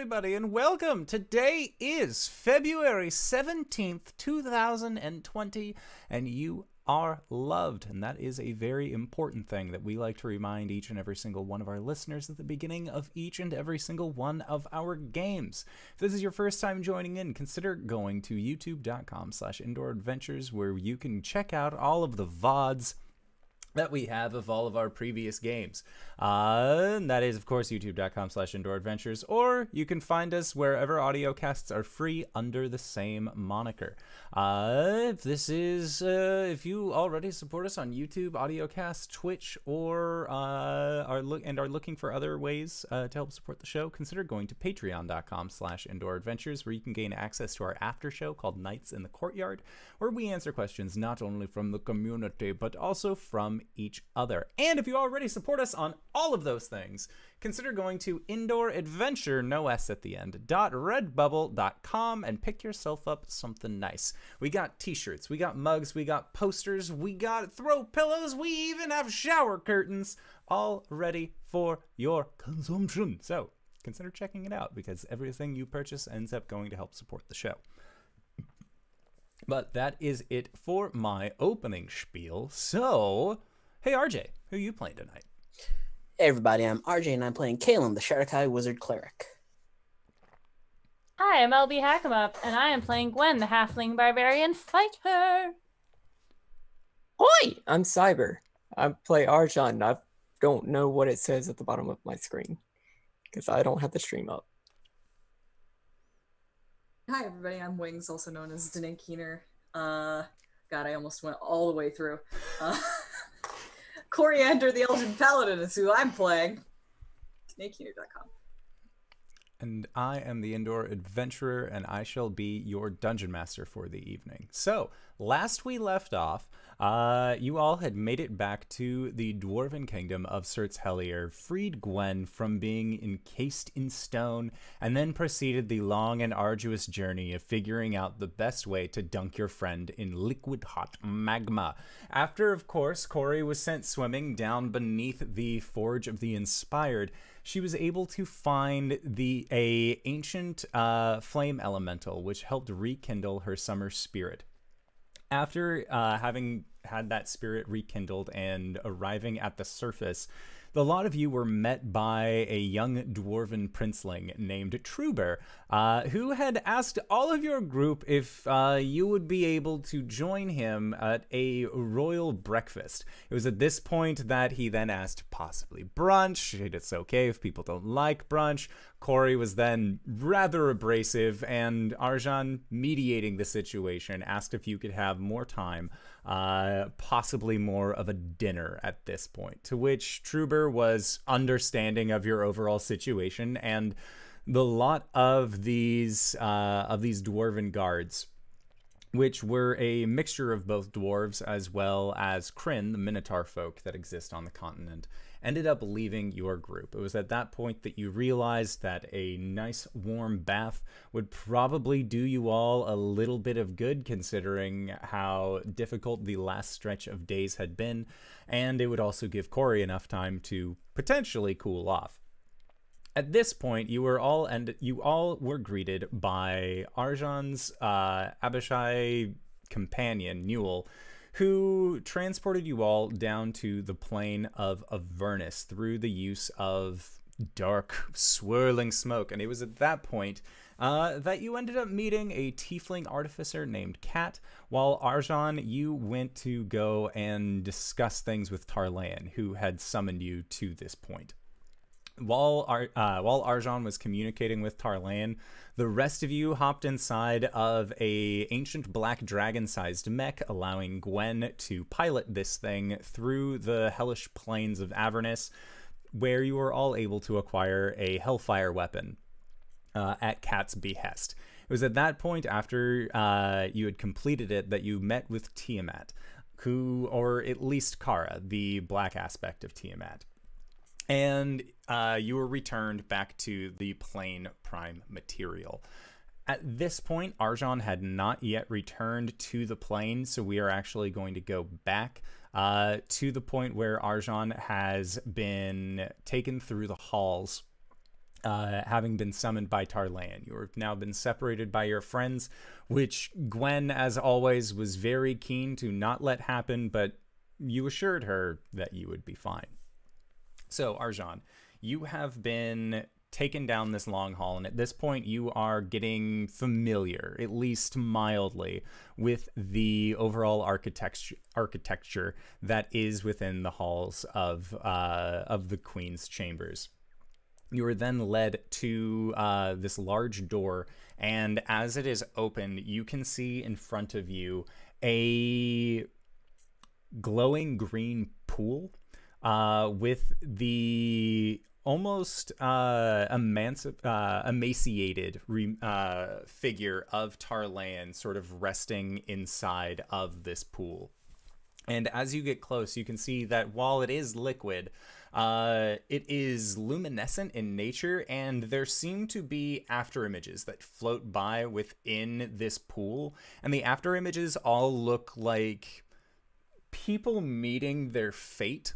everybody, and welcome. Today is February 17th, 2020, and you are loved. And that is a very important thing that we like to remind each and every single one of our listeners at the beginning of each and every single one of our games. If this is your first time joining in, consider going to youtube.com slash indoor adventures where you can check out all of the VODs that we have of all of our previous games. Uh, and that is, of course, youtube.com slash indoor adventures, or you can find us wherever audio casts are free under the same moniker. Uh, if this is, uh, if you already support us on YouTube, AudioCast, Twitch, or uh, are look and are looking for other ways uh, to help support the show, consider going to patreon.com slash indoor adventures, where you can gain access to our after show called Nights in the Courtyard, where we answer questions not only from the community, but also from each other. And if you already support us on all of those things, consider going to indoor adventure, no S at the end, .redbubble.com and pick yourself up something nice. We got t-shirts, we got mugs, we got posters, we got throw pillows, we even have shower curtains all ready for your consumption. So consider checking it out because everything you purchase ends up going to help support the show. But that is it for my opening spiel. So, hey RJ, who you playing tonight? Hey everybody, I'm RJ and I'm playing Caelum, the Sharakai Wizard Cleric. Hi, I'm LB Hackemup, and I am playing Gwen, the Halfling Barbarian Fighter. Hi, I'm Cyber. I play Arjan. I don't know what it says at the bottom of my screen because I don't have the stream up. Hi everybody, I'm Wings, also known as Danae Keener. Uh, God, I almost went all the way through. Uh, Coriander the Eladrin Paladin is who I'm playing. DanaeKeener.com. And I am the indoor adventurer, and I shall be your dungeon master for the evening. So, last we left off, uh, you all had made it back to the dwarven kingdom of Certs Hellier, freed Gwen from being encased in stone, and then proceeded the long and arduous journey of figuring out the best way to dunk your friend in liquid hot magma. After, of course, Cori was sent swimming down beneath the Forge of the Inspired, she was able to find the a ancient uh, flame elemental, which helped rekindle her summer spirit. After uh, having had that spirit rekindled and arriving at the surface, the lot of you were met by a young dwarven princeling named Truber, uh, who had asked all of your group if uh, you would be able to join him at a royal breakfast. It was at this point that he then asked possibly brunch. It's okay if people don't like brunch. Cori was then rather abrasive, and Arjan, mediating the situation, asked if you could have more time uh, possibly more of a dinner at this point. To which Truber was understanding of your overall situation and the lot of these uh, of these dwarven guards which were a mixture of both dwarves as well as Kryn, the Minotaur folk that exist on the continent, ended up leaving your group. It was at that point that you realized that a nice warm bath would probably do you all a little bit of good considering how difficult the last stretch of days had been, and it would also give Cori enough time to potentially cool off. At this point, you were all and you all were greeted by Arjan's uh, Abishai companion Newell, who transported you all down to the plane of Avernus through the use of dark, swirling smoke. And it was at that point uh, that you ended up meeting a tiefling artificer named Kat, while Arjan, you went to go and discuss things with Tarlan, who had summoned you to this point while Ar- uh, while Arjan was communicating with Tarlan, the rest of you hopped inside of a ancient black dragon-sized mech, allowing Gwen to pilot this thing through the hellish plains of Avernus, where you were all able to acquire a Hellfire weapon uh, at Kat's behest. It was at that point, after uh, you had completed it, that you met with Tiamat, who, or at least Kara, the black aspect of Tiamat and uh, you were returned back to the plane prime material. At this point, Arjan had not yet returned to the plane, so we are actually going to go back uh, to the point where Arjan has been taken through the halls uh, having been summoned by Tarlan. You have now been separated by your friends, which Gwen, as always, was very keen to not let happen, but you assured her that you would be fine. So, Arjan, you have been taken down this long hall, and at this point, you are getting familiar, at least mildly, with the overall architecture architecture that is within the halls of uh, of the Queen's chambers. You are then led to uh, this large door, and as it is opened, you can see in front of you a glowing green pool uh, with the almost uh, uh, emaciated re- uh, figure of Tarlan sort of resting inside of this pool. And as you get close, you can see that while it is liquid, uh, it is luminescent in nature, and there seem to be after images that float by within this pool. And the after images all look like people meeting their fate.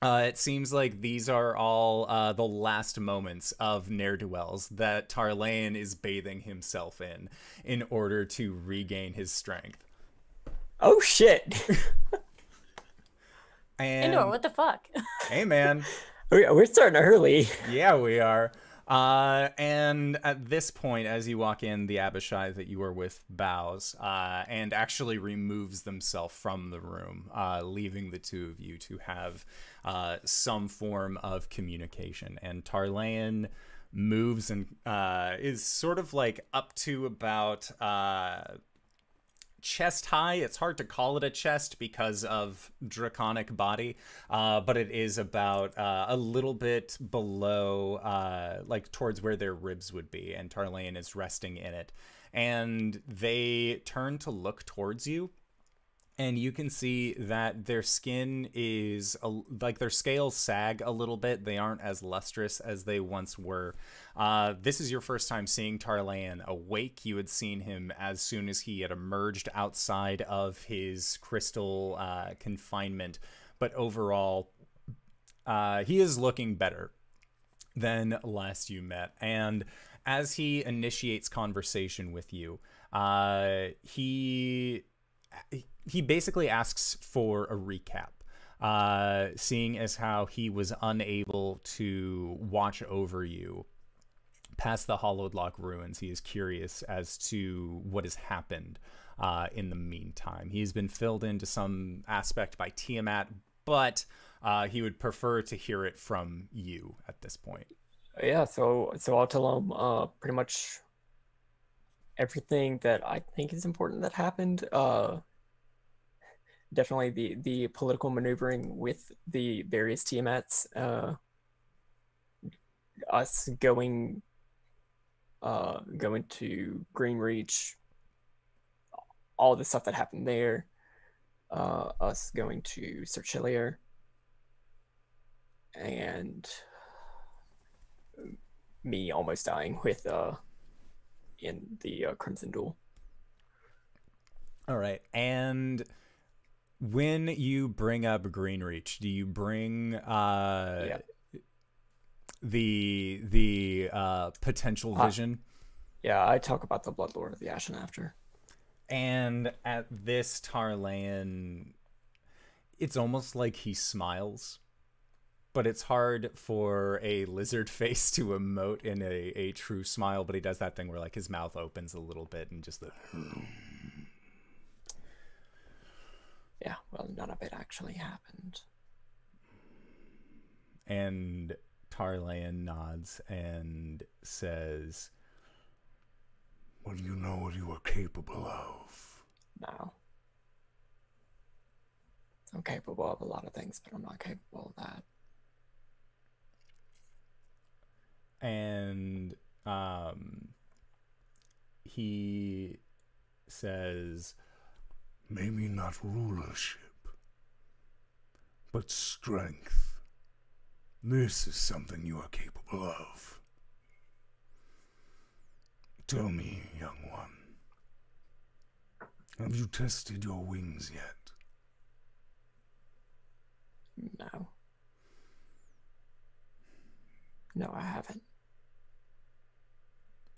Uh, it seems like these are all uh, the last moments of ne'er do wells that Tarlan is bathing himself in in order to regain his strength. Oh shit! And Indor, what the fuck? hey, man. We- We're starting early. Yeah, we are. Uh, and at this point, as you walk in, the Abishai that you were with bows uh, and actually removes themselves from the room, uh, leaving the two of you to have uh, some form of communication. And Tarlan moves and uh, is sort of like up to about uh, chest high. It's hard to call it a chest because of draconic body, uh, but it is about uh, a little bit below, uh, like towards where their ribs would be, and Tarlan is resting in it. And they turn to look towards you. And you can see that their skin is a, like their scales sag a little bit. They aren't as lustrous as they once were. Uh, this is your first time seeing Tarlan awake. You had seen him as soon as he had emerged outside of his crystal uh, confinement, but overall, uh, he is looking better than last you met. And as he initiates conversation with you, uh, he he basically asks for a recap. Uh, seeing as how he was unable to watch over you past the hollowed lock ruins, he is curious as to what has happened uh, in the meantime. He's been filled into some aspect by Tiamat, but uh, he would prefer to hear it from you at this point. Yeah, so so I'll tell him uh pretty much everything that I think is important that happened. Uh definitely the the political maneuvering with the various Tiamats, uh us going uh going to Greenreach, all the stuff that happened there, uh us going to Cerchilier and me almost dying with uh in the uh, Crimson Duel. All right. And when you bring up Greenreach, do you bring uh Yeah. the the uh potential vision? Yeah, I talk about the Blood Lord of the Ashen after. And at this Tarlan it's almost like he smiles. But it's hard for a lizard face to emote in a, a true smile, but he does that thing where like his mouth opens a little bit and just the Yeah, well, none of it actually happened. And Tarlan nods and says, Well, you know what you are capable of. No. I'm capable of a lot of things, but I'm not capable of that. And um, he says, Maybe not rulership, but strength. This is something you are capable of. Tell me, young one, have you tested your wings yet? No. No, I haven't.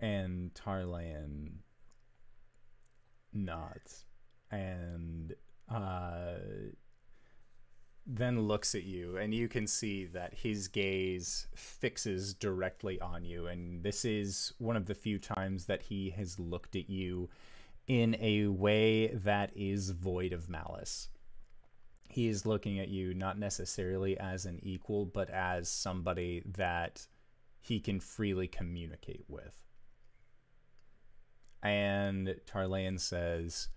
And Tarlan nods and uh, then looks at you, and you can see that his gaze fixes directly on you. And this is one of the few times that he has looked at you in a way that is void of malice. He is looking at you not necessarily as an equal, but as somebody that he can freely communicate with. And Tarlan says,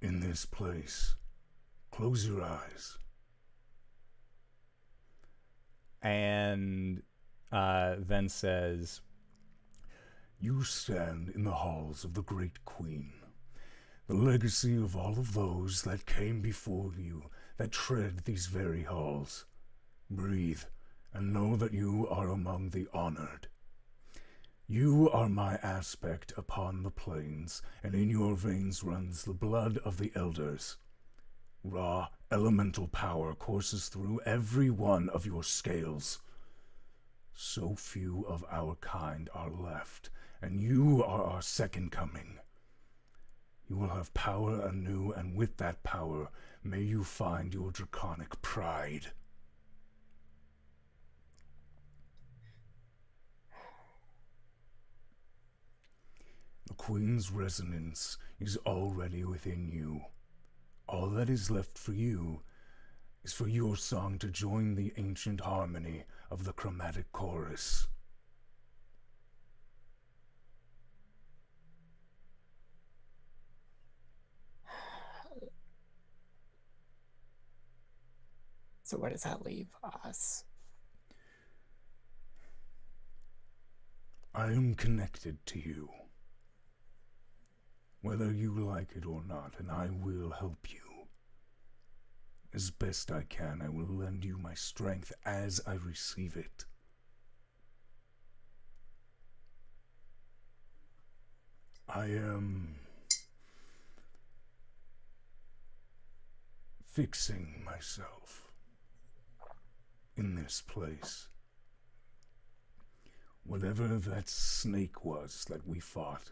In this place, close your eyes. and uh, then says, You stand in the halls of the Great Queen, the legacy of all of those that came before you, that tread these very halls. Breathe, and know that you are among the honored. You are my aspect upon the plains, and in your veins runs the blood of the elders. Raw elemental power courses through every one of your scales. So few of our kind are left, and you are our second coming. You will have power anew, and with that power, may you find your draconic pride. The Queen's resonance is already within you. All that is left for you is for your song to join the ancient harmony of the chromatic chorus. So where does that leave us? I am connected to you. Whether you like it or not, and I will help you. As best I can, I will lend you my strength as I receive it. I am fixing myself in this place. Whatever that snake was that we fought,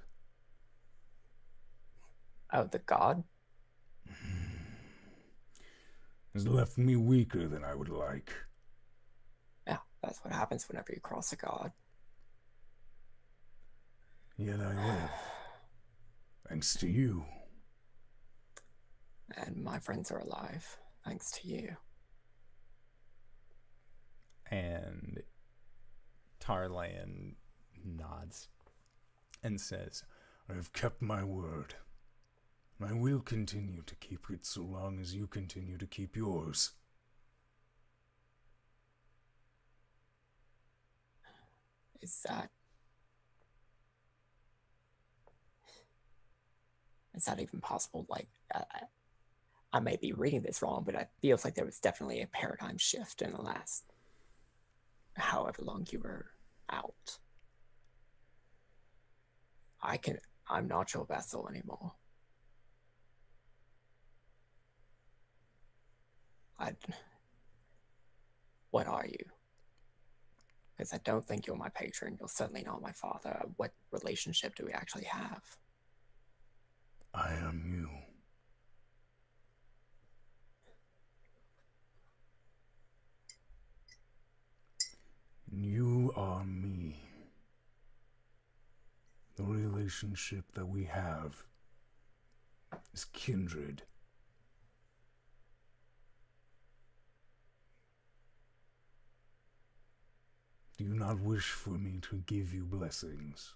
Oh, the god? has left me weaker than I would like. Yeah, that's what happens whenever you cross a god. Yet I live. Thanks to you. And my friends are alive, thanks to you. and Tarlan nods and says, I have kept my word. I will continue to keep it so long as you continue to keep yours. Is that. Is that even possible? Like, I, I- I may be reading this wrong, but it feels like there was definitely a paradigm shift in the last however long you were out. I can. I'm not your vessel anymore. I. What are you? Because I don't think you're my patron. You're certainly not my father. What relationship do we actually have? I am you. You are me. The relationship that we have is kindred. Do you not wish for me to give you blessings,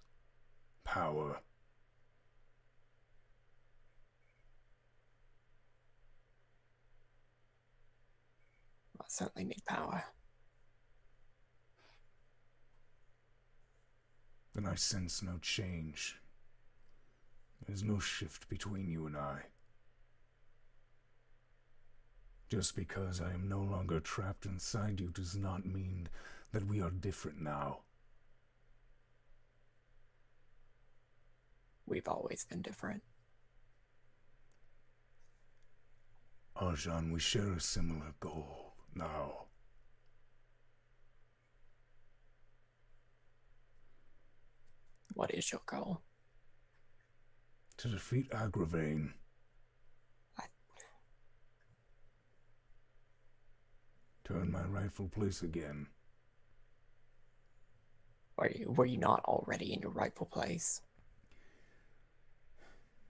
power? I certainly need power. then I sense no change. There's no shift between you and I. Just because I am no longer trapped inside you does not mean that we are different now. We've always been different. Arjan, we share a similar goal now. What is your goal? To defeat Agravain. I- Turn my rightful place again. Were you, were you not already in your rightful place?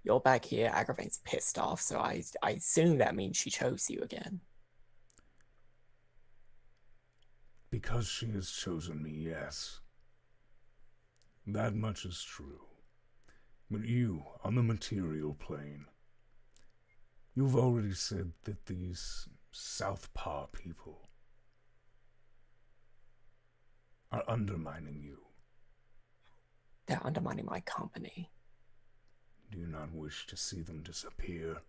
You're back here, Agravain's pissed off, so I, I assume that means she chose you again. Because she has chosen me, yes. That much is true. But you, on the material plane, you've already said that these Southpaw people are undermining you. They're undermining my company. Do you not wish to see them disappear?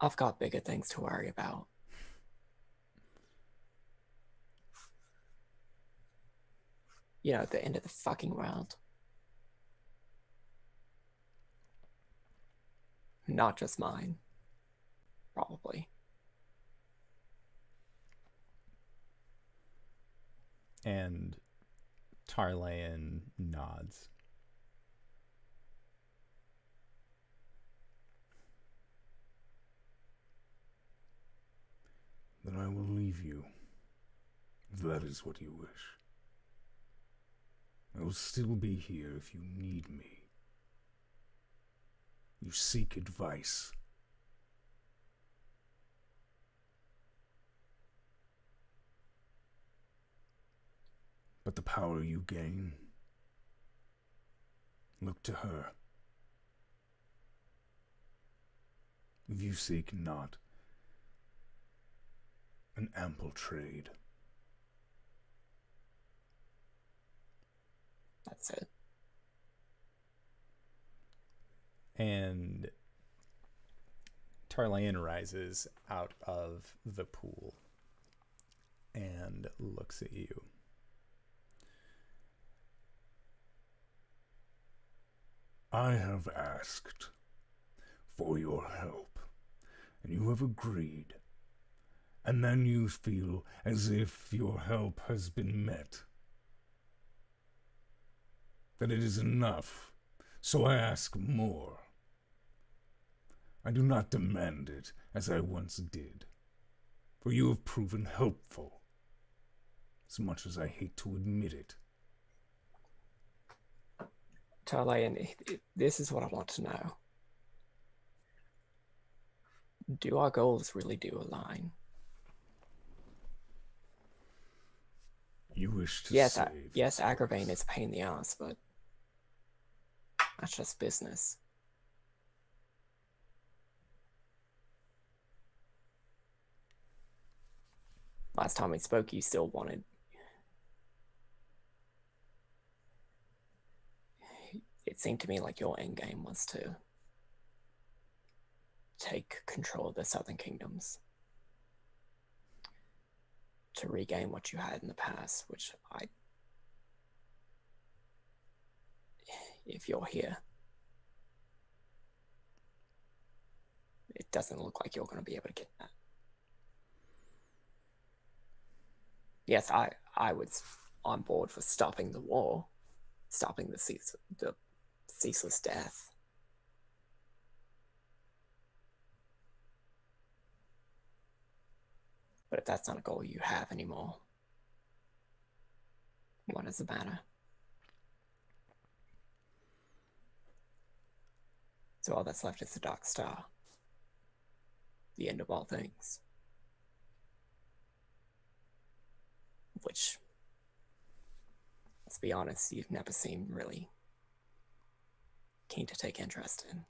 I've got bigger things to worry about. You know, the end of the fucking world. Not just mine. Probably. And Tarlayan nods. Then I will leave you, if that is what you wish. I will still be here if you need me. You seek advice. But the power you gain, look to her. If you seek not an ample trade, That's it. And Tarlayan rises out of the pool and looks at you. I have asked for your help, and you have agreed. And then you feel as if your help has been met. That it is enough, so I ask more. I do not demand it as I once did, for you have proven helpful, as much as I hate to admit it. Tarlayan, this is what I want to know. Do our goals really do align? You wish to yes, I, save. yes, Agravain is a pain in the ass, but that's just business. Last time we spoke, you still wanted. It seemed to me like your end game was to take control of the Southern Kingdoms, to regain what you had in the past, which I if you're here. It doesn't look like you're going to be able to get that. Yes, I I was on board for stopping the war, stopping the cease, the ceaseless death. But if that's not a goal you have anymore, what does it matter? So all that's left is the Dark Star. The end of all things. Which, let's be honest, you've never seen really keen to take interest in.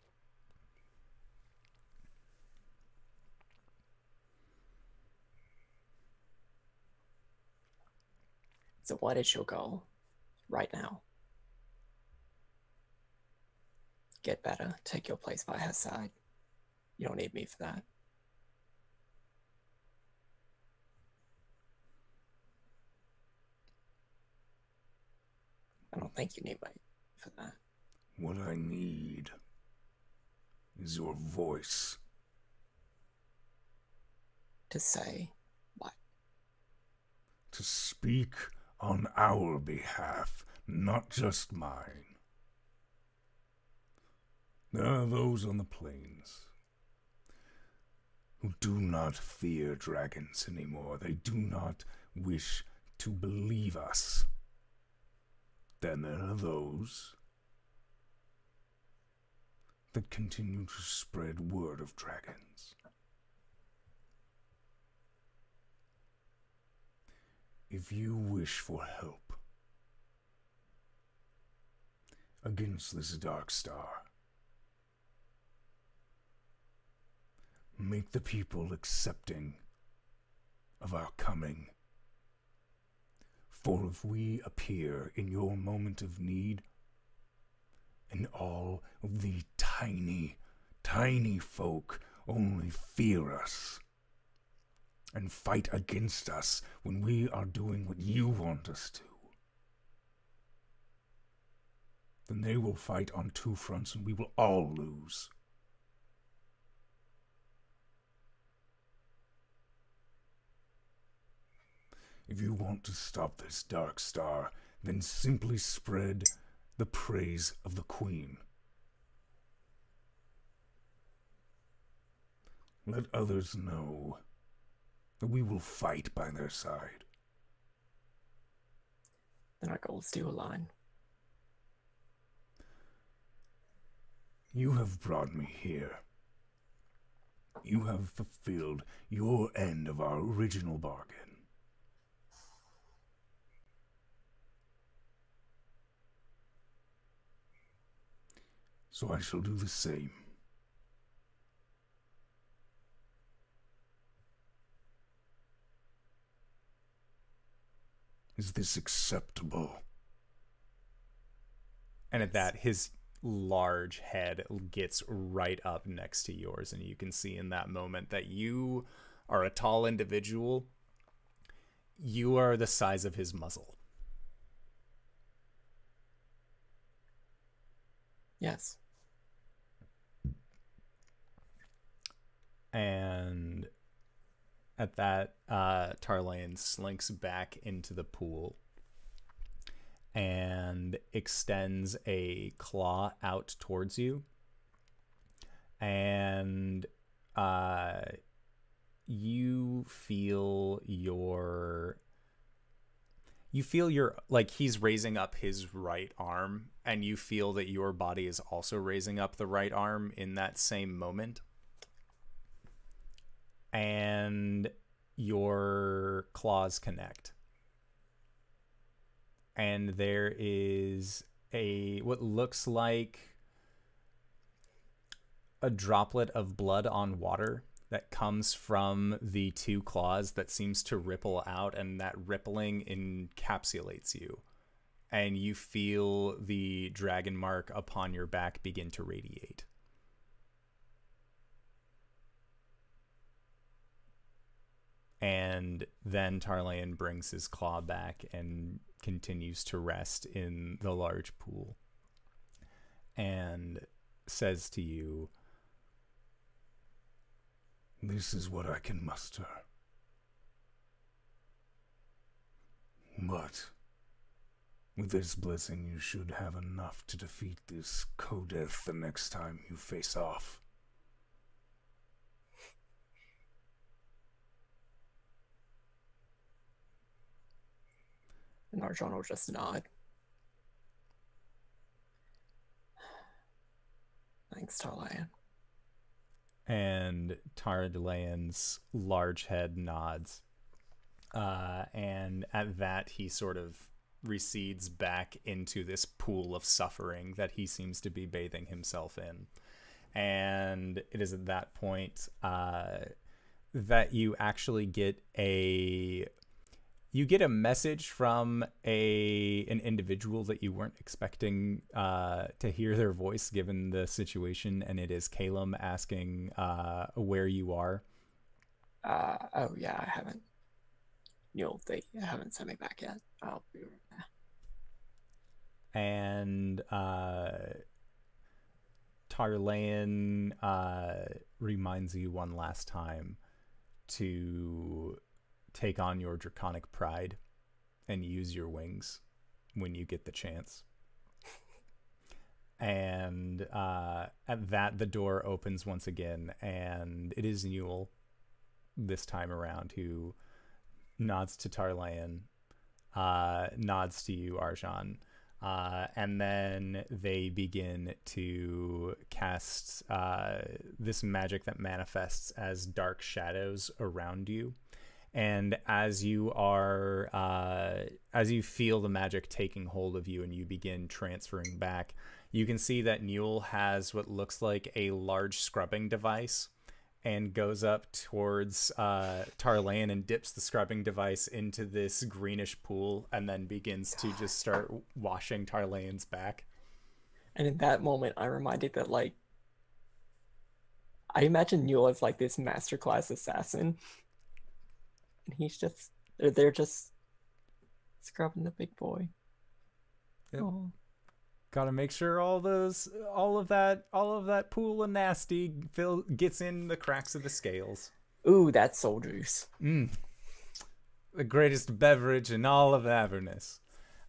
So, what is your goal right now? Get better, take your place by her side. You don't need me for that. I don't think you need me for that. What I need is your voice. To say what? to speak on our behalf, not just mine. There are those on the plains who do not fear dragons anymore. They do not wish to believe us. Then there are those that continue to spread word of dragons. If you wish for help against this dark star, make the people accepting of our coming. For if we appear in your moment of need, and all of the tiny, tiny folk only fear us and fight against us when we are doing what you want us to, then they will fight on two fronts and we will all lose. If you want to stop this dark star, then simply spread the praise of the Queen. Let others know that we will fight by their side. Then our goals do align. You have brought me here. You have fulfilled your end of our original bargain. So I shall do the same. Is this acceptable? And at that, his large head gets right up next to yours, and you can see in that moment that you are a tall individual. You are the size of his muzzle. Yes. And at that, uh, Tarlane slinks back into the pool and extends a claw out towards you. And uh, you feel your. You feel your like he's raising up his right arm, and you feel that your body is also raising up the right arm in that same moment and your claws connect. And there is a what looks like a droplet of blood on water that comes from the two claws that seems to ripple out and that rippling encapsulates you and you feel the dragon mark upon your back begin to radiate and then Tarlayan brings his claw back and continues to rest in the large pool and says to you, This is what I can muster. But with this blessing, you should have enough to defeat this Kodeth the next time you face off. And Arjan will just nod. Thanks, Tarlayan. and Tarlayan's large head nods. Uh, and at that, he sort of recedes back into this pool of suffering that he seems to be bathing himself in. And it is at that point uh, that you actually get a you get a message from a an individual that you weren't expecting uh, to hear their voice given the situation, and it is Caelum asking uh, where you are. Uh, oh yeah, I haven't. You'll they haven't sent me back yet. I'll be right back. and uh, Tarlayan uh, reminds you one last time to take on your draconic pride and use your wings when you get the chance. And uh, at that, the door opens once again, and it is Newell this time around who nods to Tarlan, uh, nods to you, Arjan, uh, and then they begin to cast uh, this magic that manifests as dark shadows around you. And as you are, uh, as you feel the magic taking hold of you and you begin transferring back, you can see that Newell has what looks like a large scrubbing device and goes up towards uh, Tarlan and dips the scrubbing device into this greenish pool and then begins to just start washing Tarlan's back. And in that moment, I'm reminded that like I imagine Newell as like this masterclass assassin, and he's just they're, they're just scrubbing the big boy. Yep. Got to make sure all those, all of that, all of that pool of nasty fill, gets in the cracks of the scales. Ooh, that's soul juice. Mm. The greatest beverage in all of Avernus.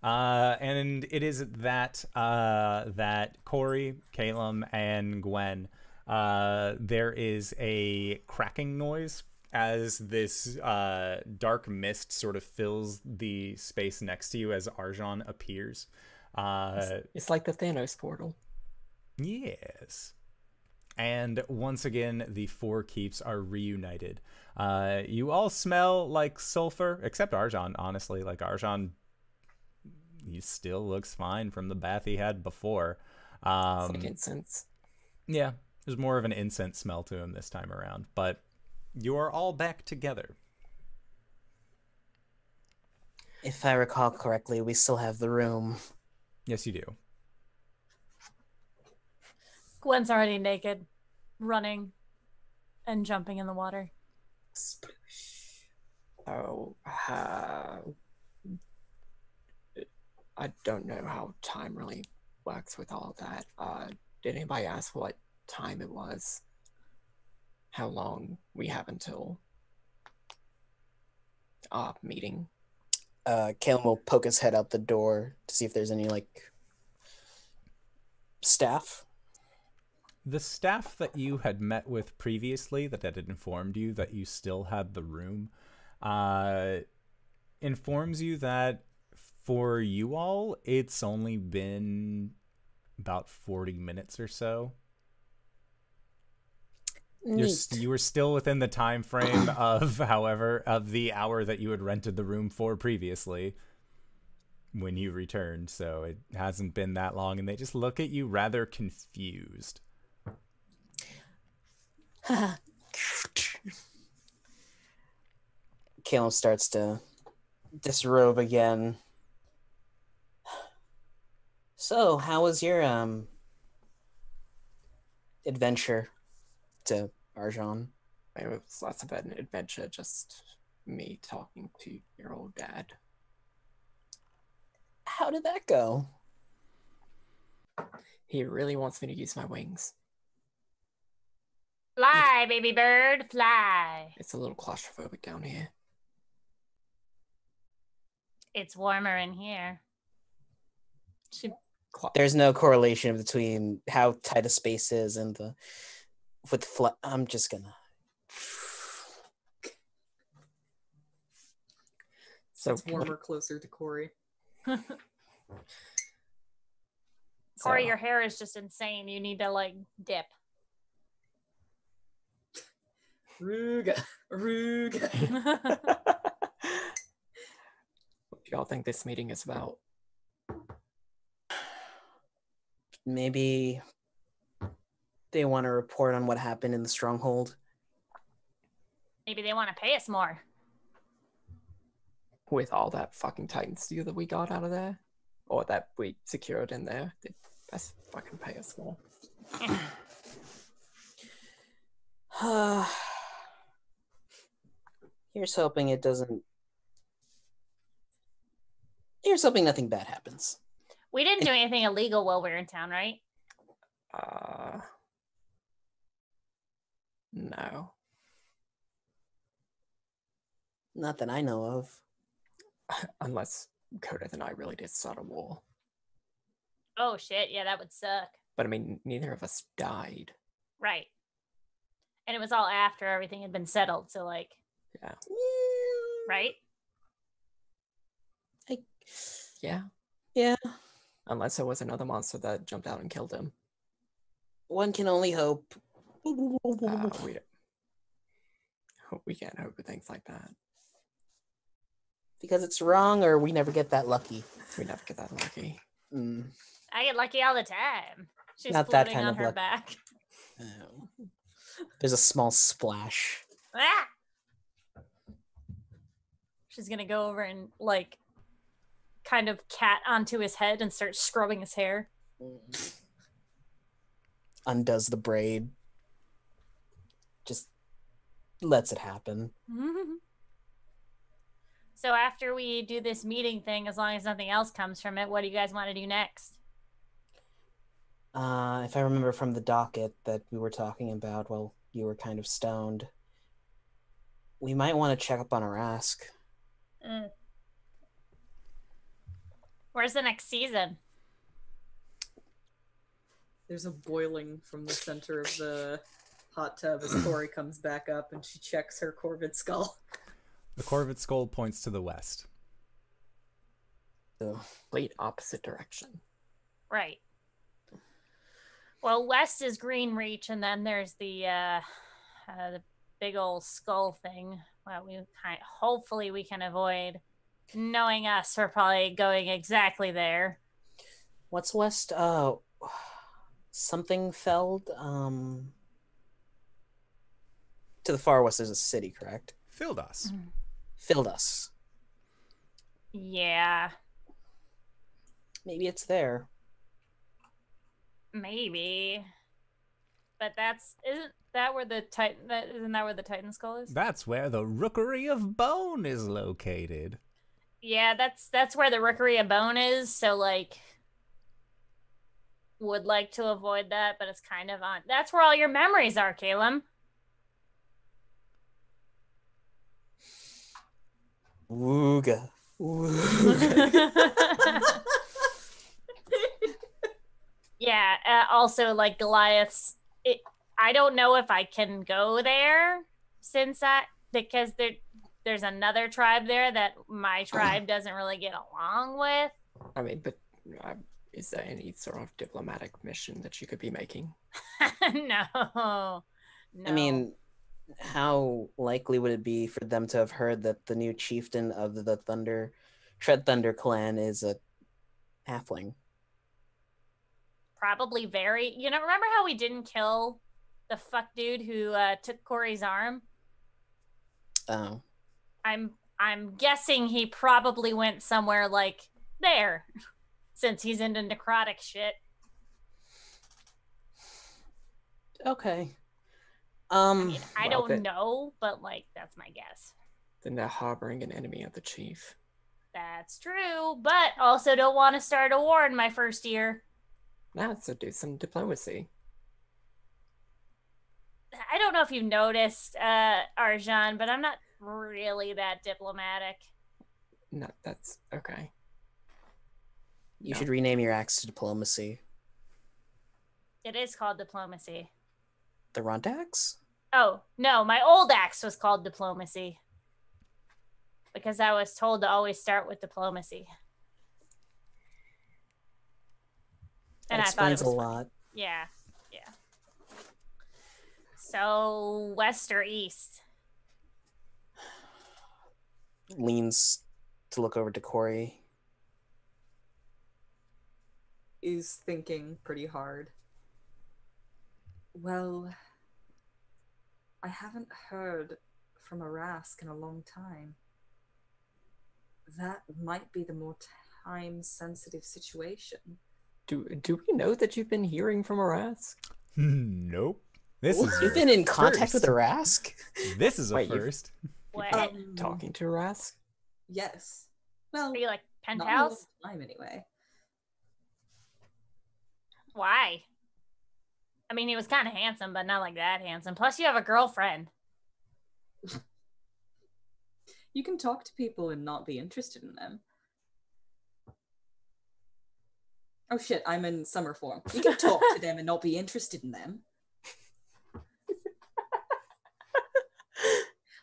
Uh, and it is that uh, that Cori, Caelum, and Gwen, uh, there is a cracking noise as this uh, dark mist sort of fills the space next to you as Arjan appears. Uh, It's like the Thanos portal. Yes. And once again, the four keeps are reunited. Uh, you all smell like sulfur, except Arjan, honestly. Like Arjan, he still looks fine from the bath he had before. It's Um, like incense. yeah, there's more of an incense smell to him this time around. But you are all back together. If I recall correctly, we still have the room. Yes, you do. Gwen's already naked, running and jumping in the water. Oh, uh, I don't know how time really works with all that. Uh, did anybody ask what time it was? How long we have until uh meeting? Uh, Caelum will poke his head out the door to see if there's any like staff. The staff that you had met with previously that had informed you that you still had the room uh, informs you that for you all, it's only been about 40 minutes or so. You're, you were still within the time frame of, however, of the hour that you had rented the room for previously when you returned. So it hasn't been that long, and they just look at you rather confused. Caelum starts to disrobe again. So, how was your um adventure to Arjan? It was less of an adventure, just me talking to your old dad. How did that go? He really wants me to use my wings. Fly, baby bird, fly. It's a little claustrophobic down here. It's warmer in here. She There's no correlation between how tight a space is and the with fl- I'm just gonna so It's warmer closer to Cori. Cori, so- your hair is just insane. You need to like dip. Ruga, Ruga. what do y'all think this meeting is about? maybe they want to report on what happened in the stronghold. Maybe they want to pay us more. With all that fucking Titan steel that we got out of there? Or that we secured in there? They best fucking pay us more. Here's hoping it doesn't. Here's hoping nothing bad happens. We didn't do anything illegal while we were in town, right? Uh no. Not that I know of. Unless Kodeth and I really did start a war. Oh shit, yeah, that would suck. But I mean, neither of us died. Right. And it was all after everything had been settled, so like, Yeah. right? I, Yeah. yeah, Unless there was another monster that jumped out and killed him. one can only hope. Uh, we, don't- we can't hope for things like that. because it's wrong, or we never get that lucky. We never get that lucky. Mm. I get lucky all the time. She's Not that floating kind on of her luck. back. Oh. There's a small splash. Ah! She's gonna go over and like kind of cat onto his head and start scrubbing his hair. Undoes the braid. Just lets it happen. so after we do this meeting thing, as long as nothing else comes from it, what do you guys want to do next? Uh, if I remember from the docket that we were talking about while you were kind of stoned, we might want to check up on Arask. Mm. Where's the next season? There's a boiling from the center of the hot tub as Tori comes back up and she checks her corvid skull. The Corvid skull points to the west. The Complete opposite direction. Right. Well, west is Green Reach, and then there's the uh, uh the big old skull thing. Well, we kind hopefully we can avoid. Knowing us, we're probably going exactly there. what's west? Uh, something felled. Um, to the far west, there's a city, correct? Fildas. Mm-hmm. Filled us. Yeah, Maybe it's there. maybe. But that's isn't that where the titan that isn't that where the titan skull is? That's where the Rookery of Bone is located. Yeah, that's that's where the Rookery of Bone is. So like, would like to avoid that, but it's kind of on. That's where all your memories are, Caleb. Wooga. Wooga. yeah. Uh, also, like Goliath's. It. I don't know if I can go there since I because there there's another tribe there that my tribe doesn't really get along with. I mean, but uh, is there any sort of diplomatic mission that you could be making? no. No. I mean, how likely would it be for them to have heard that the new chieftain of the Thunder, Tread Thunder clan is a halfling? probably very. You know, remember how we didn't kill the fuck dude who uh, took Cori's arm? Oh, I'm I'm guessing he probably went somewhere like there, since he's into necrotic shit. okay. I Um, mean, I well, don't that- know, but like that's my guess. Then they're harboring an enemy of the chief. That's true, but also don't want to start a war in my first year. Nah, so do some diplomacy. I don't know if you've noticed, uh, Arjan, but I'm not really that diplomatic. No, that's okay. you No. should rename your axe to diplomacy. It is called diplomacy. The Rondax? Oh, no, my old axe was called diplomacy. Because I was told to always start with diplomacy. That And I thought it explains was a fun. lot. Yeah, yeah. So, west or east? Leans to look over to Cori. Is thinking pretty hard. Well, I haven't heard from Arask in a long time. That might be the more time sensitive situation. Do do we know that you've been hearing from Arask? nope. This is You've been in contact with first. Arask? This is a Wait, you- first. What? Um, Talking to Arask? Yes. Well, Are you like not in penthouse? long time anyway. Why? I mean, he was kind of handsome, but not like that handsome. Plus, you have a girlfriend. You can talk to people and not be interested in them. Oh shit, I'm in summer form. You can talk to them and not be interested in them.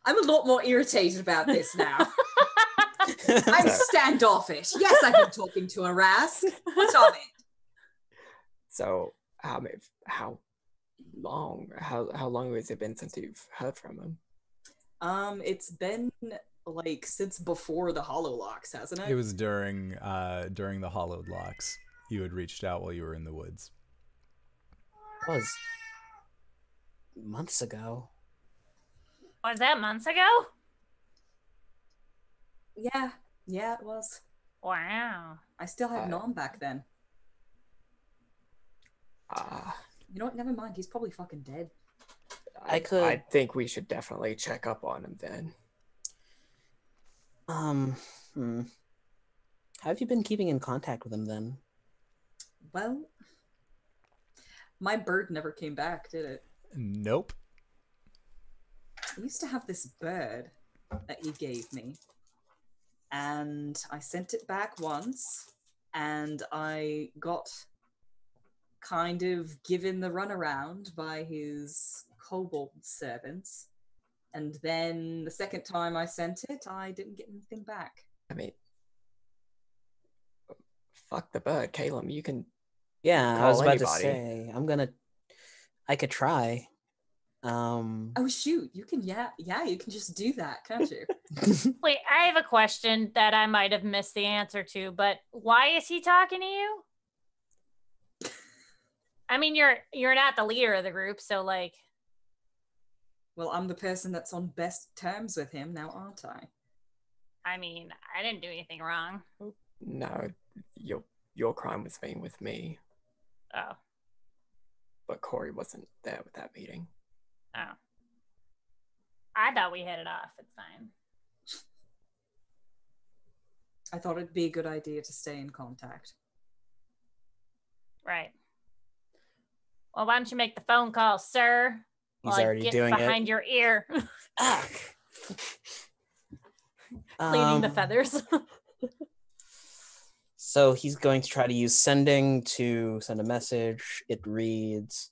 I'm a lot more irritated about this now. I'm standoffish. Yes, I've been talking to a Rask. What's of it? So how many, how long how how long has it been since you've heard from him? Um, it's been like since before the Hollow Locks, hasn't it? It was during uh during the hollowed locks. You had reached out while you were in the woods. That was months ago. Was that months ago? Yeah, yeah, it was. Wow. I still had Uh, Nom back then. Uh, You know what? Never mind. He's probably fucking dead. I I could- think we should definitely check up on him then. Um, hmm. How have you been keeping in contact with him then? Well, my bird never came back, did it? Nope. I used to have this bird that he gave me, and I sent it back once, and I got kind of given the runaround by his kobold servants. And then the second time I sent it, I didn't get anything back. I mean, fuck the bird, Caleb. You can. Yeah, I was about to say I'm gonna. I could try. Um, Oh shoot, you can yeah, yeah, you can just do that, can't you? Wait, I have a question that I might have missed the answer to, but why is he talking to you? I mean, you're you're not the leader of the group, so like, well, I'm the person that's on best terms with him now, aren't I? I mean, I didn't do anything wrong. No, your your crime was being with me, Oh, but Cori wasn't there with that meeting. oh. I thought we hit it off. It's fine. I thought it'd be a good idea to stay in contact. Right. Well, why don't you make the phone call, sir? He's while I already get doing it. behind your ear, ah. cleaning the Um, feathers. So he's going to try to use sending to send a message. It reads,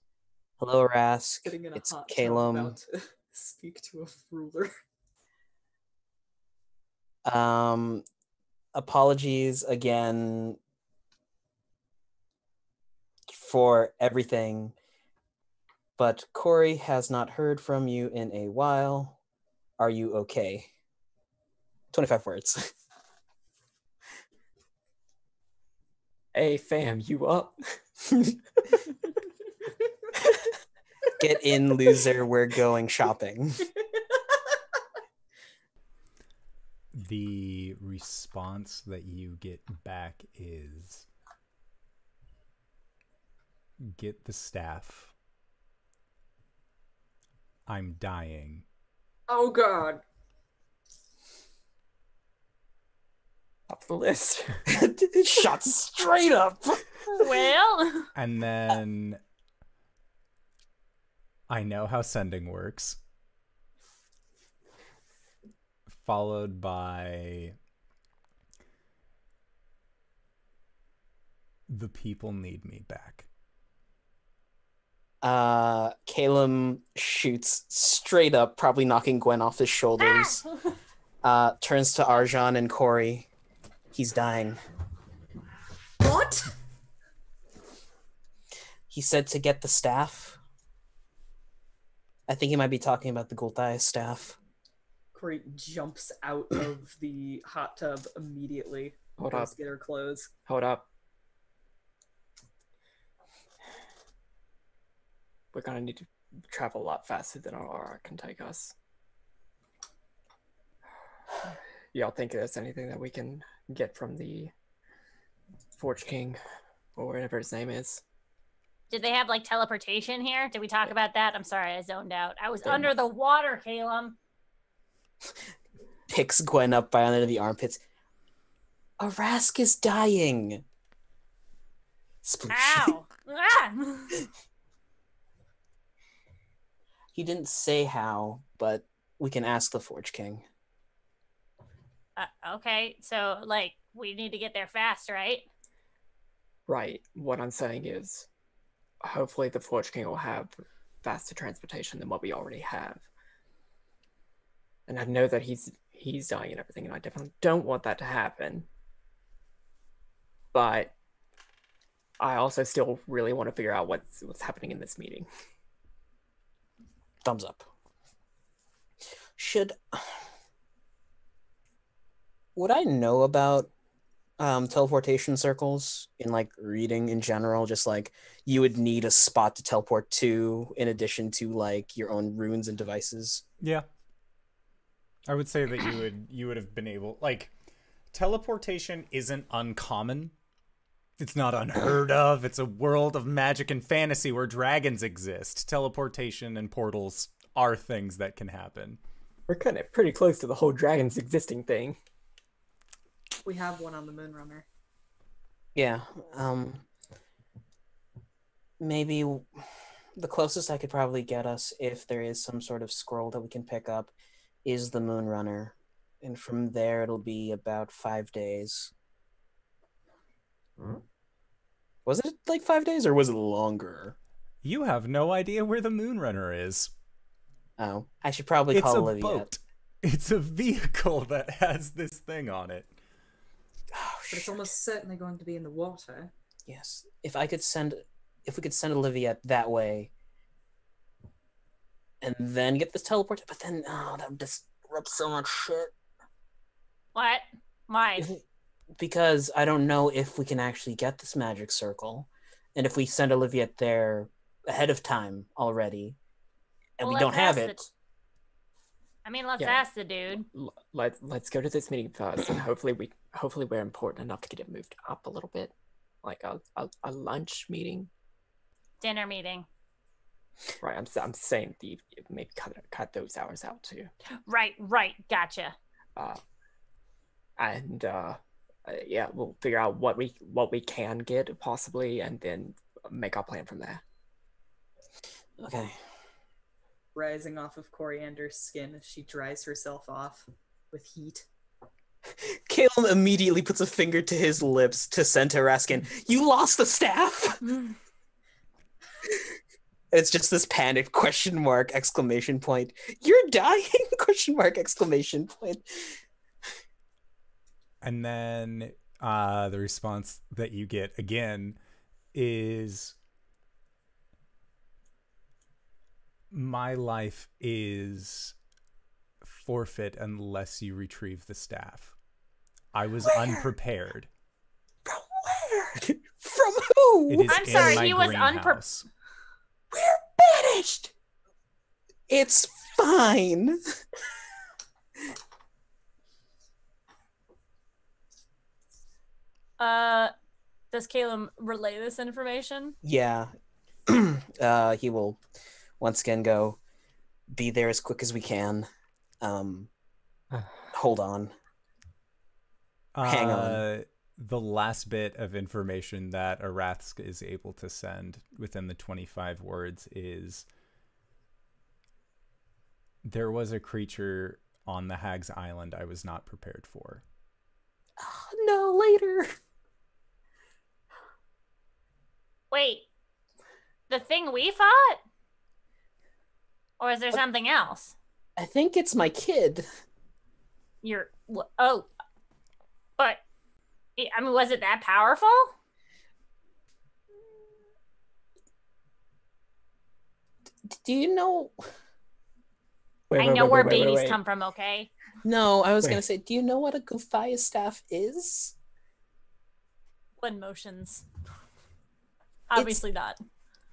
"Hello, Rask. Sitting It's Caelum. to speak to a ruler. Um, apologies again for everything, but Cori has not heard from you in a while. Are you okay? 25 words. Hey, fam, you up? Get in, loser. We're going shopping. The response that you get back is get the staff. I'm dying. oh god. Up the list. Shot straight up. well, And then I know how sending works. Followed by the people need me back. Uh, Caelum shoots straight up, probably knocking Gwen off his shoulders. Uh, turns to Arjan and Cori. He's dying. What? He said to get the staff. I think he might be talking about the Gulthias staff. Cori jumps out of the hot tub immediately. Hold goes up. Get her clothes. Hold up. We're gonna need to travel a lot faster than our aura can take us. Y'all think there's anything that we can get from the Forge King or whatever his name is? did they have like teleportation here? Did we talk about that? I'm sorry, I zoned out. I was They under the water, Caelum. Picks Gwen up by under the armpits. Arask is dying. Sploosh. Ow! ah! he didn't say how, but we can ask the Forge King. Uh, okay, so like we need to get there fast, right? Right. What I'm saying is, hopefully the Forge King will have faster transportation than what we already have. And I know that he's he's dying and everything, and I definitely don't want that to happen. But I also still really want to figure out what's what's happening in this meeting. Thumbs up. Should would I know about um, teleportation circles in like reading in general? Just like you would need a spot to teleport to, in addition to like your own runes and devices. Yeah. I would say that you would you would have been able like teleportation isn't uncommon. It's not unheard of. It's a world of magic and fantasy where dragons exist. Teleportation and portals are things that can happen. We're kind of pretty close to the whole dragons existing thing. We have one on the Moonrunner. Yeah. Um. Maybe the closest I could probably get us, if there is some sort of scroll that we can pick up, is the Moonrunner, and from there it'll be about five days. Hmm? Was it like five days, or was it longer? You have no idea where the Moonrunner is. Oh, I should probably It's call a Olivia. boat. It's a vehicle that has this thing on it. Oh, But it's almost certainly going to be in the water. Yes. If I could send if we could send Olivia that way and then get this teleport but then oh that would disrupt so much shit. What? Why? If, because I don't know if we can actually get this magic circle. And if we send Olivia there ahead of time already and Well, we don't have it. the- I mean, let's Yeah. ask the dude. Let's let's go to this meeting first, and hopefully we hopefully we're important enough to get it moved up a little bit, like a a, a lunch meeting. Dinner meeting. Right. I'm s- I'm saying the maybe cut cut those hours out too. Right, right. Gotcha. uh, and uh, uh, yeah, we'll figure out what we what we can get possibly, and then make our plan from there. Okay. Rising off of Coriander's skin as she dries herself off with heat. Caleb immediately puts a finger to his lips to send to Raskin, You lost the staff! It's just this panicked question mark exclamation point. You're dying question mark exclamation point. And then uh, the response that you get again is My life is forfeit unless you retrieve the staff. I was Where? unprepared. From where? From who? I'm sorry, he was unpre- greenhouse. We're banished. It's fine. Uh, does Caleb relay this information? Yeah. uh, he will once again go be there as quick as we can. Um, hold on. Hang on. Uh, The last bit of information that Arathsk is able to send within the 25 words is there was a creature on the Hag's Island I was not prepared for. no, later. Wait, the thing we fought? Or is there uh, something else? I think it's my kid. You're wh- oh, but I I mean, was it that powerful? Do you know? Wait, I wait, know wait, where wait, wait, babies wait. come from. Okay, No, I was gonna say. Do you know what a Gulthias staff is? wind motions. Obviously not.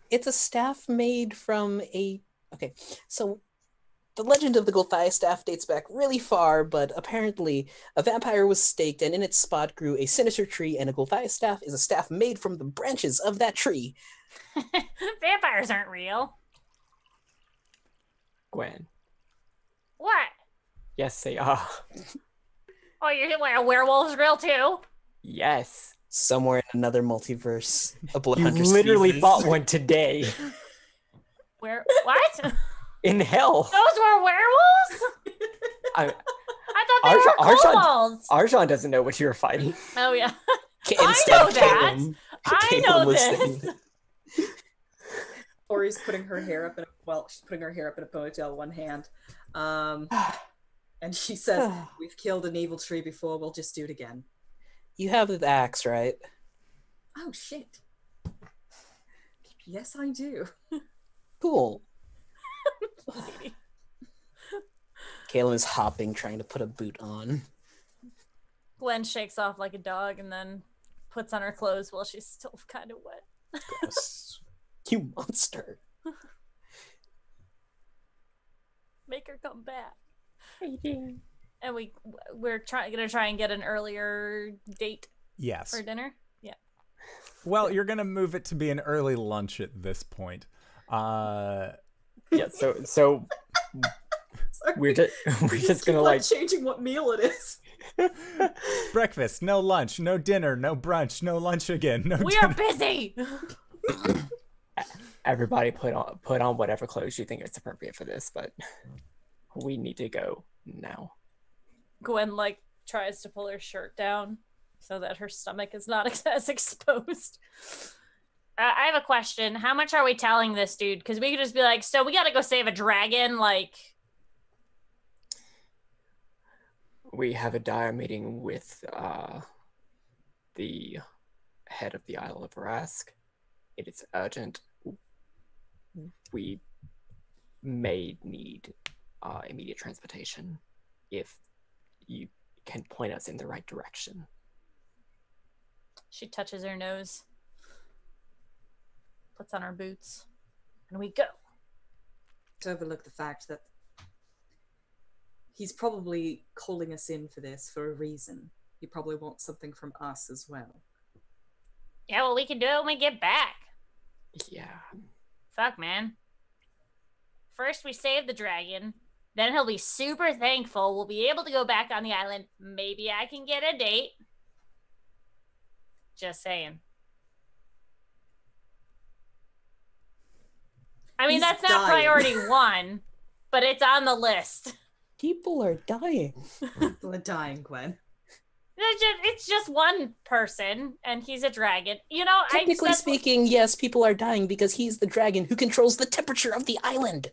It's a staff made from a. Okay, so the legend of the Gulthias staff dates back really far, but apparently a vampire was staked, and in its spot grew a sinister tree, and a Gulthias staff is a staff made from the branches of that tree. Vampires aren't real. Gwen. What? Yes, they are. Oh, you're what, a werewolf's real too? Yes. Somewhere in another multiverse, a blood You hunter literally sneezes. fought one today Where? What? In hell. Those were werewolves? I, I thought they Arjan- were Arjan- kobolds. Arjan doesn't know what you're fighting. Oh yeah, Ca- I instead, know that. Caitlin- I know this. saying that- Ori's putting her hair up in a well, she's putting her hair up in a ponytail, one hand. Um, and she says, We've killed an evil tree before, we'll just do it again. You have the axe, right? Oh shit. Yes, I do. Cool. Kaylin is hopping, trying to put a boot on. Gwen shakes off like a dog and then puts on her clothes while she's still kind of wet. You monster. Make her come back. And we we're trying gonna try and get an earlier date Yes. for dinner. Yeah. Well, you're gonna move it to be an early lunch at this point. Uh, Yeah, so so we're just we're We just gonna like changing what meal it is. breakfast, no lunch, no dinner, no brunch, no lunch again, no We dinner. are busy. everybody put on put on whatever clothes you think is appropriate for this, but we need to go now. Gwen like tries to pull her shirt down so that her stomach is not as exposed. Uh, I have a question. How much are we telling this dude? Because we could just be like, so we got to go save a dragon. Like, We have a dire meeting with uh the head of the Isle of Rask. It is urgent. We may need uh, immediate transportation if you can point us in the right direction. she touches her nose, puts on her boots, and we go. To overlook the fact that he's probably calling us in for this for a reason. He probably wants something from us as well. Yeah, well, we can do it when we get back. Yeah. Fuck, man. First, we save the dragon. Then he'll be super thankful. We'll be able to go back on the island. Maybe I can get a date. Just saying. I mean, He's that's not dying. priority one, but it's on the list. People are dying. People are dying, Gwen. It's just, it's just one person, and he's a dragon. You know, I Technically that's- speaking, yes, people are dying because he's the dragon who controls the temperature of the island.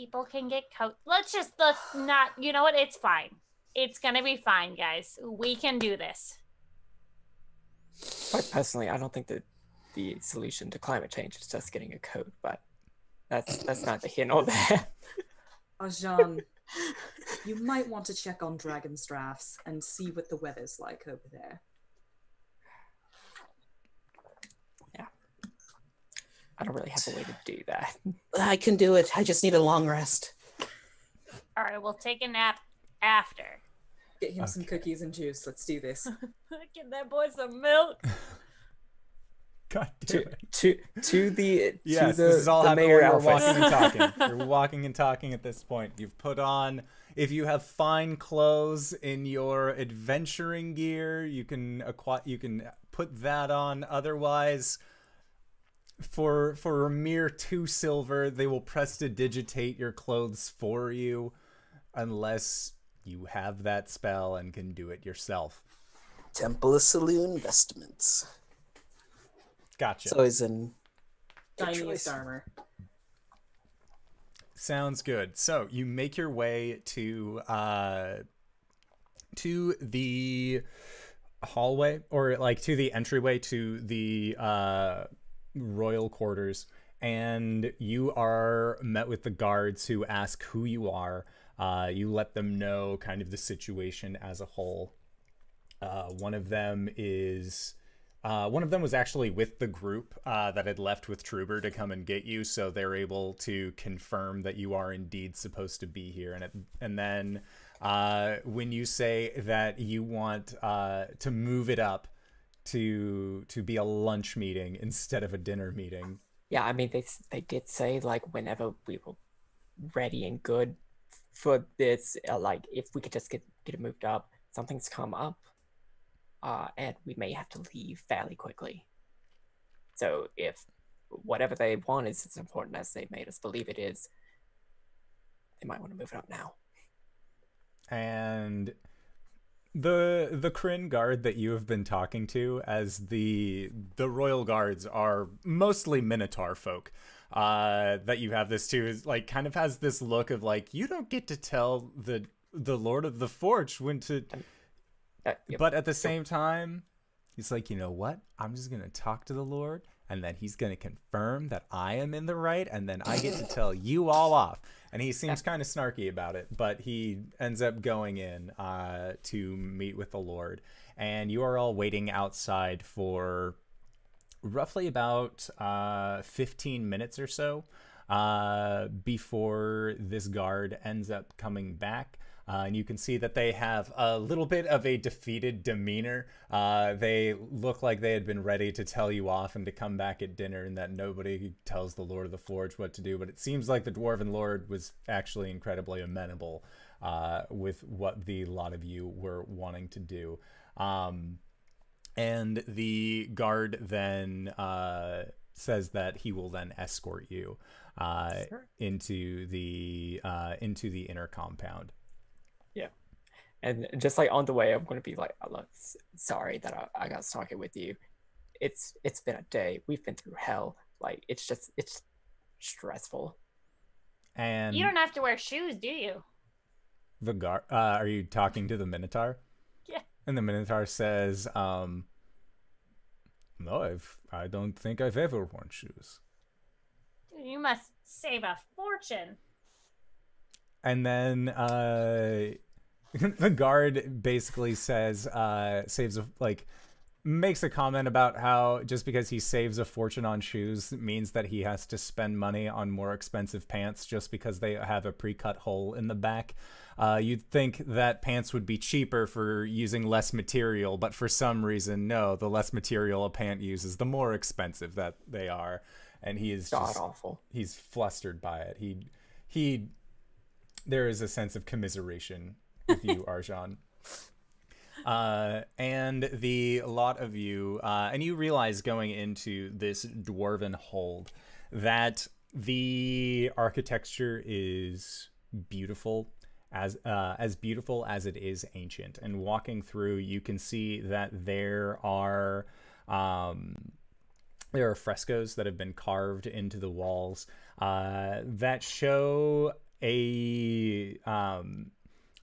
People can get coat. Let's just let's not. You know what? It's fine. It's gonna be fine, guys. We can do this. Quite personally, I don't think that the solution to climate change is just getting a coat, but that's that's not the here nor there. Arjan, you might want to check on Dragon's drafts and see what the weather's like over there. I don't really have a way to do that. I can do it. I just need a long rest. All right, we'll take a nap after. Get him some Okay. cookies and juice. Let's do this. Get that boy some milk. God damn To it. to to the Yes, to the, this is all the happening mayor while we're Alphys. walking and talking. You're walking and talking at this point. You've put on, if you have fine clothes in your adventuring gear, you can acquire, you can put that on. Otherwise, for for a mere two silver, they will prestidigitate your clothes for you, unless you have that spell and can do it yourself. Temple of Saloon Vestments. Gotcha. It's always in good Tiniest armor. Sounds good. So you make your way to uh to the hallway or like to the entryway to the uh royal quarters and you are met with the guards who ask who you are. Uh you let them know kind of the situation as a whole. Uh one of them is uh, one of them was actually with the group uh, that had left with Truber to come and get you, so they're able to confirm that you are indeed supposed to be here. And it, and then uh, when you say that you want uh, to move it up to to be a lunch meeting instead of a dinner meeting, Yeah, I mean they they did say like whenever we were ready and good for this, uh, like if we could just get get it moved up, something's come up, uh, and we may have to leave fairly quickly. So if whatever they want is as important as they made us believe it is, they might want to move it up now. and the the Kryn guard that you have been talking to as the the royal guards are mostly Minotaur folk. Uh, that you have this too is like kind of has this look of like you don't get to tell the the Lord of the Forge when to Uh, yep. but at the same time, he's like, you know what? I'm just gonna talk to the Lord, and then he's gonna confirm that I am in the right, and then I get to tell you all off. And he seems kind of snarky about it, but he ends up going in uh, to meet with the Lord, and you are all waiting outside for roughly about uh, 15 minutes or so uh, before this guard ends up coming back. Uh, and you can see that they have a little bit of a defeated demeanor. Uh, they look like they had been ready to tell you off and to come back at dinner, and that nobody tells the Lord of the Forge what to do. But it seems like the Dwarven Lord was actually incredibly amenable uh, with what the lot of you were wanting to do. Um, and the guard then uh, says that he will then escort you uh, Sure. into the uh, into the inner compound. And just like on the way, I'm gonna be like, oh, look, sorry that I, I got stuck with you. It's it's been a day. We've been through hell. Like it's just it's stressful. And You don't have to wear shoes, do you? the guard, uh, are you talking to the Minotaur? Yeah. And the Minotaur says, um, "No, I've I don't think I've ever worn shoes." You must save a fortune. and then uh the guard basically says uh saves a like makes a comment about how just because he saves a fortune on shoes means that he has to spend money on more expensive pants just because they have a pre-cut hole in the back uh, you'd think that pants would be cheaper for using less material but for some reason no the less material a pant uses the more expensive that they are and he is God just awful. he's flustered by it. He he there is a sense of commiseration with you, Arjan. Uh, and the lot of you, uh, and you realize going into this dwarven hold that the architecture is beautiful, as uh, as beautiful as it is ancient. And walking through, you can see that there are um, there are frescoes that have been carved into the walls uh, that show a um,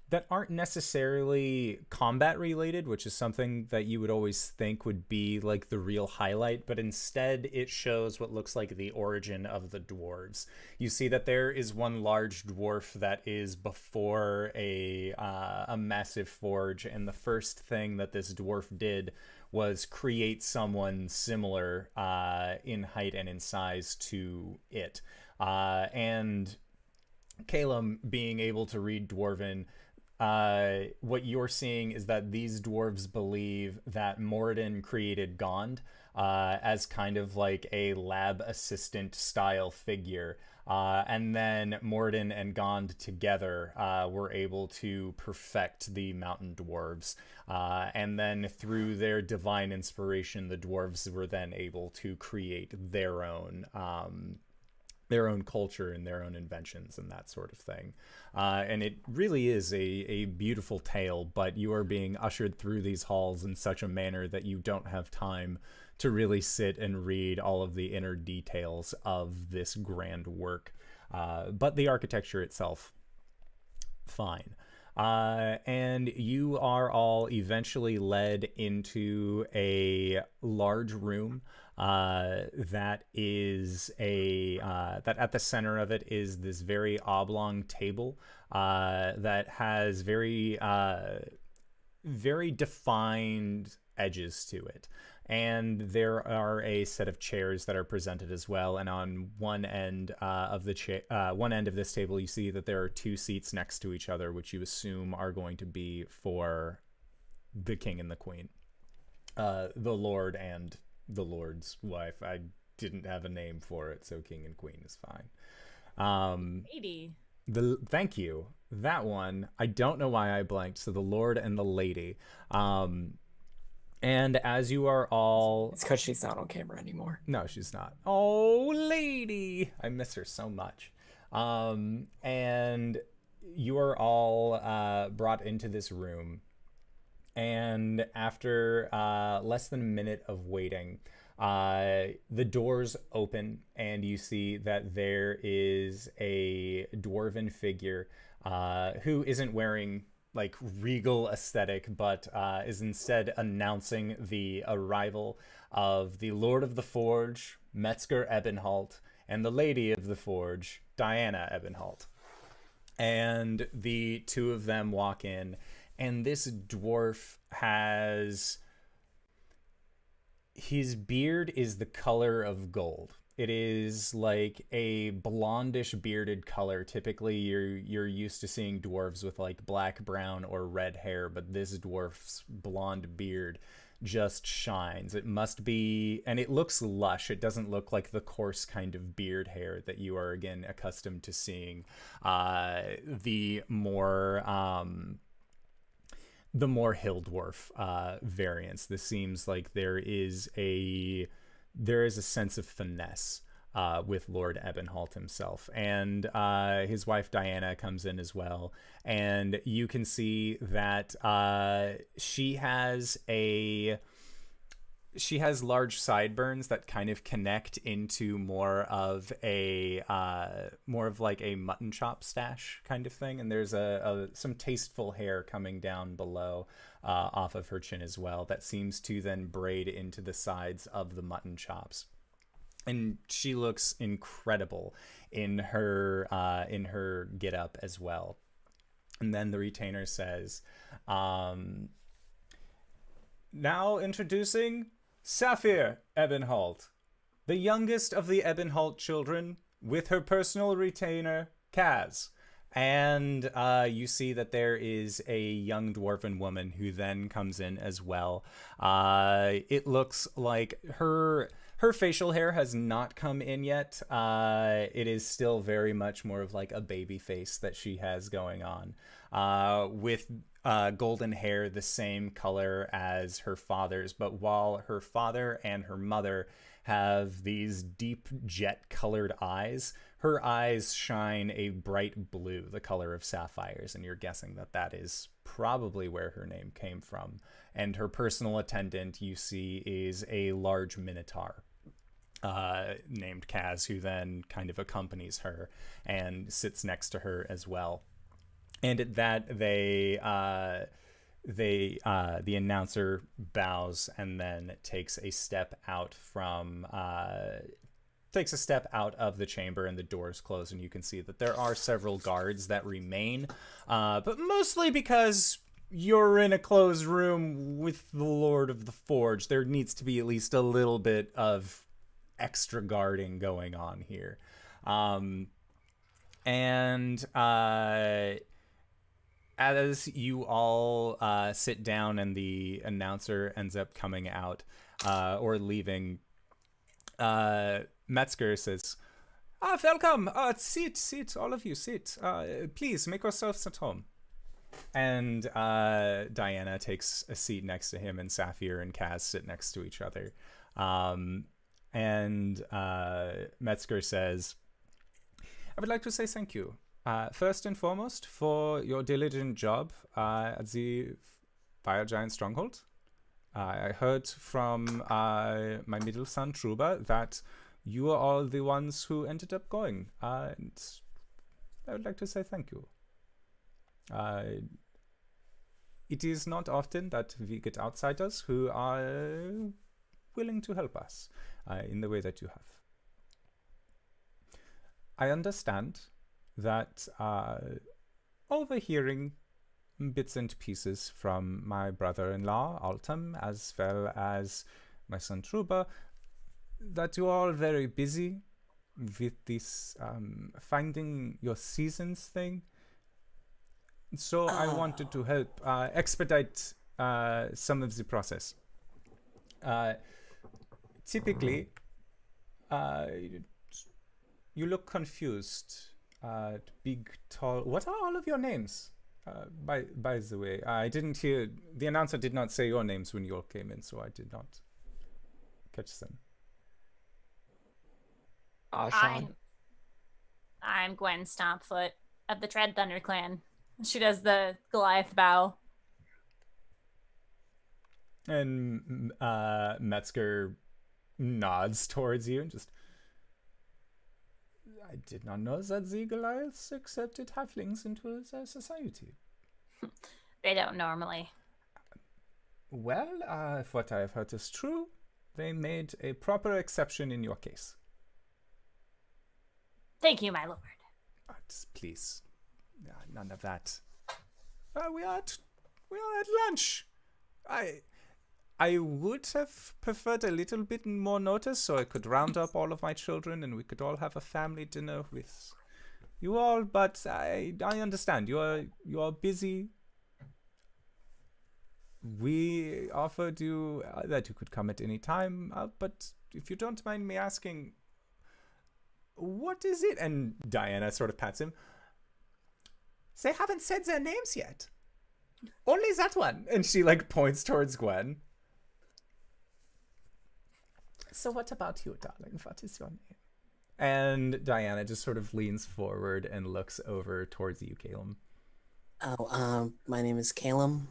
that aren't necessarily combat related, which is something that you would always think would be like the real highlight, but instead it shows what looks like the origin of the dwarves. You see that there is one large dwarf that is before a uh, a massive forge, and the first thing that this dwarf did was create someone similar uh, in height and in size to it. Uh, and Caelum being able to read Dwarven, uh, what you're seeing is that these dwarves believe that Moradin created Gond uh, as kind of like a lab assistant style figure. Uh, and then Moradin and Gond together uh, were able to perfect the mountain dwarves. Uh, and then through their divine inspiration, the dwarves were then able to create their own um, their own culture and their own inventions and that sort of thing. Uh, and it really is a, a beautiful tale, but you are being ushered through these halls in such a manner that you don't have time to really sit and read all of the inner details of this grand work. Uh, but the architecture itself, fine. Uh, and you are all eventually led into a large room uh, that is a uh, that at the center of it is this very oblong table uh, that has very uh, very defined edges to it. And there are a set of chairs that are presented as well. And on one end uh, of the cha- uh, one end of this table, you see that there are two seats next to each other, which you assume are going to be for the king and the queen, uh, the lord and the lord's wife. I didn't have a name for it, so king and queen is fine. Um, Lady. the thank you that one i don't know why i blanked so the lord and the lady um and as you are all It's because she's not on camera anymore. no she's not oh lady i miss her so much um and you are all uh, brought into this room, and after uh, less than a minute of waiting, uh, the doors open, and you see that there is a dwarven figure uh, who isn't wearing like regal aesthetic, but uh, is instead announcing the arrival of the Lord of the Forge, Metzger Ebenholt, and the Lady of the Forge, Diana Ebenholt. And the two of them walk in, and this dwarf has. His beard is the color of gold. It is like a blondish bearded color. Typically, you're you're used to seeing dwarves with like black, brown, or red hair, but this dwarf's blonde beard just shines. It must be, and it looks lush. It doesn't look like the coarse kind of beard hair that you are again accustomed to seeing. Uh, the more um, the more hill dwarf uh, variants. This seems like there is a there is a sense of finesse uh, with Lord Ebenholt himself. And uh, his wife Diana comes in as well. And you can see that uh, she has a. She has large sideburns that kind of connect into more of a uh, more of like a mutton chop stash kind of thing, and there's a, a some tasteful hair coming down below uh, off of her chin as well that seems to then braid into the sides of the mutton chops and she looks incredible in her uh, in her get up as well. And then the retainer says, um, "Now introducing Saphir Ebenholt, the youngest of the Ebenholt children, with her personal retainer Kaz." And uh, you see that there is a young dwarven woman who then comes in as well. Uh, it looks like her her facial hair has not come in yet. Uh, it is still very much more of like a baby face that she has going on, uh, with uh, golden hair the same color as her father's. But while her father and her mother have these deep jet colored eyes, her eyes shine a bright blue, the color of sapphires, and you're guessing that that is probably where her name came from. And her personal attendant, you see, is a large minotaur uh, named Kaz, who then kind of accompanies her and sits next to her as well. And at that, they uh, they uh, the announcer bows and then takes a step out from uh, takes a step out of the chamber and the doors close and you can see that there are several guards that remain uh, but mostly because you're in a closed room with the lord of the forge there needs to be at least a little bit of extra guarding going on here. Um, and uh, as you all uh, sit down and the announcer ends up coming out uh, or leaving, uh, Metzger says, "Ah, welcome. Uh, sit, sit, all of you, sit. Uh, please make yourselves at home." And uh, Diana takes a seat next to him, and Sapphire and Kaz sit next to each other. Um, and uh, Metzger says, "I would like to say thank you uh, first and foremost, for your diligent job uh, at the Fire Giant Stronghold. Uh, I heard from uh, my middle son, Truba, that you are all the ones who ended up going. Uh, and I would like to say thank you. It is not often that we get outsiders who are willing to help us in the way that you have. I understand that uh, overhearing bits and pieces from my brother-in-law Altam, as well as my son Truba, that you are all very busy with this um, finding your seasons thing. So I wanted to help uh, expedite uh, some of the process. Uh, typically, uh, you look confused uh, big, tall. What are all of your names? Uh, by by the way, I didn't hear the announcer did not say your names when you all came in, so I did not catch them. Uh, I'm, I'm Gwen Stompfoot. of the Tread Thunder clan. She does the Goliath bow. And mm, uh, Metzger nods towards you and just. I did not know that the Goliaths accepted halflings into their society. They don't normally. Well, uh, if what I have heard is true, they made a proper exception in your case. Thank you, my lord. Uh, please, uh, none of that. Uh, we are at, we are at lunch. I I would have preferred a little bit more notice so I could round up all of my children and we could all have a family dinner with you all. But I I understand you are you are busy. We offered you uh, that you could come at any time, uh, but if you don't mind me asking, what is it? And Diana sort of pats him. They haven't said their names yet. Only that one. And she like points towards Gwen. So what about you, darling? What is your name? And Diana just sort of leans forward and looks over towards you, Caleb. Oh, um, my name is Caelum.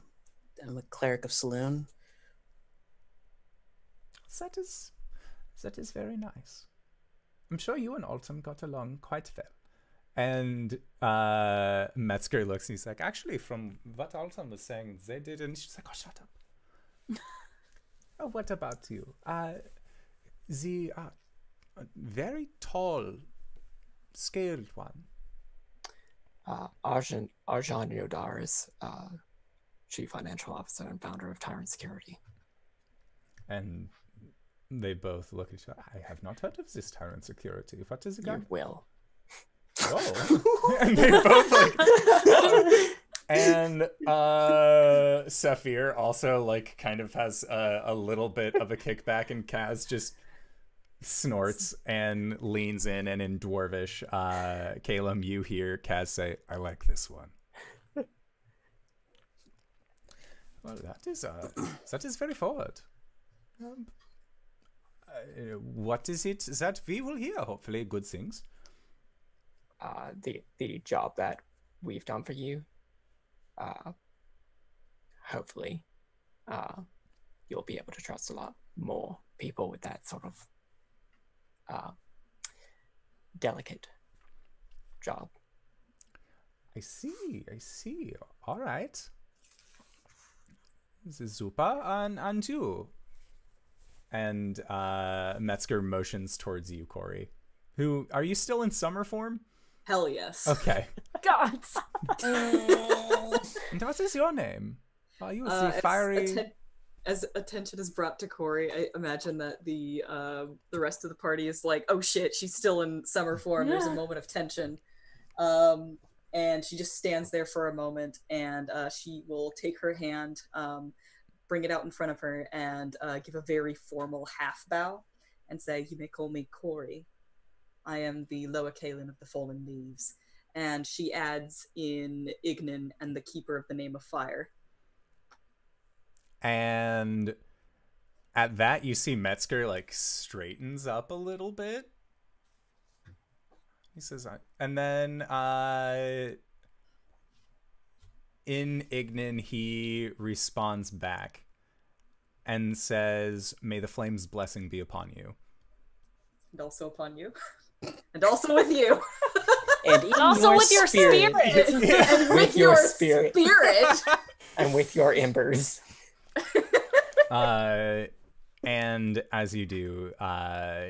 I'm a cleric of Selûne. That is that is very nice. I'm sure you and Alton got along quite well. And uh, Metzger looks and he's like, actually, from what Alton was saying, they did. And she's like, oh, shut up. oh, what about you? Uh, the uh, very tall, scaled one. Uh, Arjun Arjan Yodar is uh, chief financial officer and founder of Tyrant Security. And they both look at each other. I have not heard of this tyrant security. What is it? guy? You will. Whoa. and they both like. and uh Saphir also like kind of has a, a little bit of a kickback, and Kaz just snorts and leans in, and in Dwarvish, uh, Caleb, you hear Kaz say, "I like this one." well, that is uh, that is very forward. Um, uh, what is it that we will hear? Hopefully, good things. Uh, the the job that we've done for you. Uh, hopefully, uh, you'll be able to trust a lot more people with that sort of uh, delicate job. I see. I see. All right. This is super. And and you. And uh, Metzger motions towards you, Cori. Who are you still in summer form? Hell yes. Okay. God. and what is your name? Are you Uh, the fiery? atten- as attention is brought to Cori, I imagine that the uh, the rest of the party is like, "Oh shit, she's still in summer form." There's a moment of tension, um, and she just stands there for a moment, and uh, she will take her hand, um, bring it out in front of her, and uh, give a very formal half bow, and say, "You may call me Cori. I am the Loa Kalin of the Fallen Leaves." And she adds in Ignan and the Keeper of the Name of Fire. And at that, you see Metzger like straightens up a little bit. He says, "I-" and then uh, in Ignan, he responds back and says, "May the flame's blessing be upon you." and also upon you, and also with you, And in Also with your spirit. and With your spirit. spirit. and with your embers. uh, and as you do, uh,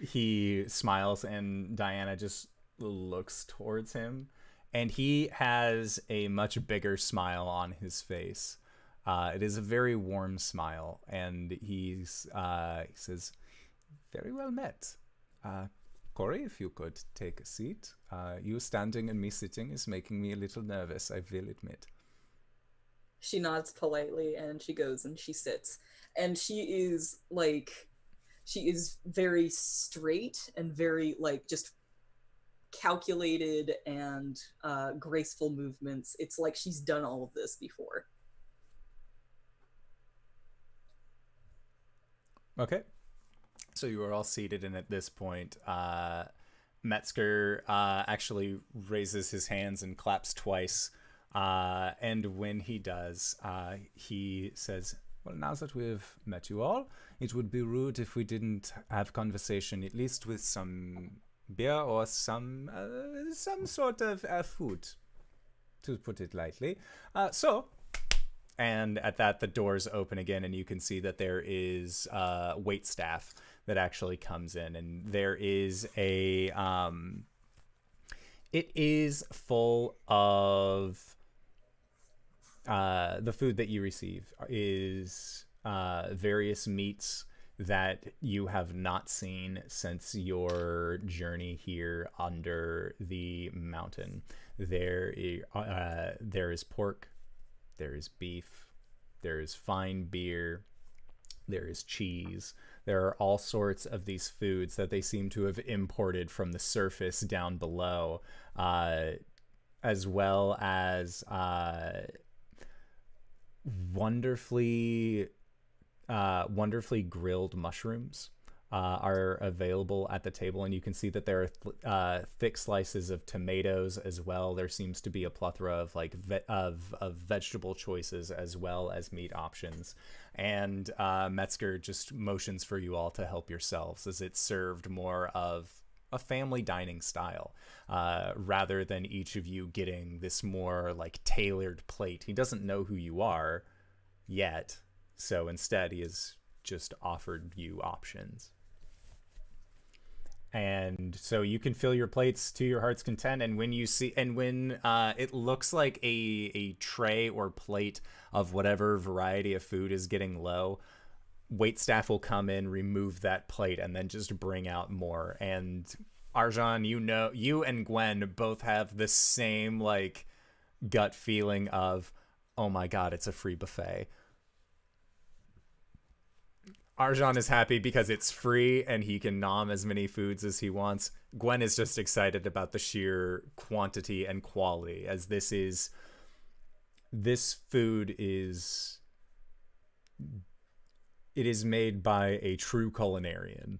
he smiles, and Diana just looks towards him, and he has a much bigger smile on his face. Uh, it is a very warm smile, and he's uh, he says, "Very well met, uh, Cori. If you could take a seat. Uh, you standing and me sitting is making me a little nervous. I will admit." She nods politely and she goes and she sits, and she is like, she is very straight and very like just calculated and uh, graceful movements. It's like she's done all of this before. Okay. So you are all seated, and at this point, uh, Metzger uh, actually raises his hands and claps twice. Uh, and when he does, uh, he says, Well, now that we've met you all, it would be rude if we didn't have conversation, at least with some beer or some uh, some sort of uh, food, to put it lightly. Uh, so, and at that, the doors open again, and you can see that there is uh, wait staff that actually comes in, and there is a um, it is full of uh, the food that you receive is uh, various meats that you have not seen since your journey here under the mountain. There, uh, there is pork, there is beef, there is fine beer, there is cheese. There are all sorts of these foods that they seem to have imported from the surface down below, uh, as well as uh, wonderfully uh, wonderfully grilled mushrooms uh, are available at the table, and you can see that there are th- uh, thick slices of tomatoes as well. There seems to be a plethora of like of of vegetable choices as well as meat options. And uh, Metzger just motions for you all to help yourselves as it's served more of a family dining style uh, rather than each of you getting this more like tailored plate. He doesn't know who you are yet, so instead he has just offered you options. And so you can fill your plates to your heart's content. And when you see, and when uh, it looks like a a tray or plate of whatever variety of food is getting low, wait staff will come in, remove that plate, and then just bring out more. And Arjan, you know, you and Gwen both have the same like gut feeling of, oh my god, it's a free buffet. Arjan is happy because it's free and he can nom as many foods as he wants. Gwen is just excited about the sheer quantity and quality as this is this food is it is made by a true culinarian.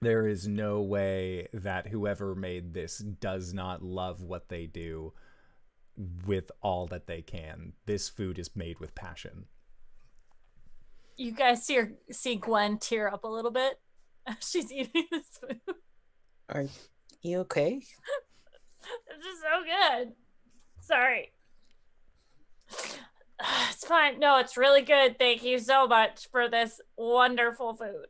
There is no way that whoever made this does not love what they do with all that they can. This food is made with passion. You guys see her, see Gwen tear up a little bit. as She's eating this food. Are you okay? It's just so good. Sorry. It's fine. No, it's really good. Thank you so much for this wonderful food.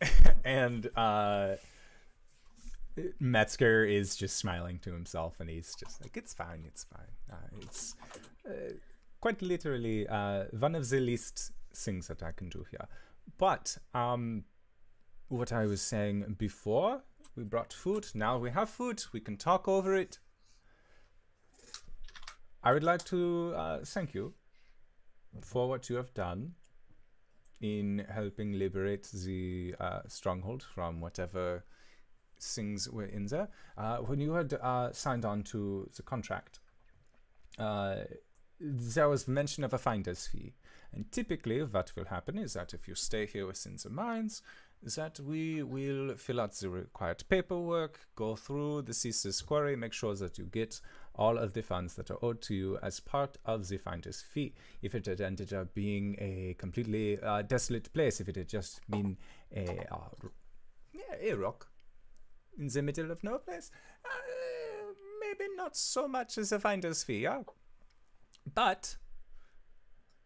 and uh Metzger is just smiling to himself and he's just like it's fine it's fine uh, it's uh, quite literally uh one of the least things that I can do here but um what I was saying before we brought food now we have food we can talk over it I would like to uh, thank you for what you have done in helping liberate the uh, stronghold from whatever things were in there. Uh, when you had uh, signed on to the contract, uh, there was mention of a finder's fee. And typically, what will happen is that if you stay here within the mines, that we will fill out the required paperwork, go through the ceaseless quarry, make sure that you get all of the funds that are owed to you as part of the finder's fee. If it had ended up being a completely uh, desolate place, if it had just been a, uh, a rock in the middle of no place, uh, maybe not so much as a finder's fee, yeah? But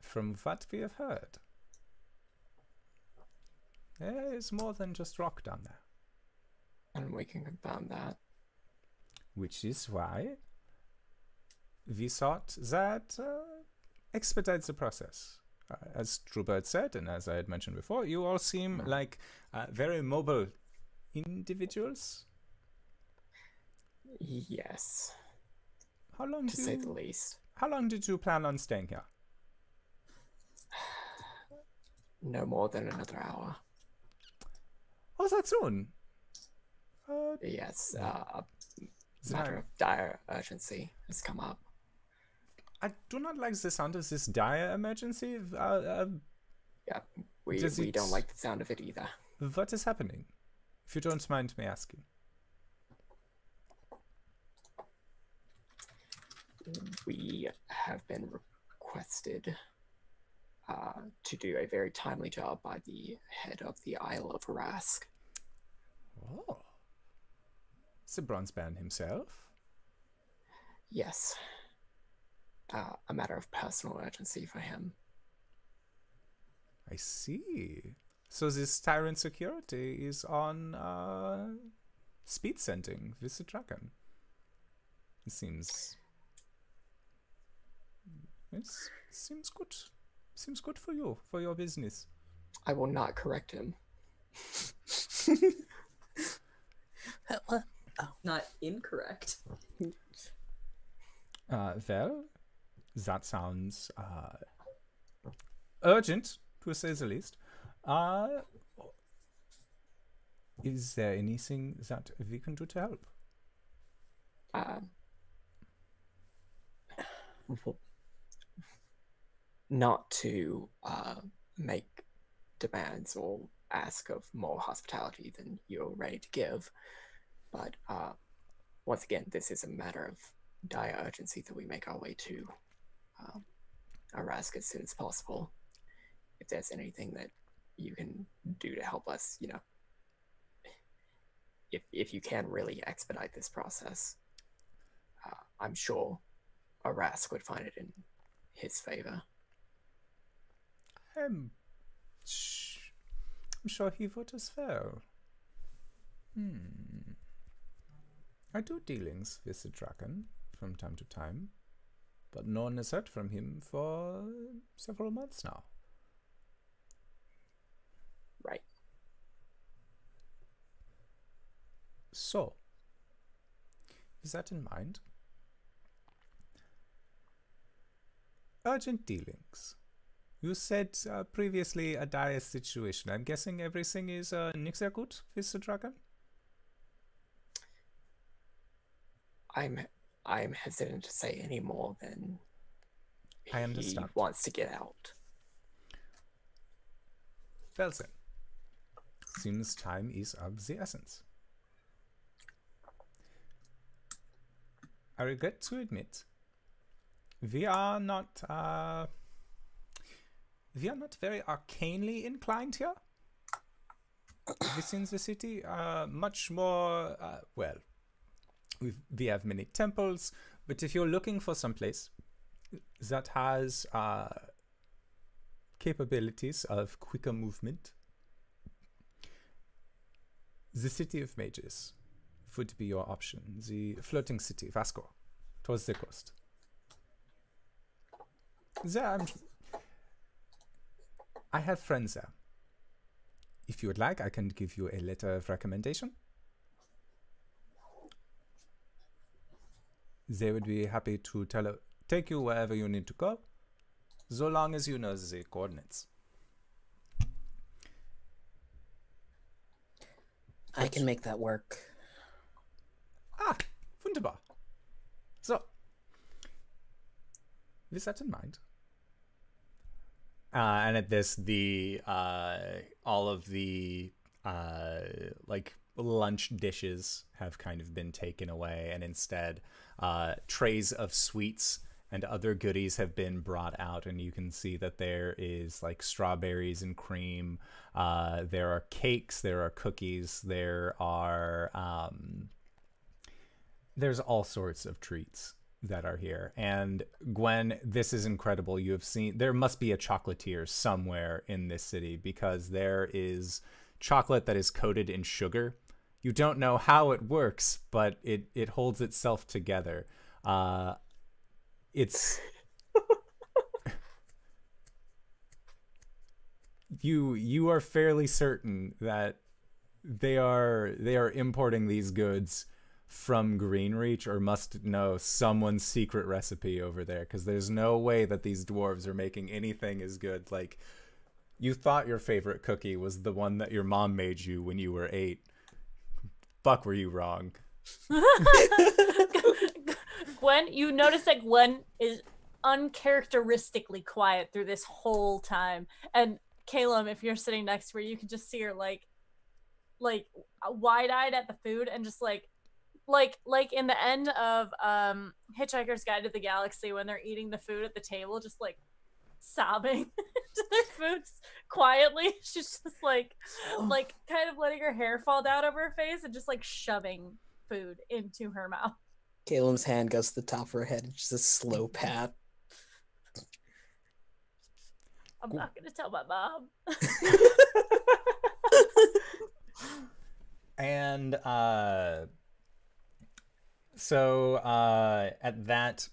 from what we have heard, there is more than just rock down there. And we can confirm that. which is why we thought that uh, expedites the process. Uh, as Truebird said, and as I had mentioned before, you all seem like uh, very mobile individuals. Yes, How long to say you, the least. How long did you plan on staying here? No more than another hour. Oh, that soon. Uh, Yes, uh, a matter of dire urgency has come up. I do not like the sound of this dire emergency. Uh, uh, Yeah, we we it- don't like the sound of it either. what is happening? If you don't mind me asking. We have been requested uh, to do a very timely job by the head of the Isle of Rask. Oh. It's the bronze band himself. Yes. Uh, a matter of personal urgency for him. I see. So this tyrant security is on uh, speed sending with the dragon. It seems. It seems good. Seems good for you, for your business. I will not correct him. What? Not incorrect. Uh, well, that sounds uh, urgent, to say the least. Uh, is there anything that we can do to help? Uh, not to uh, make demands or ask of more hospitality than you're ready to give, but uh, once again, this is a matter of dire urgency that we make our way to um, as soon as possible. If there's anything that you can do to help us, you know, if if you can really expedite this process, uh, I'm sure Arasthk would find it in his favor. I'm, sh- I'm sure he would as well. Hmm. I do dealings with the dragon from time to time, but no one has heard from him for several months now. Right. So, with that in mind, urgent dealings. You said uh, previously a dire situation. I'm guessing everything is uh, nicht sehr gut with the dragon? I'm I'm hesitant to say any more than I he understand. wants to get out. Well then, seems time is of the essence. I regret to admit, we are not, uh, we are not very arcanely inclined here. Within the city, uh, much more, uh, well, we've, we have many temples, but if you're looking for some place that has, uh, capabilities of quicker movement. The city of mages would be your option. The floating city, Vasco, towards the coast. There, I'm, I have friends there. If you would like, I can give you a letter of recommendation. They would be happy to tell, take you wherever you need to go, so long as you know the coordinates. I can make that work. Ah, wunderbar. So, with that in mind, uh, and at this, the uh, all of the uh, like lunch dishes have kind of been taken away, and instead, uh, trays of sweets and other goodies have been brought out, and you can see that there is like strawberries and cream. Uh, there are cakes, there are cookies, there are um, there's all sorts of treats that are here. And Gwen, this is incredible. You have seen there must be a chocolatier somewhere in this city because there is chocolate that is coated in sugar. You don't know how it works, but it it holds itself together. Uh, it's you you are fairly certain that they are they are importing these goods from Greenreach or must know someone's secret recipe over there because there's no way that these dwarves are making anything as good like you thought your favorite cookie was the one that your mom made you when you were 8 fuck were you wrong Gwen, you notice that Gwen is uncharacteristically quiet through this whole time. And Caleb, if you're sitting next to her, you can just see her like like wide-eyed at the food and just like like like in the end of um Hitchhiker's Guide to the Galaxy when they're eating the food at the table, just like sobbing to their foods quietly. She's just like like kind of letting her hair fall down over her face and just like shoving food into her mouth. Caleb's hand goes to the top of her head. It's just a slow pat. I'm not gonna tell my mom. and uh so uh at that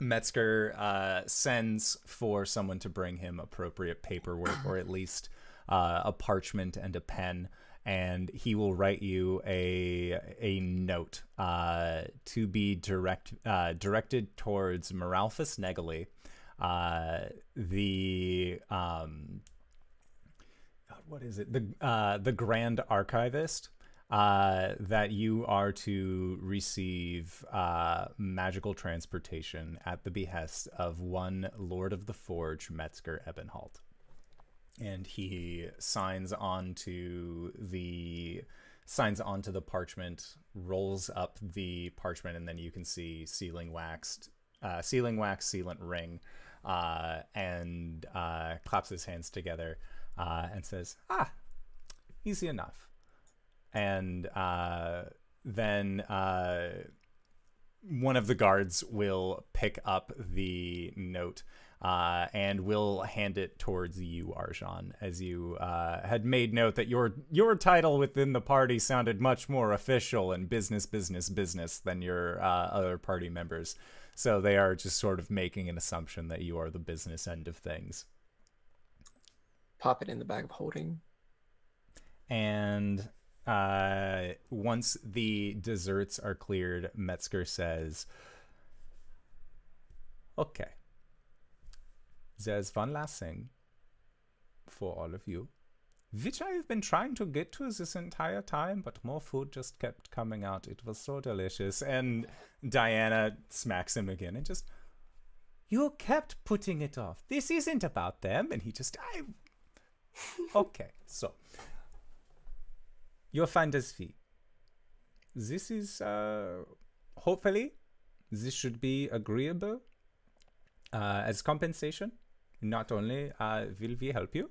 Metzger uh sends for someone to bring him appropriate paperwork or at least uh, a parchment and a pen and he will write you a a note uh, to be direct uh, directed towards Moralphus Negally, uh, the um, what is it? The uh, the Grand Archivist. Uh, that you are to receive uh, magical transportation at the behest of one Lord of the Forge, Metzger Ebenhalt and he signs onto the signs onto the parchment, rolls up the parchment, and then you can see sealing waxed, uh, sealing wax sealant ring, uh, and uh, claps his hands together uh, and says, "Ah, easy enough." And uh, then uh, one of the guards will pick up the note uh, and will hand it towards you, Arjan, as you uh, had made note that your your title within the party sounded much more official and business, business, business than your uh, other party members. So they are just sort of making an assumption that you are the business end of things. Pop it in the bag of holding. And uh, once the desserts are cleared, Metzger says, "Okay." there's one last thing for all of you, which I've been trying to get to this entire time, but more food just kept coming out. It was so delicious. And Diana smacks him again and just, You kept putting it off. This isn't about them. And he just, I. Okay, so. Your fee. This is, uh, hopefully, this should be agreeable uh, as compensation not only uh, will we help you,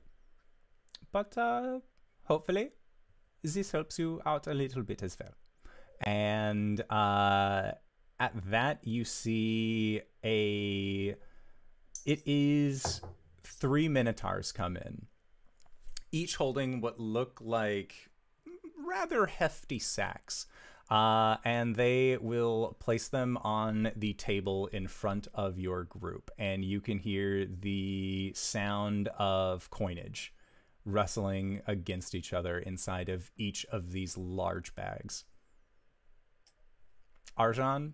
but uh, hopefully this helps you out a little bit as well. And uh, at that, you see a. It is three minotaurs come in, each holding what look like rather hefty sacks. Uh, and they will place them on the table in front of your group, and you can hear the sound of coinage rustling against each other inside of each of these large bags. Arjan,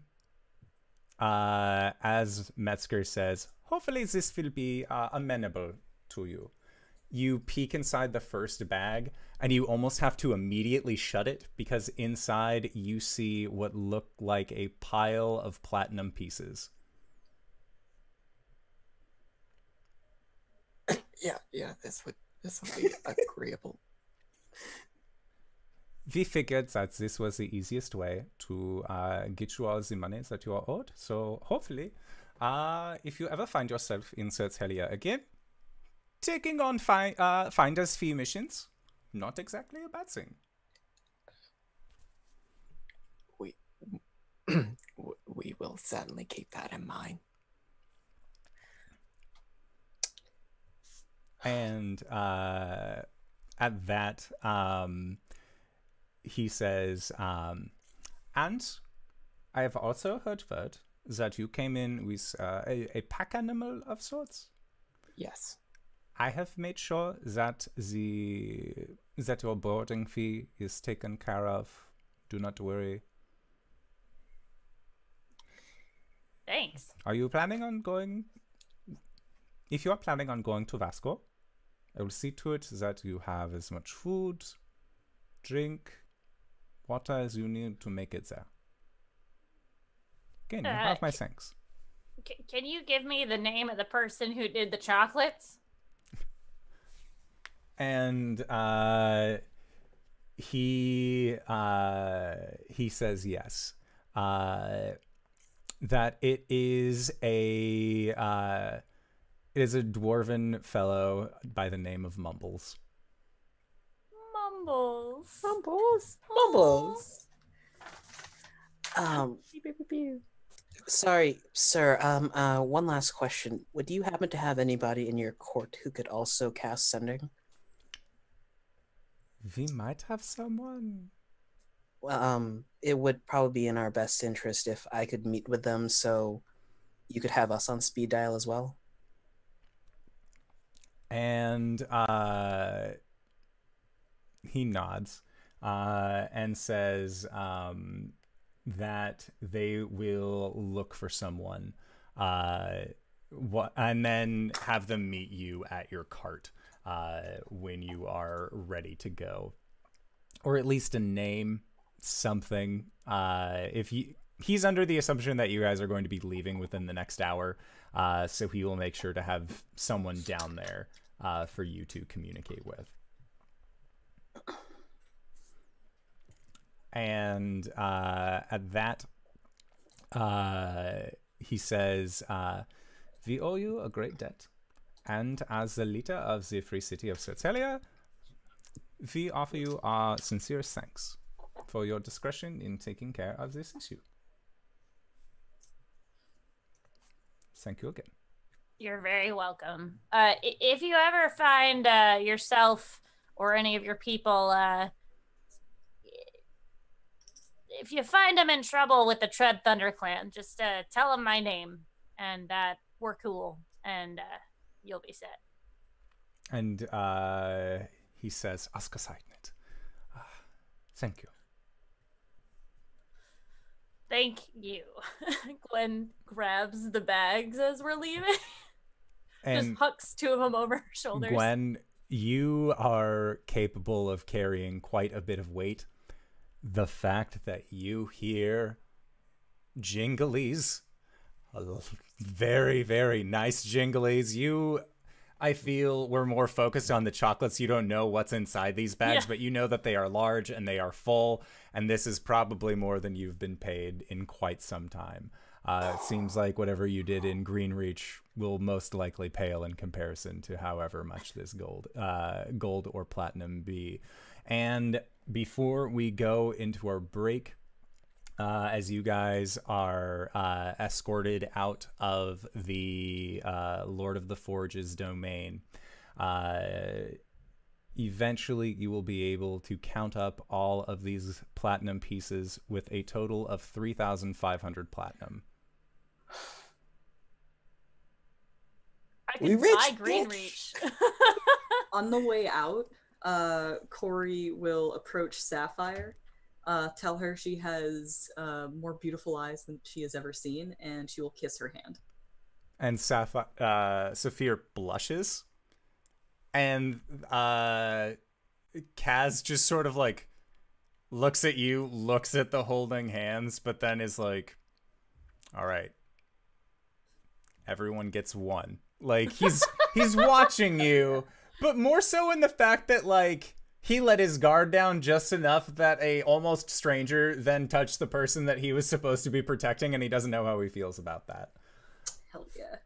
uh, as Metzger says, hopefully this will be uh, amenable to you you peek inside the first bag and you almost have to immediately shut it because inside you see what look like a pile of platinum pieces. yeah, yeah, this would this would be agreeable. We figured that this was the easiest way to uh, get you all the money that you are owed. So hopefully, uh, if you ever find yourself in Sertelia again, taking on fi- uh, finder's fee missions, not exactly a bad thing. We we will certainly keep that in mind. And uh, at that, um, he says, um, and I have also heard word that you came in with uh, a, a pack animal of sorts. Yes. I have made sure that the that your boarding fee is taken care of. Do not worry. Thanks. Are you planning on going? If you are planning on going to Vasco, I will see to it that you have as much food, drink, water as you need to make it there. Again, you Uh, have my thanks. Can you give me the name of the person who did the chocolates? And uh, he uh, he says yes. Uh, that it is a uh, it is a dwarven fellow by the name of Mumbles. Mumbles. Mumbles. Mumbles. Um, sorry, sir. Um, uh, one last question. Would you happen to have anybody in your court who could also cast sending? We might have someone. Well, um, it would probably be in our best interest if I could meet with them, so you could have us on speed dial as well. And uh, he nods uh, and says um, that they will look for someone. Uh, what, and then have them meet you at your cart uh, when you are ready to go, or at least a name, something. Uh, if you, he's under the assumption that you guys are going to be leaving within the next hour, uh, so he will make sure to have someone down there uh, for you to communicate with. And uh, at that, uh, he says, uh, "We owe you a great debt." And as the leader of the free city of Certelia, we offer you our sincere thanks for your discretion in taking care of this issue. Thank you again. You're very welcome. Uh, if you ever find uh, yourself or any of your people, uh, if you find them in trouble with the Tread Thunder Clan, just uh, tell them my name and that we're cool and uh, you'll be set. And uh, he says, Ausgezeichnet. Uh, thank you. Thank you. Gwen grabs the bags as we're leaving. And just hucks two of them over her shoulders. Gwen, you are capable of carrying quite a bit of weight. The fact that you hear jinglies, a l- very, very nice jinglies, you, I feel, were more focused on the chocolates. You don't know what's inside these bags, Yeah. but you know that they are large and they are full, and this is probably more than you've been paid in quite some time. Uh, it seems like whatever you did in Greenreach will most likely pale in comparison to however much this gold, uh, gold or platinum be. And before we go into our break, uh, as you guys are uh, escorted out of the uh, Lord of the Forge's domain, uh, eventually you will be able to count up all of these platinum pieces with a total of 3,500 platinum. I We could rich, buy bitch. Greenreach. On the way out, uh, Corey will approach Sapphire, uh, tell her she has uh, more beautiful eyes than she has ever seen, and she will kiss her hand. and Sapphire, uh, blushes, and uh, Kaz just sort of like looks at you, looks at the holding hands, but then is like, "All right, everyone gets one." Like he's he's watching you, but more so in the fact that like he let his guard down just enough that a almost stranger then touched the person that he was supposed to be protecting, and he doesn't know how he feels about that. Hell yeah.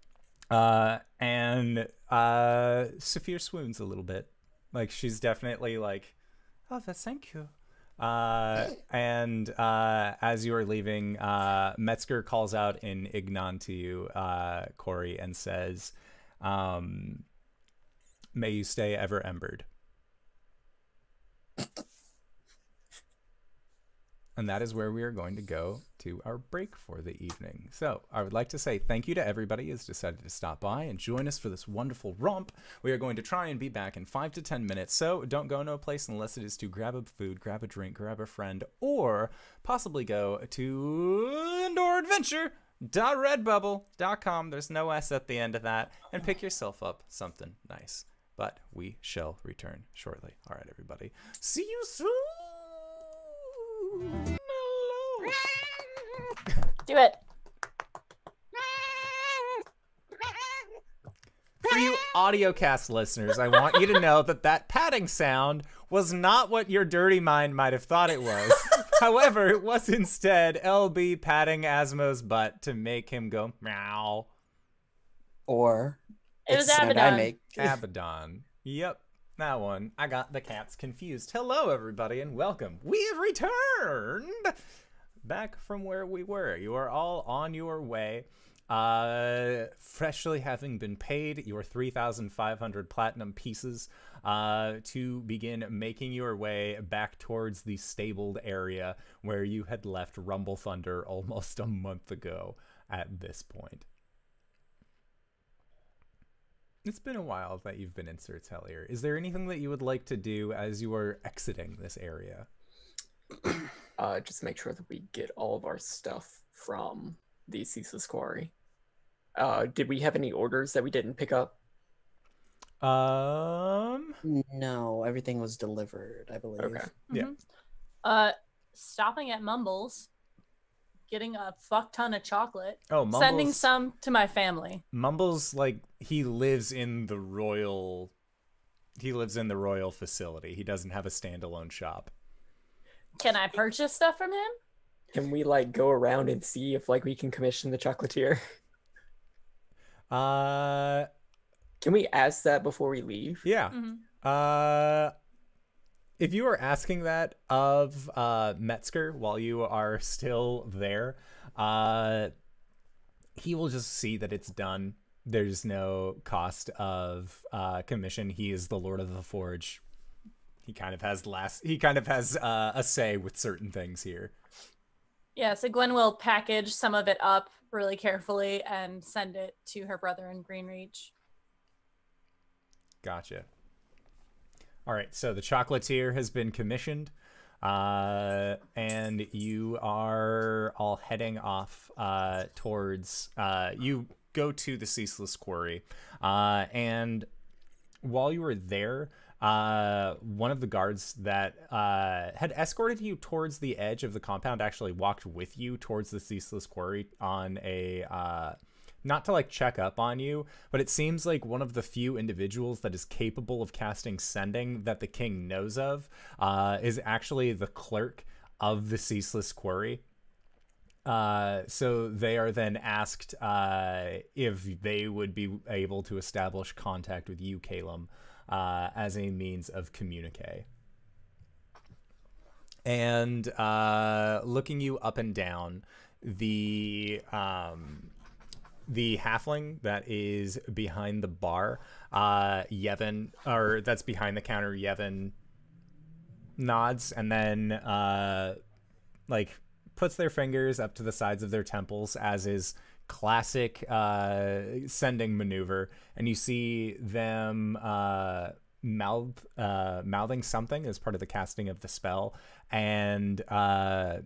Uh, and uh, Saphir swoons a little bit. Like she's definitely like, oh, that's thank you. Uh, and uh, as you are leaving, uh, Metzger calls out in Ignan to you, uh, Cori, and says, um, "May you stay ever embered." And that is where we are going to go to our break for the evening. So, I would like to say thank you to everybody who's decided to stop by and join us for this wonderful romp. We are going to try and be back in five to 10 minutes. So, don't go no place unless it is to grab a food, grab a drink, grab a friend, or possibly go to indooradventure.redbubble.com. There's no S at the end of that. And pick yourself up something nice. But we shall return shortly. All right, everybody. See you soon. Hello. Do it. for you audiocast listeners, I want you to know that that patting sound was not what your dirty mind might have thought it was. However, it was instead LB patting Asmo's butt to make him go meow. Or It was it's I Abaddon. make. Abaddon. Yep, that one. I got the cats confused. Hello, everybody, and welcome. We have returned back from where we were. You are all on your way. Uh, freshly having been paid your 3,500 platinum pieces uh, to begin making your way back towards the stabled area where you had left Rumble Thunder almost a month ago at this point. It's been a while that you've been in Sirt's Hellier. Is there anything that you would like to do as you are exiting this area? Uh, just make sure that we get all of our stuff from the ceaseless quarry. Uh, did we have any orders that we didn't pick up? Um, No, everything was delivered, I believe. Okay. Yeah. Mhm. Uh, stopping at Mumbles, getting a fuck ton of chocolate, oh, Mumbles. sending some to my family. Mumbles like he lives in the royal. He lives in the royal facility. He doesn't have a standalone shop. Can I purchase stuff from him? Can we like go around and see if like we can commission the chocolatier? Uh, Can we ask that before we leave? yeah. Mhm. Uh, if you are asking that of uh, Metzger while you are still there, uh, he will just see that it's done. There's no cost of uh, commission. He is the Lord of the Forge. He kind of has last. He kind of has uh, a say with certain things here. Yeah, so Gwen will package some of it up really carefully and send it to her brother in Greenreach. Gotcha. All right, so the chocolatier has been commissioned, uh, and you are all heading off uh, towards. Uh, you go to the ceaseless quarry, uh, and while you were there, uh, one of the guards that uh, had escorted you towards the edge of the compound actually walked with you towards the ceaseless quarry on a. Not to like check up on you, but it seems like one of the few individuals that is capable of casting sending that the king knows of uh, is actually the clerk of the ceaseless quarry. Uh, so they are then asked uh, if they would be able to establish contact with you, Caelum, uh, as a means of communique. And uh, looking you up and down, the um, the halfling that is behind the bar, uh, Yevon, or that's behind the counter, Yevon nods and then uh, like puts their fingers up to the sides of their temples as is classic uh, sending maneuver, and you see them uh, mouth uh, mouthing something as part of the casting of the spell, and uh,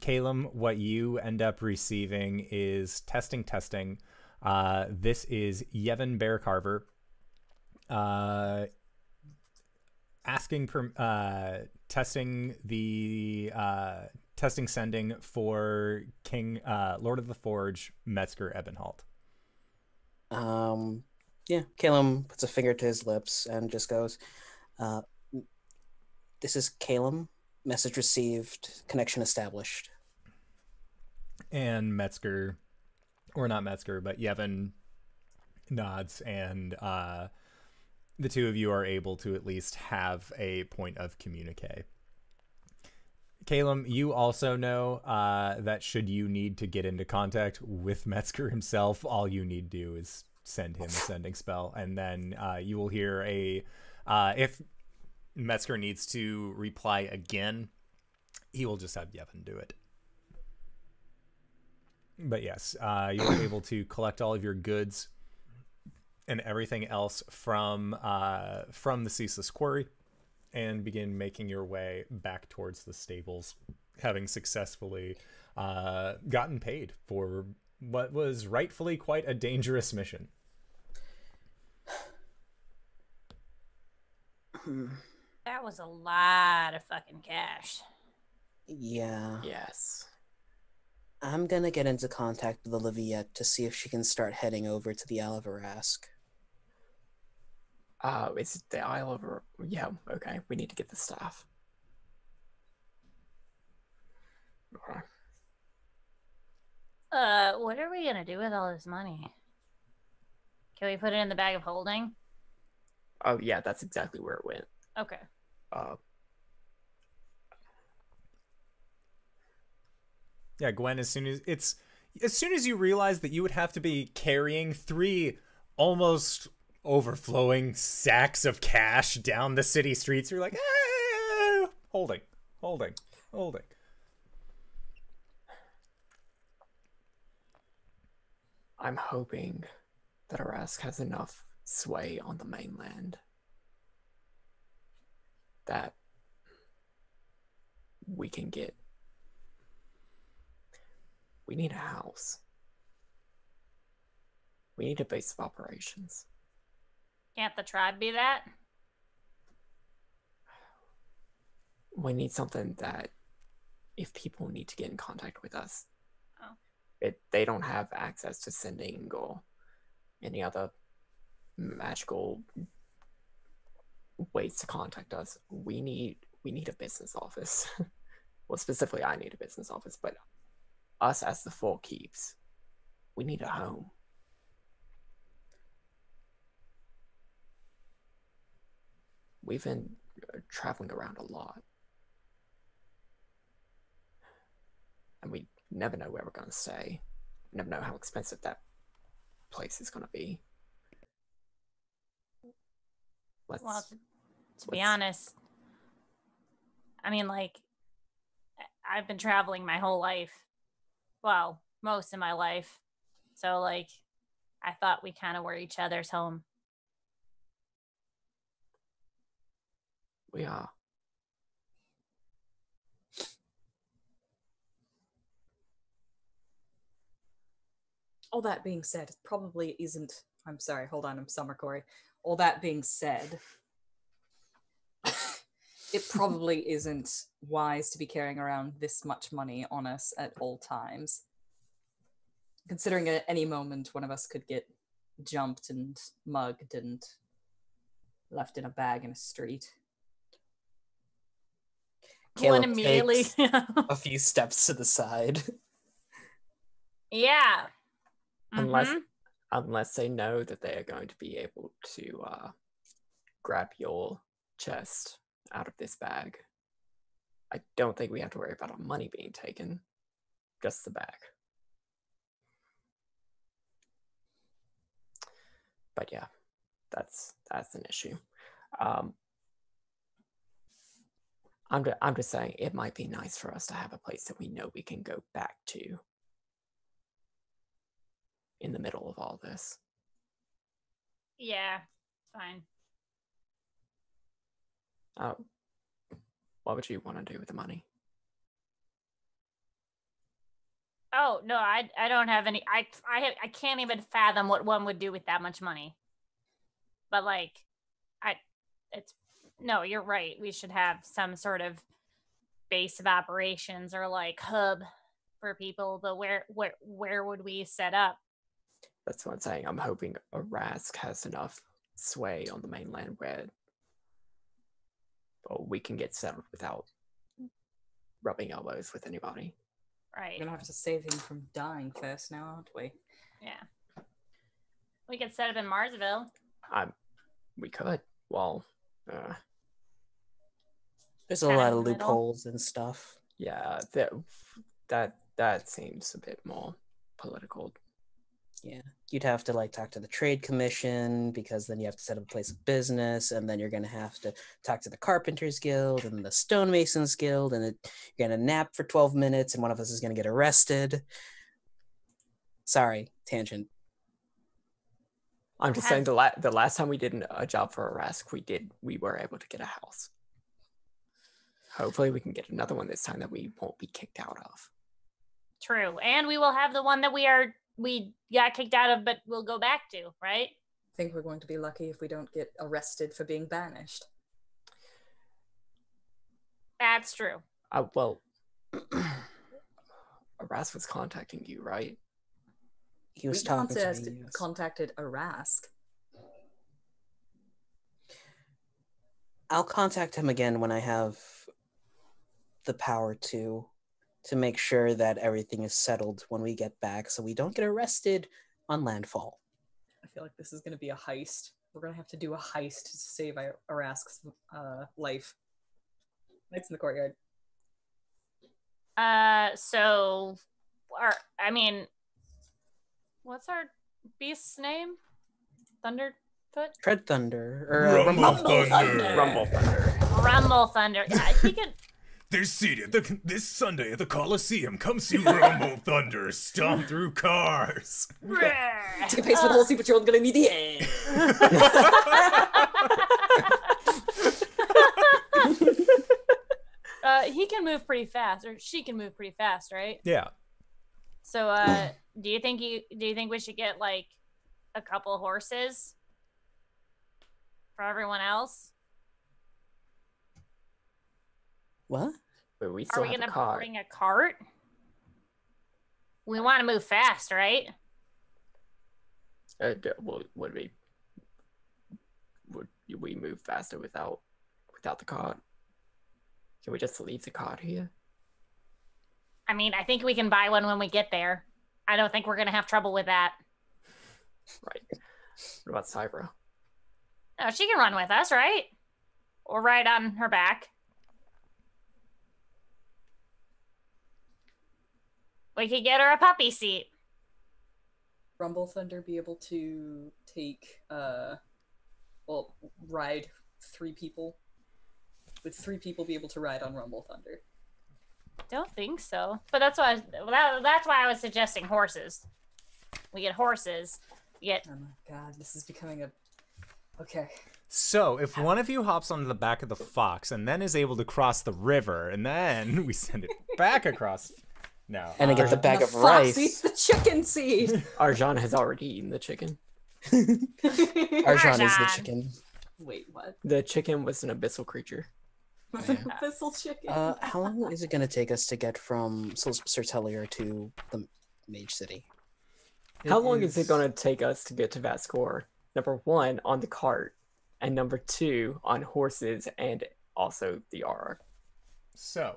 Caelum, what you end up receiving is testing, testing. Uh, this is Yevon Bear Carver. Uh, asking per uh testing the uh testing sending for King uh Lord of the Forge Metzger Ebenhalt. Um, yeah, Caelum puts a finger to his lips and just goes, uh, "This is Calum. Message received. Connection established." And Metzger or not Metzger, but Yevon nods and uh the two of you are able to at least have a point of communique. Caelum, you also know uh, that should you need to get into contact with Metzger himself, all you need to do is send him a sending spell, and then uh, you will hear a. Uh, if Metzger needs to reply again, he will just have Yevon do it. But yes, uh, you were able to collect all of your goods and everything else from uh, from the ceaseless quarry and begin making your way back towards the stables, having successfully uh, gotten paid for what was rightfully quite a dangerous mission. That was a lot of fucking cash. Yeah. Yes. I'm gonna get into contact with Olivia to see if she can start heading over to the Alavarask. Uh, it's the Isle of. Ro- Yeah, okay. We need to get the staff. Okay. Uh, what are we gonna do with all this money? Can we put it in the bag of holding? Oh yeah, that's exactly where it went. Okay. Uh, Yeah, Gwen, as soon as it's as soon as you realize that you would have to be carrying three almost overflowing sacks of cash down the city streets, you're like, ah, holding, holding, holding. I'm hoping that Arasthk has enough sway on the mainland that we can get. We need a house. We need a base of operations. Can't the tribe be that? We need something that, if people need to get in contact with us, Oh. it, they don't have access to sending or any other magical ways to contact us. We need we need a business office. well, specifically, I need a business office, but us as the Four Keeps, we need a home. We've been uh, traveling around a lot. And we never know where we're going to stay. We Never know how expensive that place is going to be. Let's, Well, to, to be honest, I mean, like, I- I've been traveling my whole life. Well, most of my life. So, like, I thought we kind of were each other's home. we are. All that being said, it probably isn't. I'm sorry, hold on, I'm Summer Cori. All that being said, it probably isn't wise to be carrying around this much money on us at all times. Considering at any moment one of us could get jumped and mugged and left in a bag in a street. Glenn Caelum immediately. takes a few steps to the side. yeah. Unless Mhm. unless they know that they are going to be able to uh, grab your chest out of this bag. I don't think we have to worry about our money being taken, just the bag. But yeah, that's that's an issue. Um, I'm ju- I'm just saying it might be nice for us to have a place that we know we can go back to in the middle of all this. Yeah. Fine. Uh, what would you want to do with the money? Oh no, I I don't have any. I I have, I can't even fathom what one would do with that much money. But like, I, it's no, you're right. We should have some sort of base of operations or like hub for people. But where where where would we set up? That's what I'm saying. I'm hoping Arasthk has enough sway on the mainland where we can get settled without rubbing elbows with anybody. Right. We're gonna have to save him from dying first now, aren't we? Yeah. We could set up in Marsville. I'm, we could. Well, uh, There's a lot of of middle. loopholes and stuff. yeah, that that that seems a bit more political. Yeah. You'd have to like talk to the trade commission because then you have to set up a place of business and then you're going to have to talk to the carpenters guild and the stonemasons guild and it, you're going to nap for 12 minutes and one of us is going to get arrested. Sorry, tangent. I'm just Have- saying the la- the last time we did a job for Arasthk we did we were able to get a house. Hopefully, we can get another one this time that we won't be kicked out of. True. And we will have the one that we are we got kicked out of, but we'll go back to, right? I think we're going to be lucky if we don't get arrested for being banished. That's true. Uh, well, Arasthk was contacting you, right? He was we talking to me. yes. contacted Arasthk. I'll contact him again when I have the power to to make sure that everything is settled when we get back so we don't get arrested on landfall. I feel like this is going to be a heist. We're going to have to do a heist to save I- Arasthk's uh, life. Knights in the courtyard. Uh, so, our, I mean, what's our beast's name? Thunderfoot? Tread Thunder or uh, Rumble Rumble. Thunder. Rumble Thunder. Rumble Thunder. Yeah, he could. They're seated the, this Sunday at the Coliseum. Come see Rumble Thunder stomp through cars. Take a pace for the whole scene, but you're only going to need the end. uh, he can move pretty fast, or she can move pretty fast, right? Yeah. So, uh, do you think you do you think we should get like a couple horses for everyone else? What? Wait, we Are we have gonna a bring a cart? We want to move fast, right? Uh, d- would, would we would we move faster without without the cart? Can we just leave the cart here? I mean, I think we can buy one when we get there. I don't think we're gonna have trouble with that. Right. What about Cybra? Oh, she can run with us, right? Or ride on her back. We could get her a puppy seat. Rumble Thunder be able to take, uh, well, ride three people? Would three people be able to ride on Rumble Thunder? Don't think so. But that's why that, that's why I was suggesting horses. We get horses. We get Oh my god, this is becoming a. Okay. So, if one of you hops onto the back of the fox and then is able to cross the river, and then we send it back across. No. And I get the bag the of fox rice. eats the chicken seed. Arjan has already eaten the chicken. Arjan is the chicken. Wait, what? The chicken was an abyssal creature. Was an abyssal chicken? Uh, how long is it going to take us to get from Sir Sir to the Mage City? How long is it going to take us to get to Vascor? Number one, on the cart, and number two, on horses and also the Aura. So,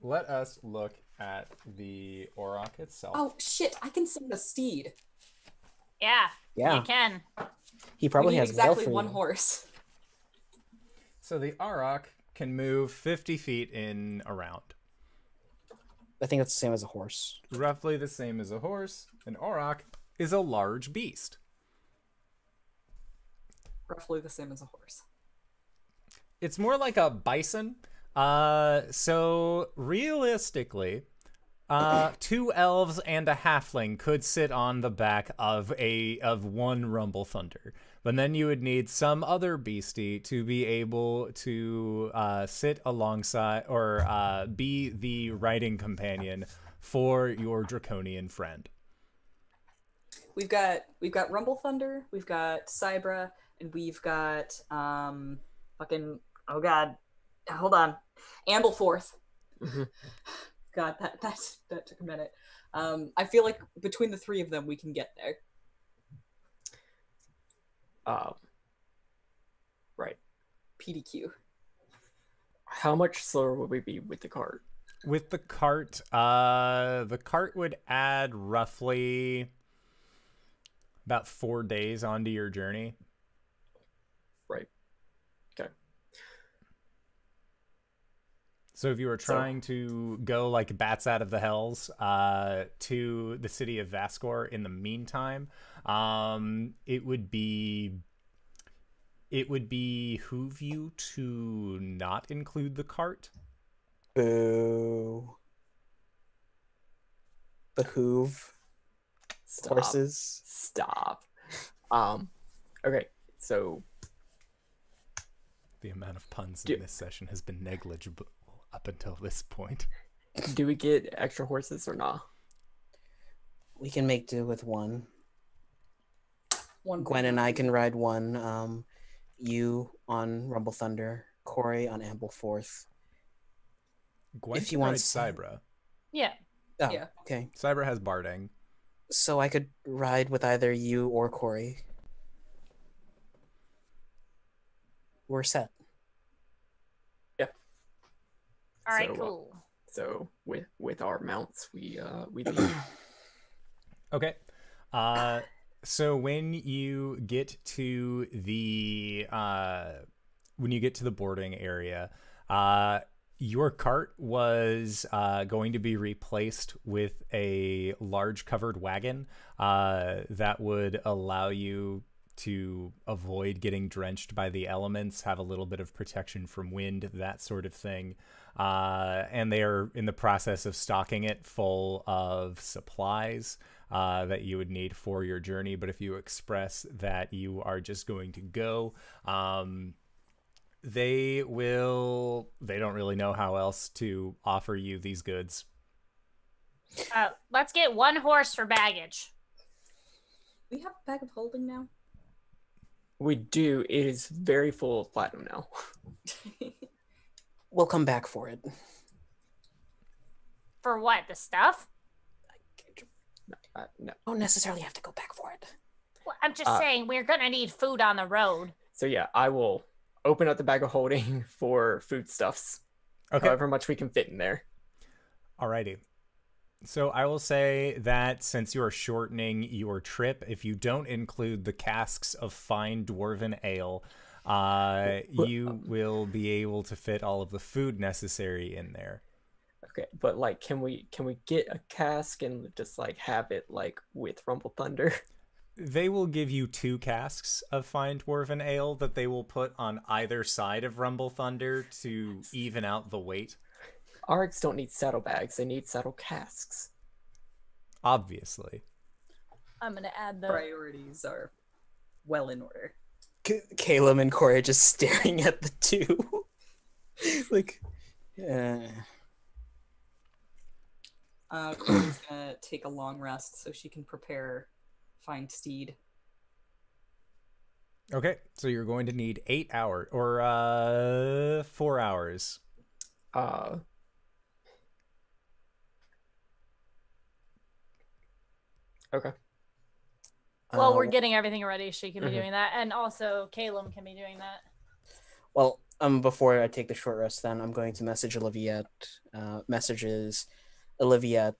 let us look at the Auroch itself. oh shit! I can send a steed. yeah, Yeah, you can. he probably has exactly for one you. horse. So, the Auroch can move 50 feet in a round. I think that's the same as a horse. Roughly the same as a horse. An Auroch is a large beast. Roughly the same as a horse. It's more like a bison. Uh, so realistically, uh, two elves and a halfling could sit on the back of a of one Rumble Thunder, but then you would need some other beastie to be able to uh, sit alongside or uh, be the riding companion for your draconian friend. We've got we've got Rumble Thunder, we've got Cybra, and we've got um fucking oh god, hold on, Ampleforth. Mhm. God, that that that took a minute. Um, I feel like between the three of them, we can get there. Um, right. PDQ. How much slower would we be with the cart? With the cart, uh, the cart would add roughly about four days onto your journey. Right. Okay. So if you were So- trying to go like bats out of the hells uh, to the city of Vascor in the meantime, um, it would be it would behoove you to not include the cart. Boo. Behoove Stop. horses. Stop. Um. Okay. So The amount of puns Do- in this session has been negligible up until this point. do we get extra horses or not? We can make do with one. One Gwen and I can ride one. Um, you on Rumble Thunder, Cori on Ampleforth. Gwen If you want Cybra. Yeah. Oh, Yeah. okay. Cybra has barding. So I could ride with either you or Cori. We're set. All right, So, uh, cool. So with with our mounts, we uh we leave. Okay. Uh, so when you get to the uh, when you get to the boarding area, uh, your cart was uh, going to be replaced with a large covered wagon uh, that would allow you to avoid getting drenched by the elements, have a little bit of protection from wind, that sort of thing. Uh, and they are in the process of stocking it full of supplies uh, that you would need for your journey. But if you express that you are just going to go, um, they will. They don't really know how else to offer you these goods. Uh, let's get one horse for baggage. We have a bag of holding now. we do. It is very full of platinum now. We'll come back for it. For what? The stuff? Uh, no. Don't necessarily have to go back for it. Well, I'm just Uh, saying we're gonna need food on the road. So yeah, I will open up the bag of holding for foodstuffs. Okay. However much we can fit in there. Alrighty. So I will say that since you are shortening your trip, if you don't include the casks of fine dwarven ale, uh, you will be able to fit all of the food necessary in there. Okay, but like, can we can we get a cask and just like have it like with Rumble Thunder? They will give you two casks of fine dwarven ale that they will put on either side of Rumble Thunder to even out the weight. Arcs don't need saddlebags; they need saddle casks. Obviously. I'm gonna add the. Priorities are well in order. K- Caelum and Cori just staring at the two. like, uh, Uh, Cori's gonna take a long rest so she can prepare find steed. Okay, so you're going to need eight hours or uh four hours. Uh, okay. Well, we're uh, getting everything ready. She can be Mhm. doing that, and also Caelum can be doing that. Well, um, before I take the short rest, then I'm going to message Olivia. Uh, messages, Olivia,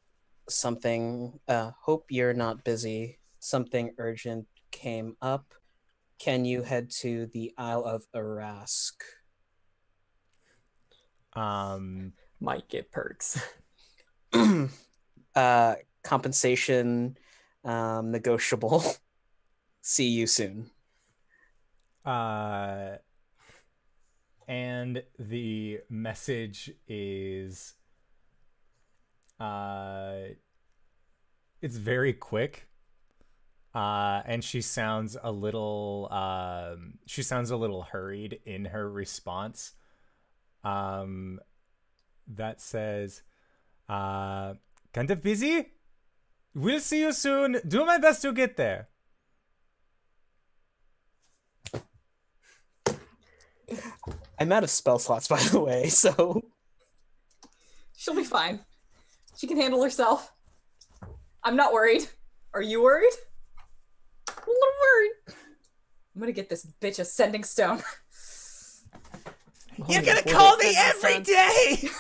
something. Uh, hope you're not busy. Something urgent came up. Can you head to the Isle of Arasthk? Um Might get perks. uh, compensation, um, negotiable. See you soon. Uh, and the message is, uh, it's very quick. Uh, and she sounds a little, um, she sounds a little hurried in her response. Um, that says, uh, kind of busy. We'll see you soon. Do my best to get there. I'm out of spell slots, by the way, so She'll be fine. She can handle herself. I'm not worried. Are you worried? I'm a little worried. I'm gonna get this bitch a sending stone. You're gonna call me every day.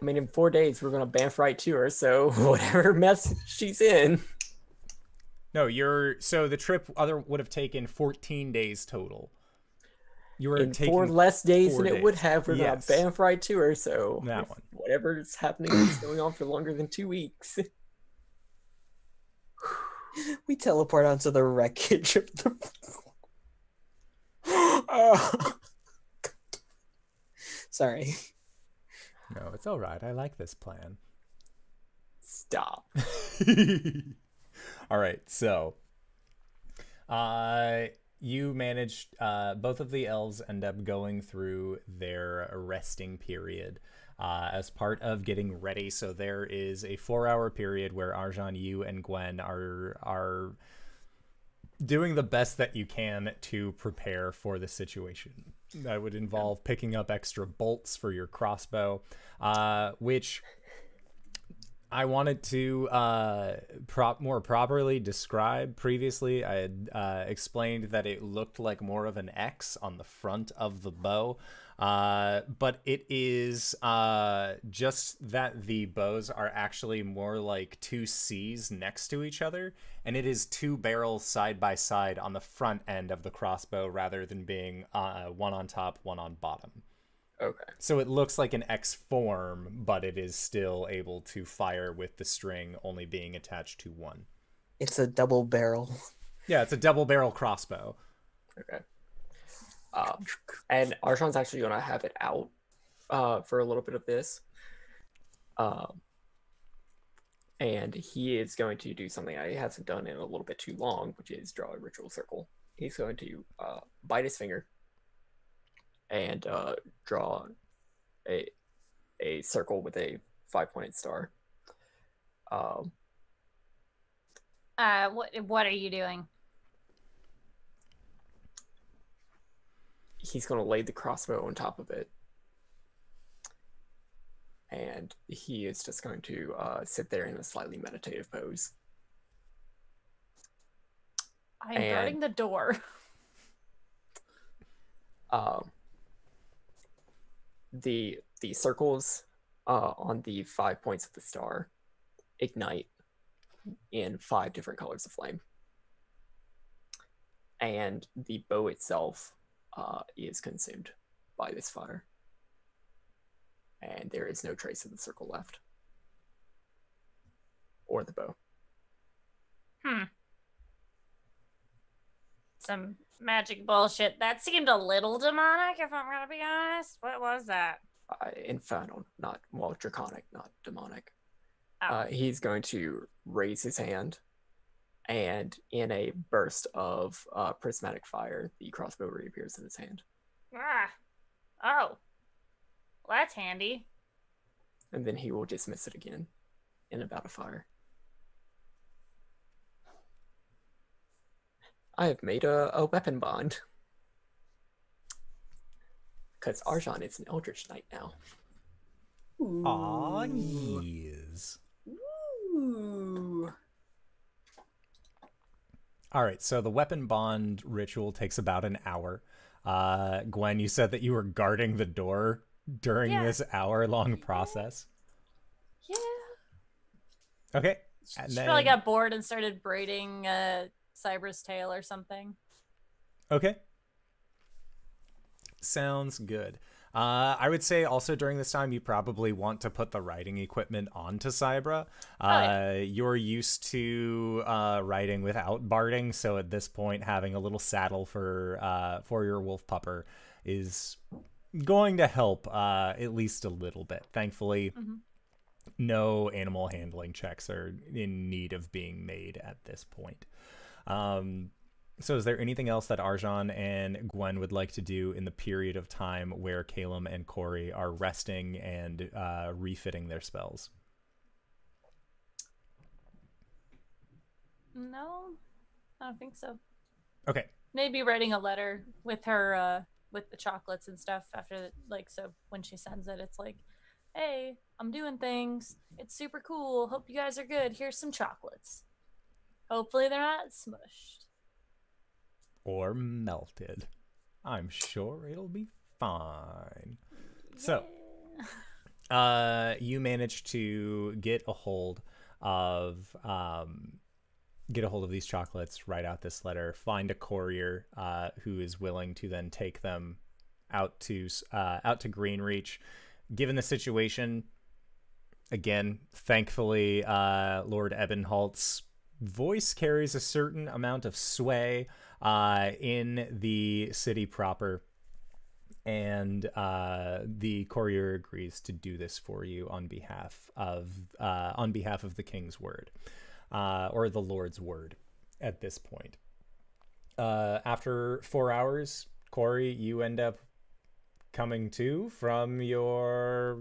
I mean, in four days we're gonna bamf right to her. So whatever mess she's in. No, you're so the trip other would have taken 14 days total. You were in taking four less days four than it would have, we're Yes. gonna bamf right to her. So That if one. whatever's happening is going on for longer than two weeks. we teleport onto the wreckage of the. Oh. Sorry. No, it's all right. I like this plan. Stop. all right, so uh you managed uh both of the elves end up going through their resting period uh, as part of getting ready. So there is a four-hour period where Arjan, you, and Gwen are are doing the best that you can to prepare for the situation. That would involve picking up extra bolts for your crossbow, uh, which I wanted to uh, prop more properly describe previously. I had uh, explained that it looked like more of an X on the front of the bow, uh, but it is uh, just that the bows are actually more like two C's next to each other, and it is two barrels side by side on the front end of the crossbow rather than being uh, one on top, one on bottom. Okay. So it looks like an X form, but it is still able to fire with the string only being attached to one. It's a double barrel. Yeah, it's a double barrel crossbow. Okay. Um, and Arjan's actually gonna have it out uh, for a little bit of this. Um, and he is going to do something I hasn't done in a little bit too long, which is draw a ritual circle. He's going to uh, bite his finger and uh, draw a a circle with a five pointed star. Um, Uh, what what are you doing? He's going to lay the crossbow on top of it. And he is just going to uh, sit there in a slightly meditative pose. I'm And- guarding the door. Um, the the circles uh, on the five points of the star ignite in five different colors of flame, and the bow itself uh, is consumed by this fire, and there is no trace of the circle left or the bow. Hmm. Some magic bullshit. That seemed a little demonic, if I'm gonna be honest. What was that? Uh, infernal, not well, draconic, not demonic. Oh. Uh, he's going to raise his hand, and in a burst of uh, prismatic fire, the crossbow reappears in his hand. Ah. Oh. Well, that's handy. And then he will dismiss it again in about a fire. I have made a, a weapon bond. Because Arjan is an Eldritch Knight now. Aw, yes. Ooh. All right, so the weapon bond ritual takes about an hour. Uh, Gwen, you said that you were guarding the door during Yeah. this hour long process. Yeah. Okay. She, And she probably got bored and started braiding uh, Cybra's tail or something. Okay. Sounds good. Uh, I would say also during this time you probably want to put the riding equipment onto Cybra. Uh, yeah. You're used to uh, riding without barding, so at this point having a little saddle for uh, for your wolf pupper is going to help uh, at least a little bit. Thankfully, Mhm. no animal handling checks are in need of being made at this point. Um, so, is there anything else that Arjan and Gwen would like to do in the period of time where Caelum and Cori are resting and uh, refitting their spells? No, I don't think so. Okay. Maybe writing a letter with her, uh, with the chocolates and stuff after, like, so when she sends it, it's like, hey, I'm doing things. It's super cool. Hope you guys are good. Here's some chocolates. Hopefully they're not smushed. Or melted. I'm sure it'll be fine. So, uh, you managed to get a hold of um, get a hold of these chocolates, write out this letter, find a courier uh, who is willing to then take them out to uh, out to Greenreach. Given the situation, again, thankfully, uh, Lord Ebenholt's voice carries a certain amount of sway uh, in the city proper. And uh, the courier agrees to do this for you on behalf of uh, on behalf of the king's word uh, or the lord's word at this point. Uh, after four hours Cori you end up coming to from your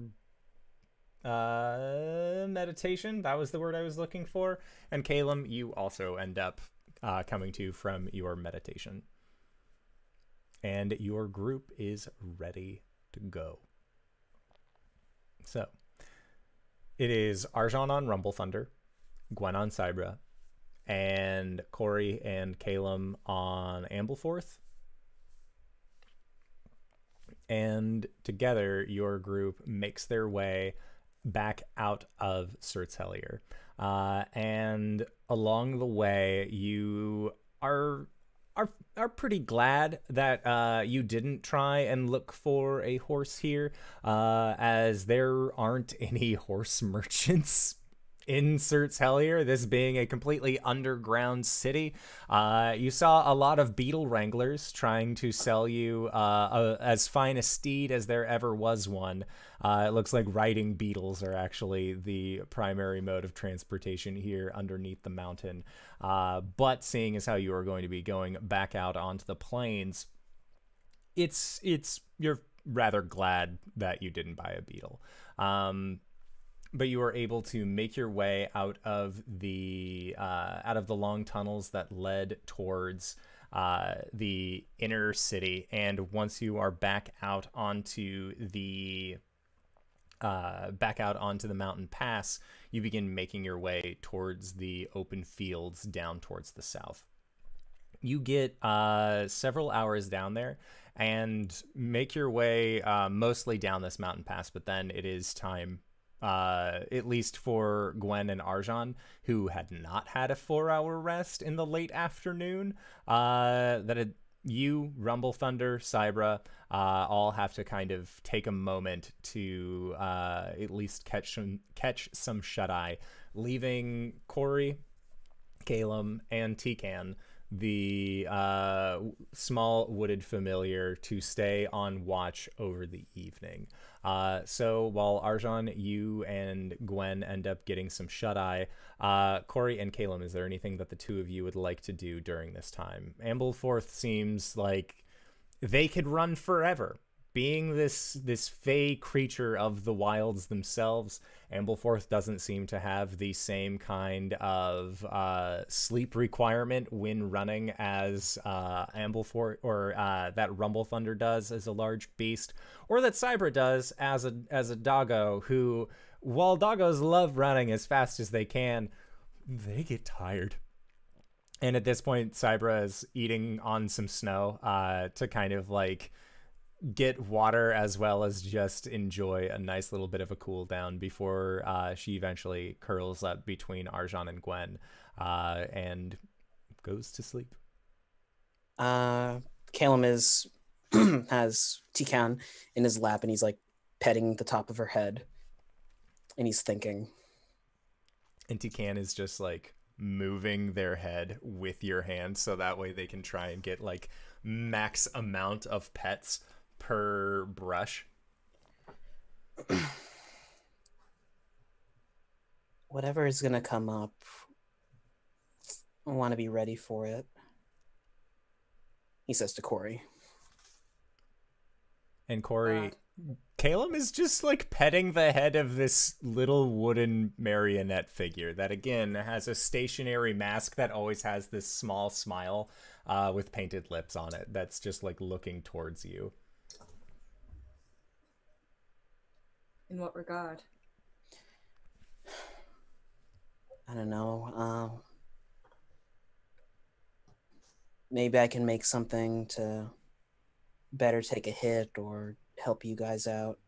uh, meditation that was the word i was looking for and Caelum you also end up uh, coming to from your meditation and your group is ready to go. So, It is Arjan on Rumble Thunder, Gwen on Cybra, and Cori and Caelum on Ampleforth. And together, your group makes their way back out of Sertzellier. Uh, and along the way, you are are are pretty glad that uh, you didn't try and look for a horse here, uh, as there aren't any horse merchants in Sertzellier, this being a completely underground city. Uh, you saw a lot of beetle wranglers trying to sell you uh, a, as fine a steed as there ever was one. Uh, it looks like riding beetles are actually the primary mode of transportation here underneath the mountain. Uh, but seeing as how you are going to be going back out onto the plains, it's it's you're rather glad that you didn't buy a beetle. Um, but you were able to make your way out of the uh, out of the long tunnels that led towards uh, the inner city. And once you are back out onto the uh, back out onto the mountain pass, you begin making your way towards the open fields down towards the south. You get uh, several hours down there and make your way uh, mostly down this mountain pass, but then it is time uh, at least for Gwen and Arjan, who had not had a four hour rest in the late afternoon, uh, that had, you, Rumble Thunder, Cybra, uh, all have to kind of take a moment to uh, at least catch some, catch some shut eye, leaving Cori, Caelum, and Tikan the uh, small wooded familiar to stay on watch over the evening. Uh, so while Arjan, you and Gwen end up getting some shut eye, uh, Cori and Caelum, is there anything that the two of you would like to do during this time? Ampleforth seems like they could run forever being this this fey creature of the wilds themselves, Ampleforth doesn't seem to have the same kind of uh, sleep requirement when running as uh, Ampleforth or uh, that Rumble Thunder does as a large beast, or that Cybra does as a as a doggo. Who, while doggos love running as fast as they can, they get tired. And at this point, Cybra is eating on some snow uh, to kind of like get water as well as just enjoy a nice little bit of a cool down before uh, she eventually curls up between Arjan and Gwen uh, and goes to sleep. Uh, Caelum is has Tikan in his lap and he's like petting the top of her head, and he's thinking. And Tikan is just like moving their head with your hand so that way they can try and get like max amount of pets per brush. Whatever is gonna come up, I want to be ready for it. He says to Cori. And Cori, Caelum is just like petting the head of this little wooden marionette figure that again has a stationary mask that always has this small smile uh, with painted lips on it that's just like looking towards you. In what regard? I don't know. Um, maybe I can make something to better take a hit or help you guys out.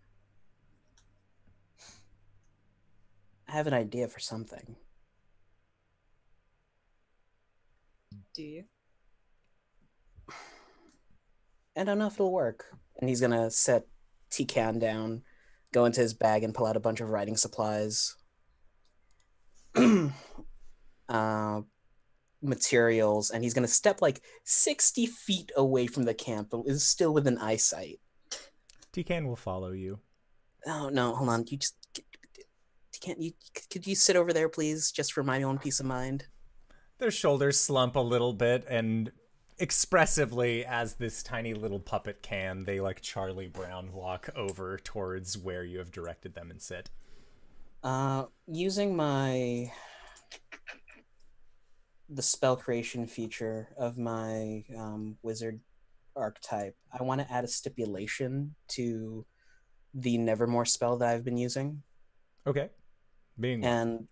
I have an idea for something. Do you? I don't know if it'll work. And he's gonna set Tikan down, go into his bag and pull out a bunch of writing supplies. uh, materials, and he's gonna step like 60 feet away from the camp, but is still within eyesight. Tikan will follow you. Oh no, hold on. You just can't you could you sit over there please just for my own peace of mind? Their shoulders slump a little bit and expressively as this tiny little puppet can, they like Charlie Brown walk over towards where you have directed them and sit. Uh using my the spell creation feature of my um, wizard archetype, I want to add a stipulation to the Nevermore spell that I've been using. Okay. Being and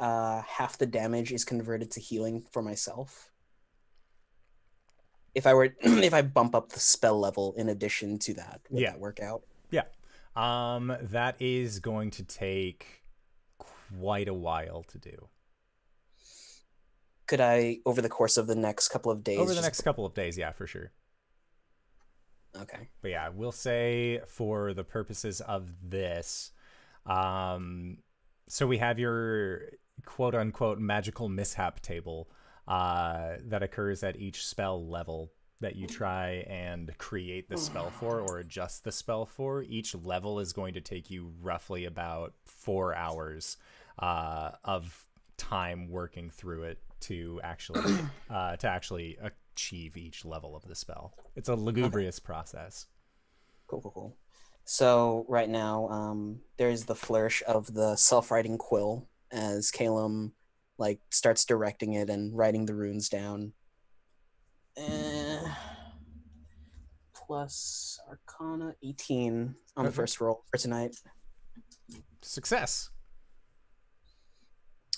uh, half the damage is converted to healing for myself. If I were, if I bump up the spell level in addition to that, would Yeah. that work out? yeah, um, that is going to take quite a while to do. Could I, over the course of the next couple of days, Over the next couple of days, yeah, for sure. Okay. But yeah, we'll say for the purposes of this, um, so we have your quote unquote magical mishap table uh, that occurs at each spell level that you try and create the spell for or adjust the spell for. Each level is going to take you roughly about four hours uh, of time working through it to actually uh, to actually achieve each level of the spell. It's a lugubrious process. Cool, cool, cool. So right now, um, there's the flourish of the self-writing quill as Caelum like starts directing it and writing the runes down. Eh, plus Arcana 18 on the first roll for tonight. Success.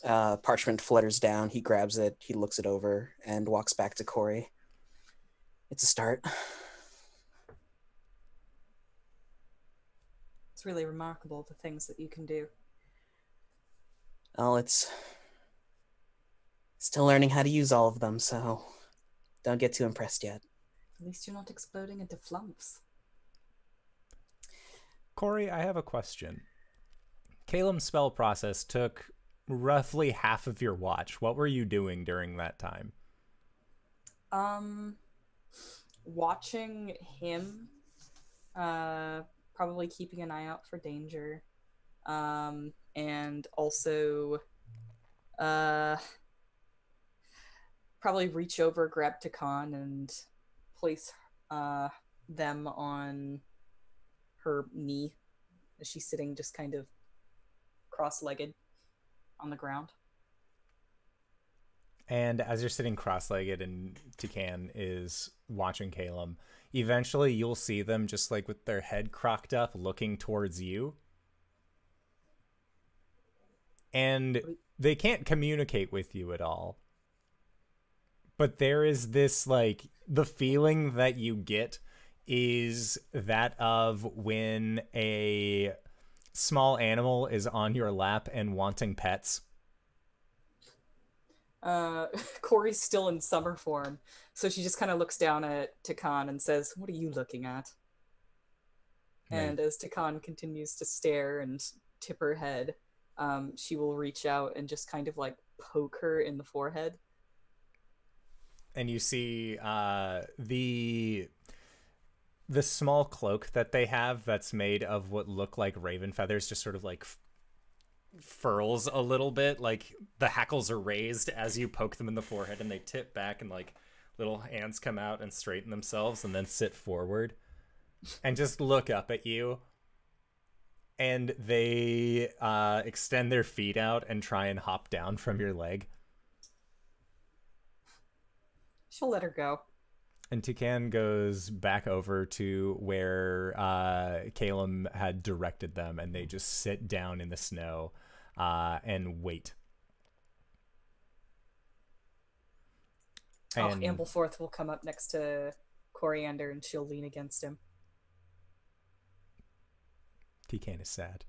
Uh, parchment flutters down. He grabs it. He looks it over and walks back to Cori. It's a start. It's really remarkable the things that you can do. Well, it's still learning how to use all of them, so don't get too impressed yet. At least you're not exploding into flumps. Cori, I have a question. Caelum's spell process took roughly half of your watch. What were you doing during that time? Um, watching him, uh, probably keeping an eye out for danger, um, and also, uh, probably reach over, grab Takan, and place uh them on her knee as she's sitting just kind of cross-legged on the ground. And as you're sitting cross-legged and Tikan is watching Caelum, eventually you'll see them just like with their head crocked up looking towards you. And they can't communicate with you at all. But there is this like the feeling that you get is that of when a small animal is on your lap and wanting pets. Uh, Cori's still in summer form, so she just kind of looks down at Takan and says, "What are you looking at?" And as Takan continues to stare and tip her head, um, she will reach out and just kind of like poke her in the forehead. And you see uh, the the small cloak that they have that's made of what look like raven feathers just sort of like f- furls a little bit. Like the hackles are raised as you poke them in the forehead and they tip back and like little hands come out and straighten themselves and then sit forward and just look up at you. And they uh, extend their feet out and try and hop down from your leg She'll let her go. And Tucan goes back over to where uh, Caelum had directed them, and they just sit down in the snow uh, and wait. Oh, And Ampleforth will come up next to Coriander and she'll lean against him. Tucan is sad.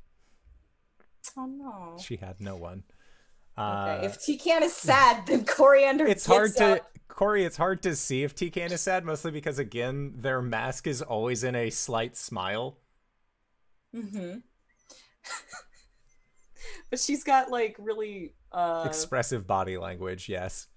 Oh no. She had no one. Okay, Uh, if Tikan is sad, then Coriander. it's hard to up. Cori. It's hard to see if Tucan is sad, mostly because again, their mask is always in a slight smile. Mm-hmm. but she's got like really uh Expressive body language, yes.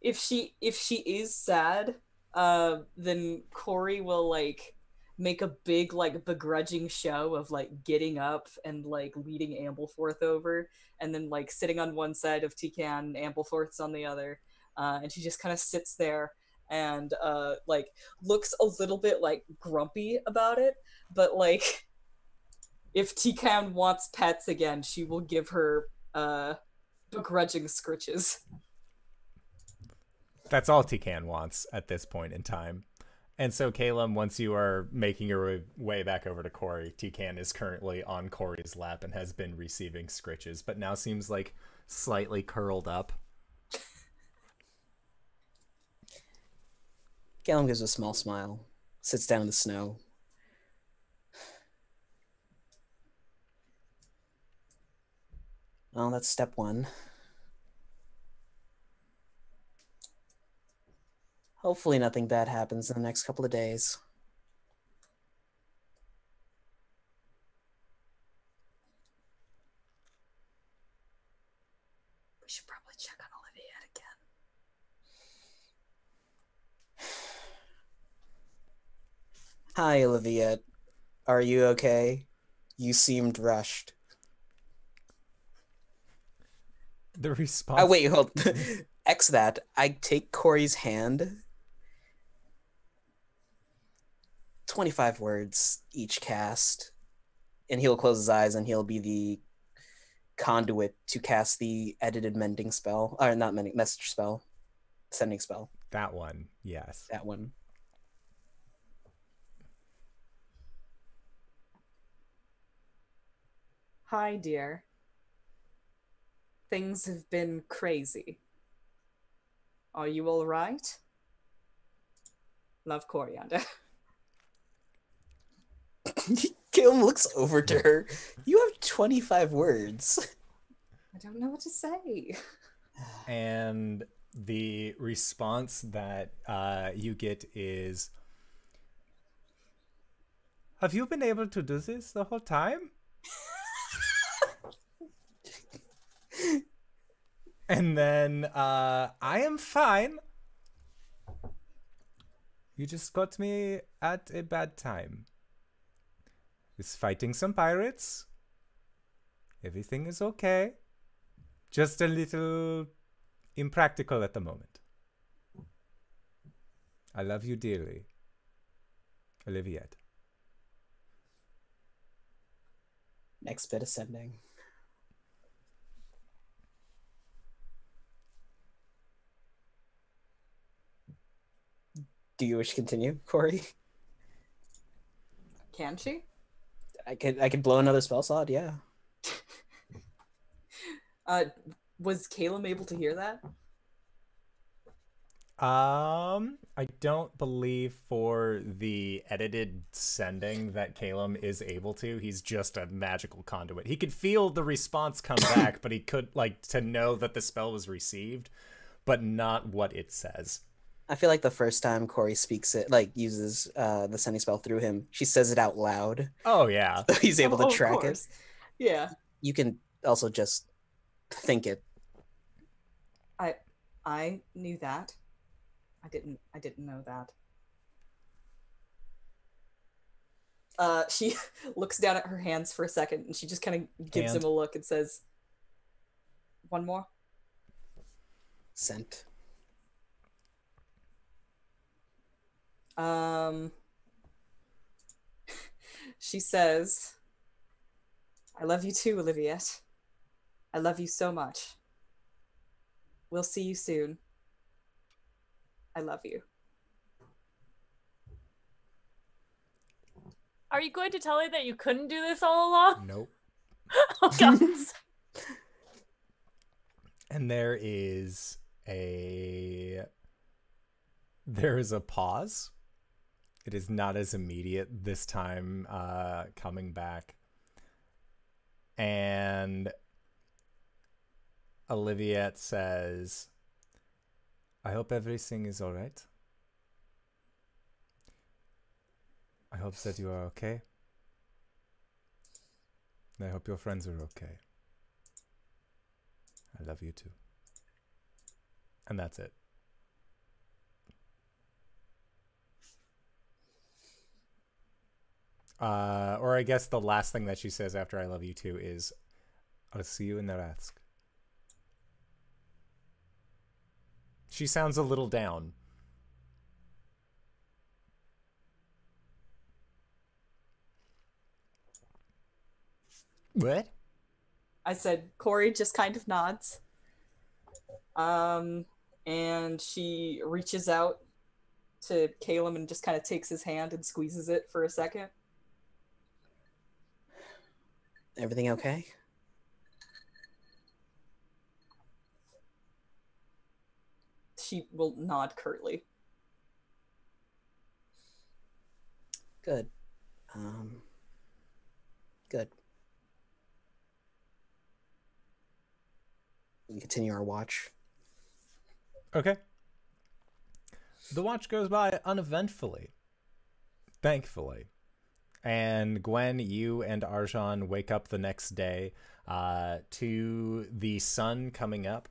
if she if she is sad, uh then Cori will like make a big like begrudging show of like getting up and like leading Ampleforth over and then like sitting on one side of Tikan, Ampleforth's on the other. Uh, and she just kind of sits there and uh like looks a little bit like grumpy about it, but like if Tikan wants pets again, she will give her uh begrudging scritches. That's all Tikan wants at this point in time. And so, Caelum, once you are making your way- back over to Cori, Tikan is currently on Cori's lap and has been receiving scritches, but now seems like slightly curled up. Caelum gives a small smile, sits down in the snow. Well, that's step one. Hopefully, nothing bad happens in the next couple of days. We should probably check on Olivia again. Hi, Olivia. Are you okay? You seemed rushed. The response. Oh, wait, hold. X that. I take Cori's hand. 25 words each cast. And he'll close his eyes and he'll be the conduit to cast the edited mending spell. Or not mending, message spell. Sending spell. That one, yes. That one. Hi, dear. Things have been crazy. Are you all right? Love Coriander. Caleb looks over to her. You have 25 words. I don't know what to say. And the response that uh, you get is Have you been able to do this the whole time? And then uh, I am fine. You just got me at a bad time. Is fighting some pirates. Everything is okay. Just a little impractical at the moment. I love you dearly. Oliviette. Next bit ascending. Do you wish to continue, Cori? Can she? I could I could blow another spell slot, yeah. Uh, was Caleb able to hear that? Um, I don't believe for the edited sending that Caelum is able to. He's just a magical conduit. He could feel the response come back, but he could like to know that the spell was received, but not what it says. I feel like the first time Cori speaks it, like uses uh, the sending spell through him, she says it out loud, Oh yeah. so he's able Oh, to track it. Yeah. You can also just think it. I I knew that. I didn't I didn't know that. Uh she looks down at her hands for a second and she just kind of gives Hand. him a look and says one more. Sent. Um she says I love you too, Oliviette. I love you so much. We'll see you soon. I love you. Are you going to tell her that you couldn't do this all along? Nope. Oh god. And there is a there is a pause. It is not as immediate this time uh coming back. And Oliviette says, I hope everything is all right. I hope that you are okay. And I hope your friends are okay. I love you too. And that's it. Uh, or I guess the last thing that she says after I love you too is, I'll see you in the Neratsk. She sounds a little down. What? I said Cori just kind of nods. Um, and she reaches out to Caleb and just kind of takes his hand and squeezes it for a second. Everything okay? She will nod curtly. Good. Um, good. We continue our watch. Okay. The watch goes by uneventfully. Thankfully. And Gwen, you and Arjan wake up the next day uh, to the sun coming up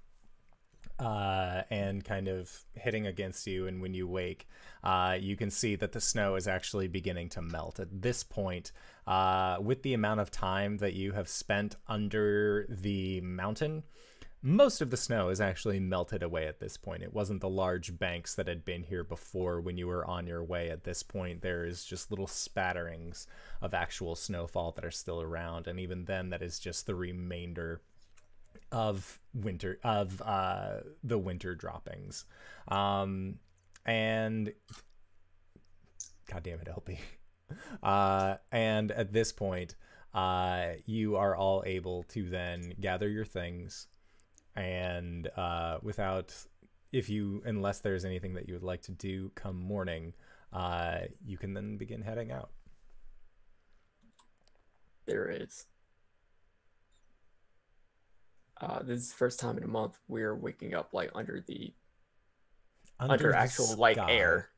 uh, and kind of hitting against you. And when you wake, uh, you can see that the snow is actually beginning to melt. At this point, uh, with the amount of time that you have spent under the mountain, most of the snow is actually melted away at this point. It wasn't the large banks that had been here before when you were on your way. At this point, there is just little spatterings of actual snowfall that are still around, and even then, that is just the remainder of winter of uh, the winter droppings. Um, and God damn it, LP. Uh, and at this point, uh, you are all able to then gather your things and uh, without if you unless there's anything that you would like to do come morning uh, you can then begin heading out There is. Uh, this is the first time in a month we're waking up like under the under, the actual like air.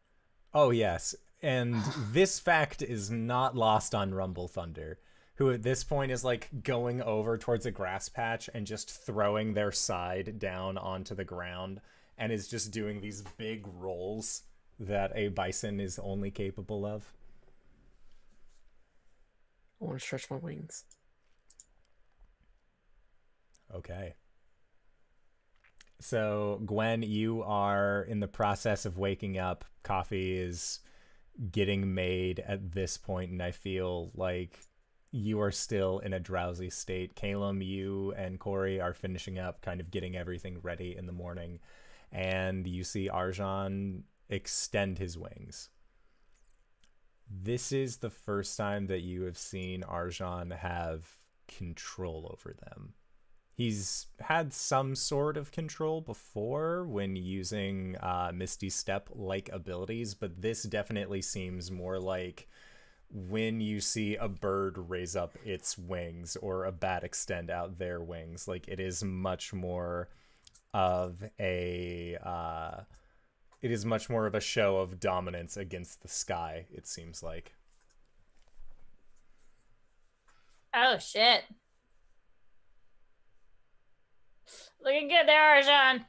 oh yes and this fact is not lost on rumble thunder who at this point is like going over towards a grass patch and just throwing their side down onto the ground and is just doing these big rolls that a bison is only capable of I want to stretch my wings. Okay. So, Gwen, you are in the process of waking up. Coffee is getting made at this point, and I feel like you are still in a drowsy state. Caelum, you and Cori are finishing up, kind of getting everything ready in the morning. And you see Arjan extend his wings. This is the first time that you have seen Arjan have control over them he's had some sort of control before when using uh, Misty Step like abilities, but this definitely seems more like when you see a bird raise up its wings or a bat extend out their wings. Like it is much more of a. Uh, it is much more of a show of dominance against the sky, it seems like. Oh shit. Looking good there, Arjan.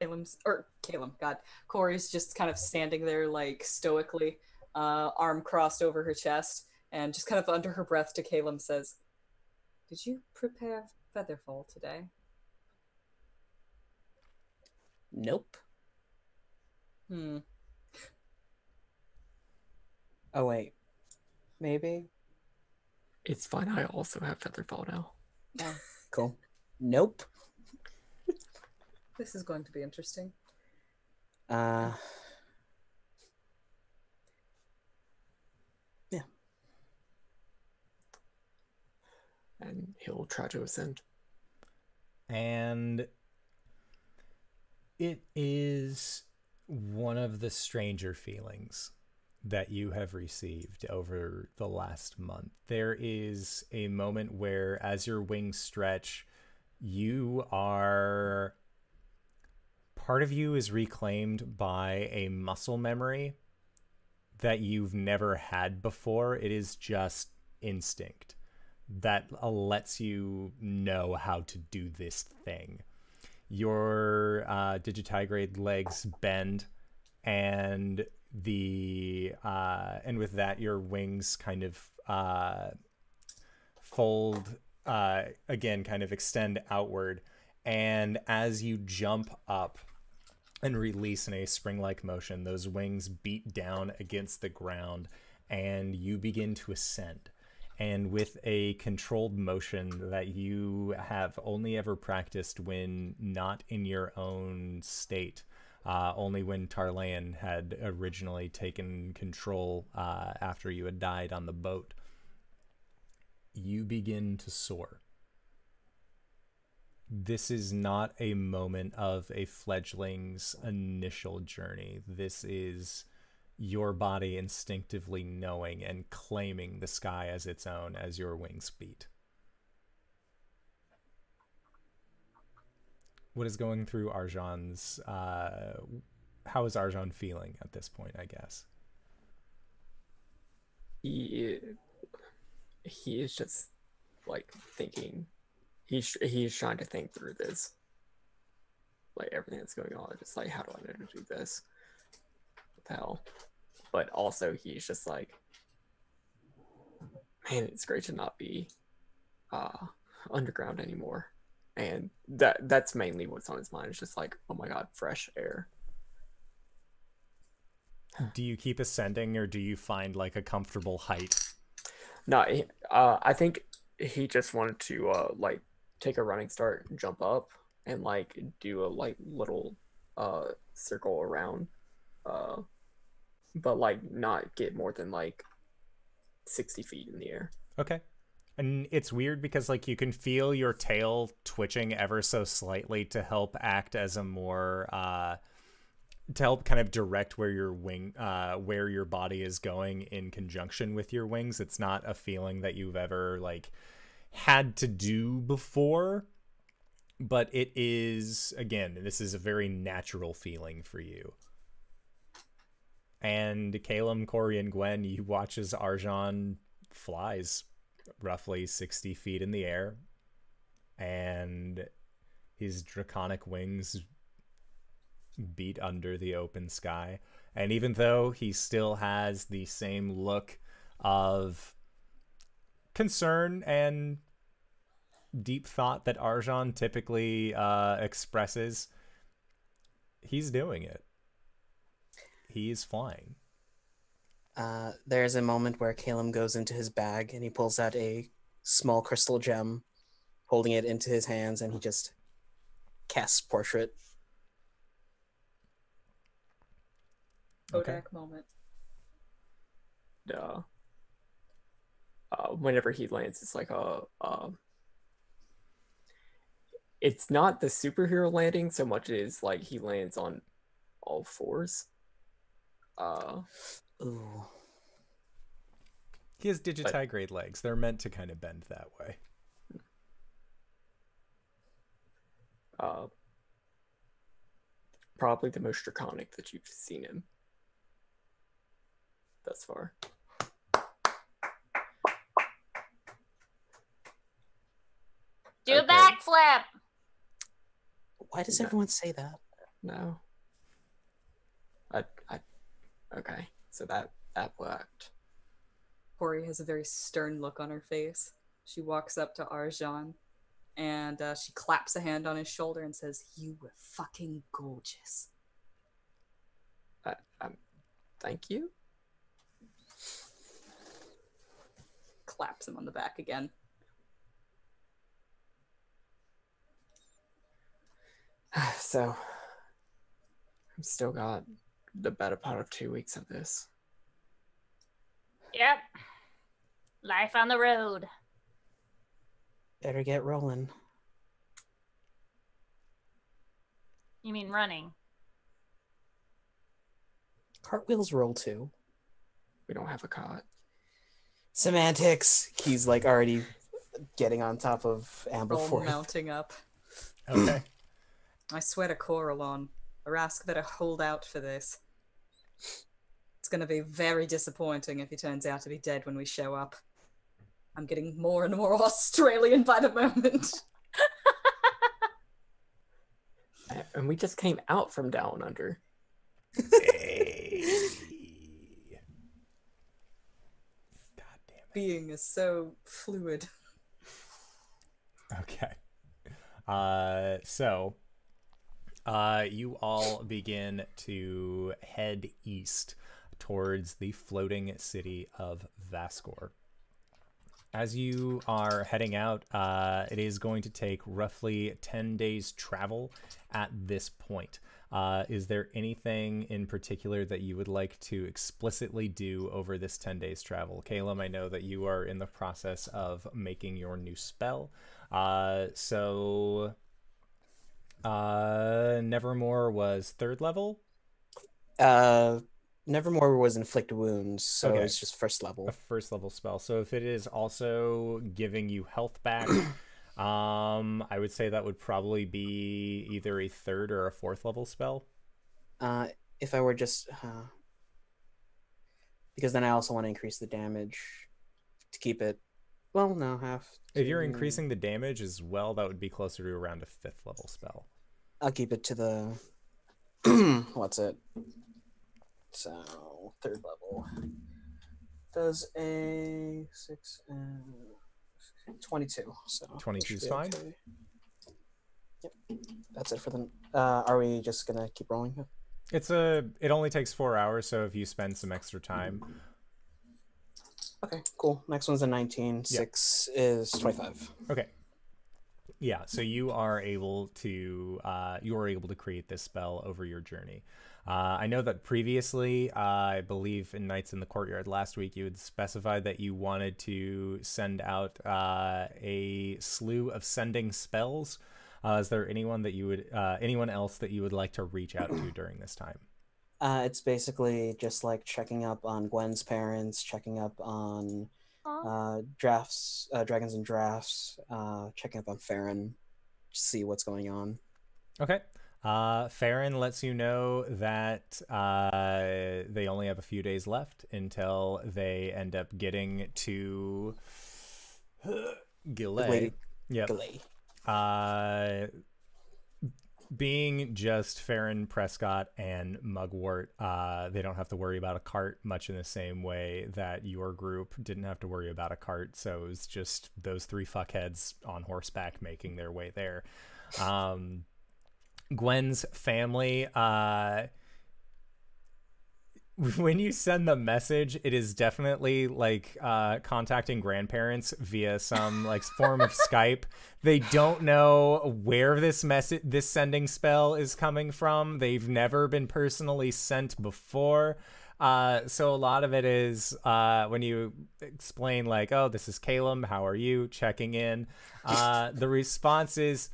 Caleb's or Caleb, God, Cori's just kind of standing there like stoically, uh, arm crossed over her chest, and just kind of under her breath to Caleb says, "Did you prepare Featherfall today?" Nope. Hmm. Oh wait. Maybe. It's fine. I also have Featherfall now. Yeah. Cool. Nope. This is going to be interesting. Uh. And he'll try to ascend. and it is one of the stranger feelings that you have received over the last month. There is a moment where, as your wings stretch, you are. Part of you is reclaimed by a muscle memory that you've never had before. It is just instinct that uh, lets you know how to do this thing. Your uh, digitigrade legs bend, and the uh, and with that, your wings kind of uh, fold uh, again, kind of extend outward. And as you jump up and release in a spring-like motion, those wings beat down against the ground, and you begin to ascend and with a controlled motion that you have only ever practiced when not in your own state. uh, only when Tarlean had originally taken control uh, after you had died on the boat. You begin to soar. This is not a moment of a fledgling's initial journey. This is your body instinctively knowing and claiming the sky as its own as your wings beat. What is going through Arjan's? Uh, how is Arjan feeling at this point? I guess he he is just like thinking he's he's trying to think through this like everything that's going on just like how do i know to do this hell but also he's just like man it's great to not be uh underground anymore. And that that's mainly what's on his mind. It's just like oh my god fresh air. Do you keep ascending or do you find like a comfortable height? No uh i think he just wanted to uh like take a running start and jump up and like do a like little uh circle around uh but like not get more than like 60 feet in the air Okay. And it's weird because like you can feel your tail twitching ever so slightly to help act as a more uh to help kind of direct where your wing uh where your body is going in conjunction with your wings. It's not a feeling that you've ever like had to do before, but it is again, this is a very natural feeling for you. And Caelum, Cori, and Gwen, you watch as Arjan flies roughly 60 feet in the air and his draconic wings beat under the open sky. And even though he still has the same look of concern and deep thought that Arjan typically uh, expresses he's doing it he is flying Uh, there's a moment where Caelum goes into his bag and he pulls out a small crystal gem, holding it into his hands, and he just casts portrait. Kodak moment. uh, uh whenever he lands it's like a um it's not the superhero landing so much as like he lands on all fours uh Ooh. he has digitigrade legs they're meant to kind of bend that way uh probably the most draconic that you've seen him thus far Do a Okay. backflip. Why does No. everyone say that? no i i okay so that that worked Cori has a very stern look on her face. She walks up to Arjan and uh, she claps a hand on his shoulder and says, You were fucking gorgeous. I, um, thank you Claps him on the back again. so I've still got the better part of two weeks of this. Yep. Life on the road. Better get rolling. You mean running? Cartwheels roll too. We don't have a cot. Semantics. He's like already getting on top of Ampleforth. mounting up. okay I swear to Corellon, Arasthk better hold out for this. It's gonna be very disappointing if he turns out to be dead when we show up. I'm getting more and more Australian by the moment. And we just came out from down under. God damn Being is so fluid. Okay. Uh, so, uh, you all begin to head east towards the floating city of Vascor. As you are heading out, uh, it is going to take roughly 10 days travel at this point. Uh, is there anything in particular that you would like to explicitly do over this 10 days travel? Caleb, I know that you are in the process of making your new spell. Uh, so, uh, Nevermore was third level. Uh, Nevermore was inflict wounds, so Okay. it's just first level. a first level spell. So if it is also giving you health back, um, I would say that would probably be either a third or a fourth level spell. Uh, if I were just, uh, because then I also want to increase the damage to keep it. Well, no, half. If you're increasing the damage as well, that would be closer to around a fifth level spell. I'll keep it to the. what's it? So third level does a six and twenty-two. So 22 is fine? okay. Yep, that's it for the. Uh, are we just gonna keep rolling? It's a. It only takes four hours, so if you spend some extra time, Okay, cool. Next one's a nineteen. Six is twenty-five. Okay. Yeah, so you are able to uh, you are able to create this spell over your journey. Uh, I know that previously, uh, I believe in Nights in the Courtyard last week, you had specified that you wanted to send out uh, a slew of sending spells. Uh, is there anyone that you would uh, anyone else that you would like to reach out to during this time? It's basically just like checking up on Gwen's parents, checking up on. Uh, drafts, uh, dragons and drafts, uh, checking up on Farron, to see what's going on. Okay. Uh, Farron lets you know that uh, they only have a few days left until they end up getting to Gillet. Lady Yep. Galay. Uh, being just Farron Prescott and Mugwort, uh, they don't have to worry about a cart, much in the same way that your group didn't have to worry about a cart. So it was just those three fuckheads on horseback making their way there. Um, Gwen's family, uh, when you send the message, it is definitely like uh, contacting grandparents via some like form of Skype. They don't know where this message, this sending spell is coming from. They've never been personally sent before. Uh, so a lot of it is uh, when you explain like, "Oh, this is Caleb. How are you?" Checking in. Uh, the response is,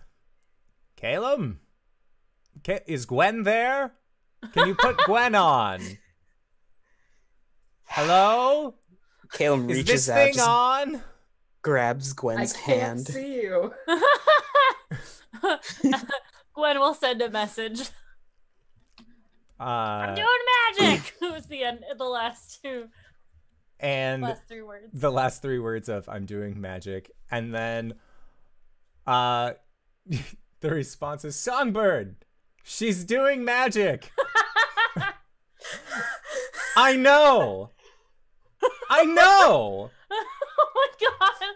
"Caleb, Ca- is Gwen there? Can you put Gwen on?" Hello? Caleb Is reaches this out, thing just on? grabs I Gwen's can't hand. see you. Gwen will send a message. I'm Uh, doing magic. it was the end. The last two, and last three words. the last three words of I'm doing magic. And then uh the response is Songbird. She's doing magic. I know. I know. oh my god!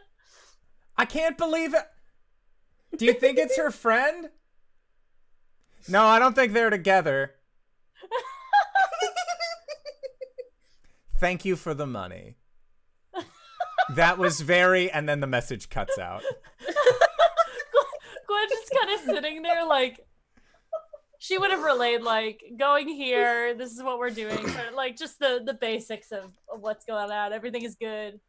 I can't believe it. Do you think it's her friend? No, I don't think they're together. Thank you for the money. That was very, and then the message cuts out. Gwen just kind of sitting there, like she would have relayed, like going here. This is what we're doing. Sort like just the the basics of, of what's going on. Everything is good.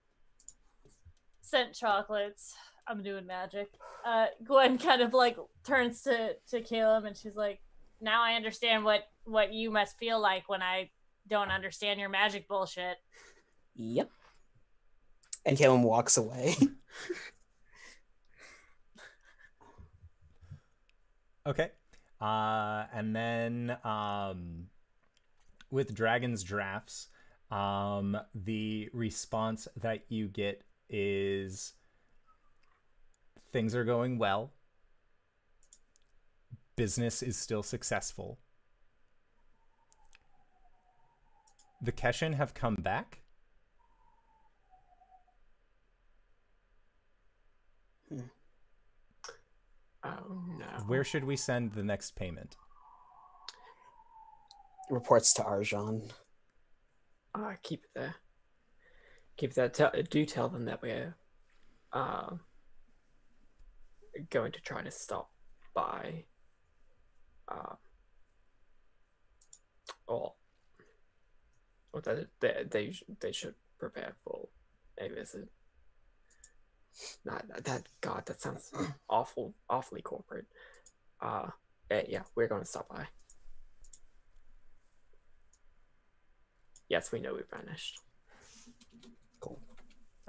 Sent chocolates. I'm doing magic. Uh, Gwen kind of like turns to to Caleb and she's like, "Now I understand what what you must feel like when I don't understand your magic bullshit." Yep. And Caleb walks away. Okay. Uh, and then um, with Dragon's Drafts, um, the response that you get is things are going well. Business is still successful. The Keshin have come back. Oh no. Where should we send the next payment? Reports to Arjan. Uh, keep it there. Keep that. Tell, do tell them that we're uh, going to try to stop by uh, Well, well they, they, they, they should prepare for a visit. Not that, that God, that sounds awful, awfully corporate. Uh, eh, yeah, we're going to stop by. Yes, we know we vanished. Cool.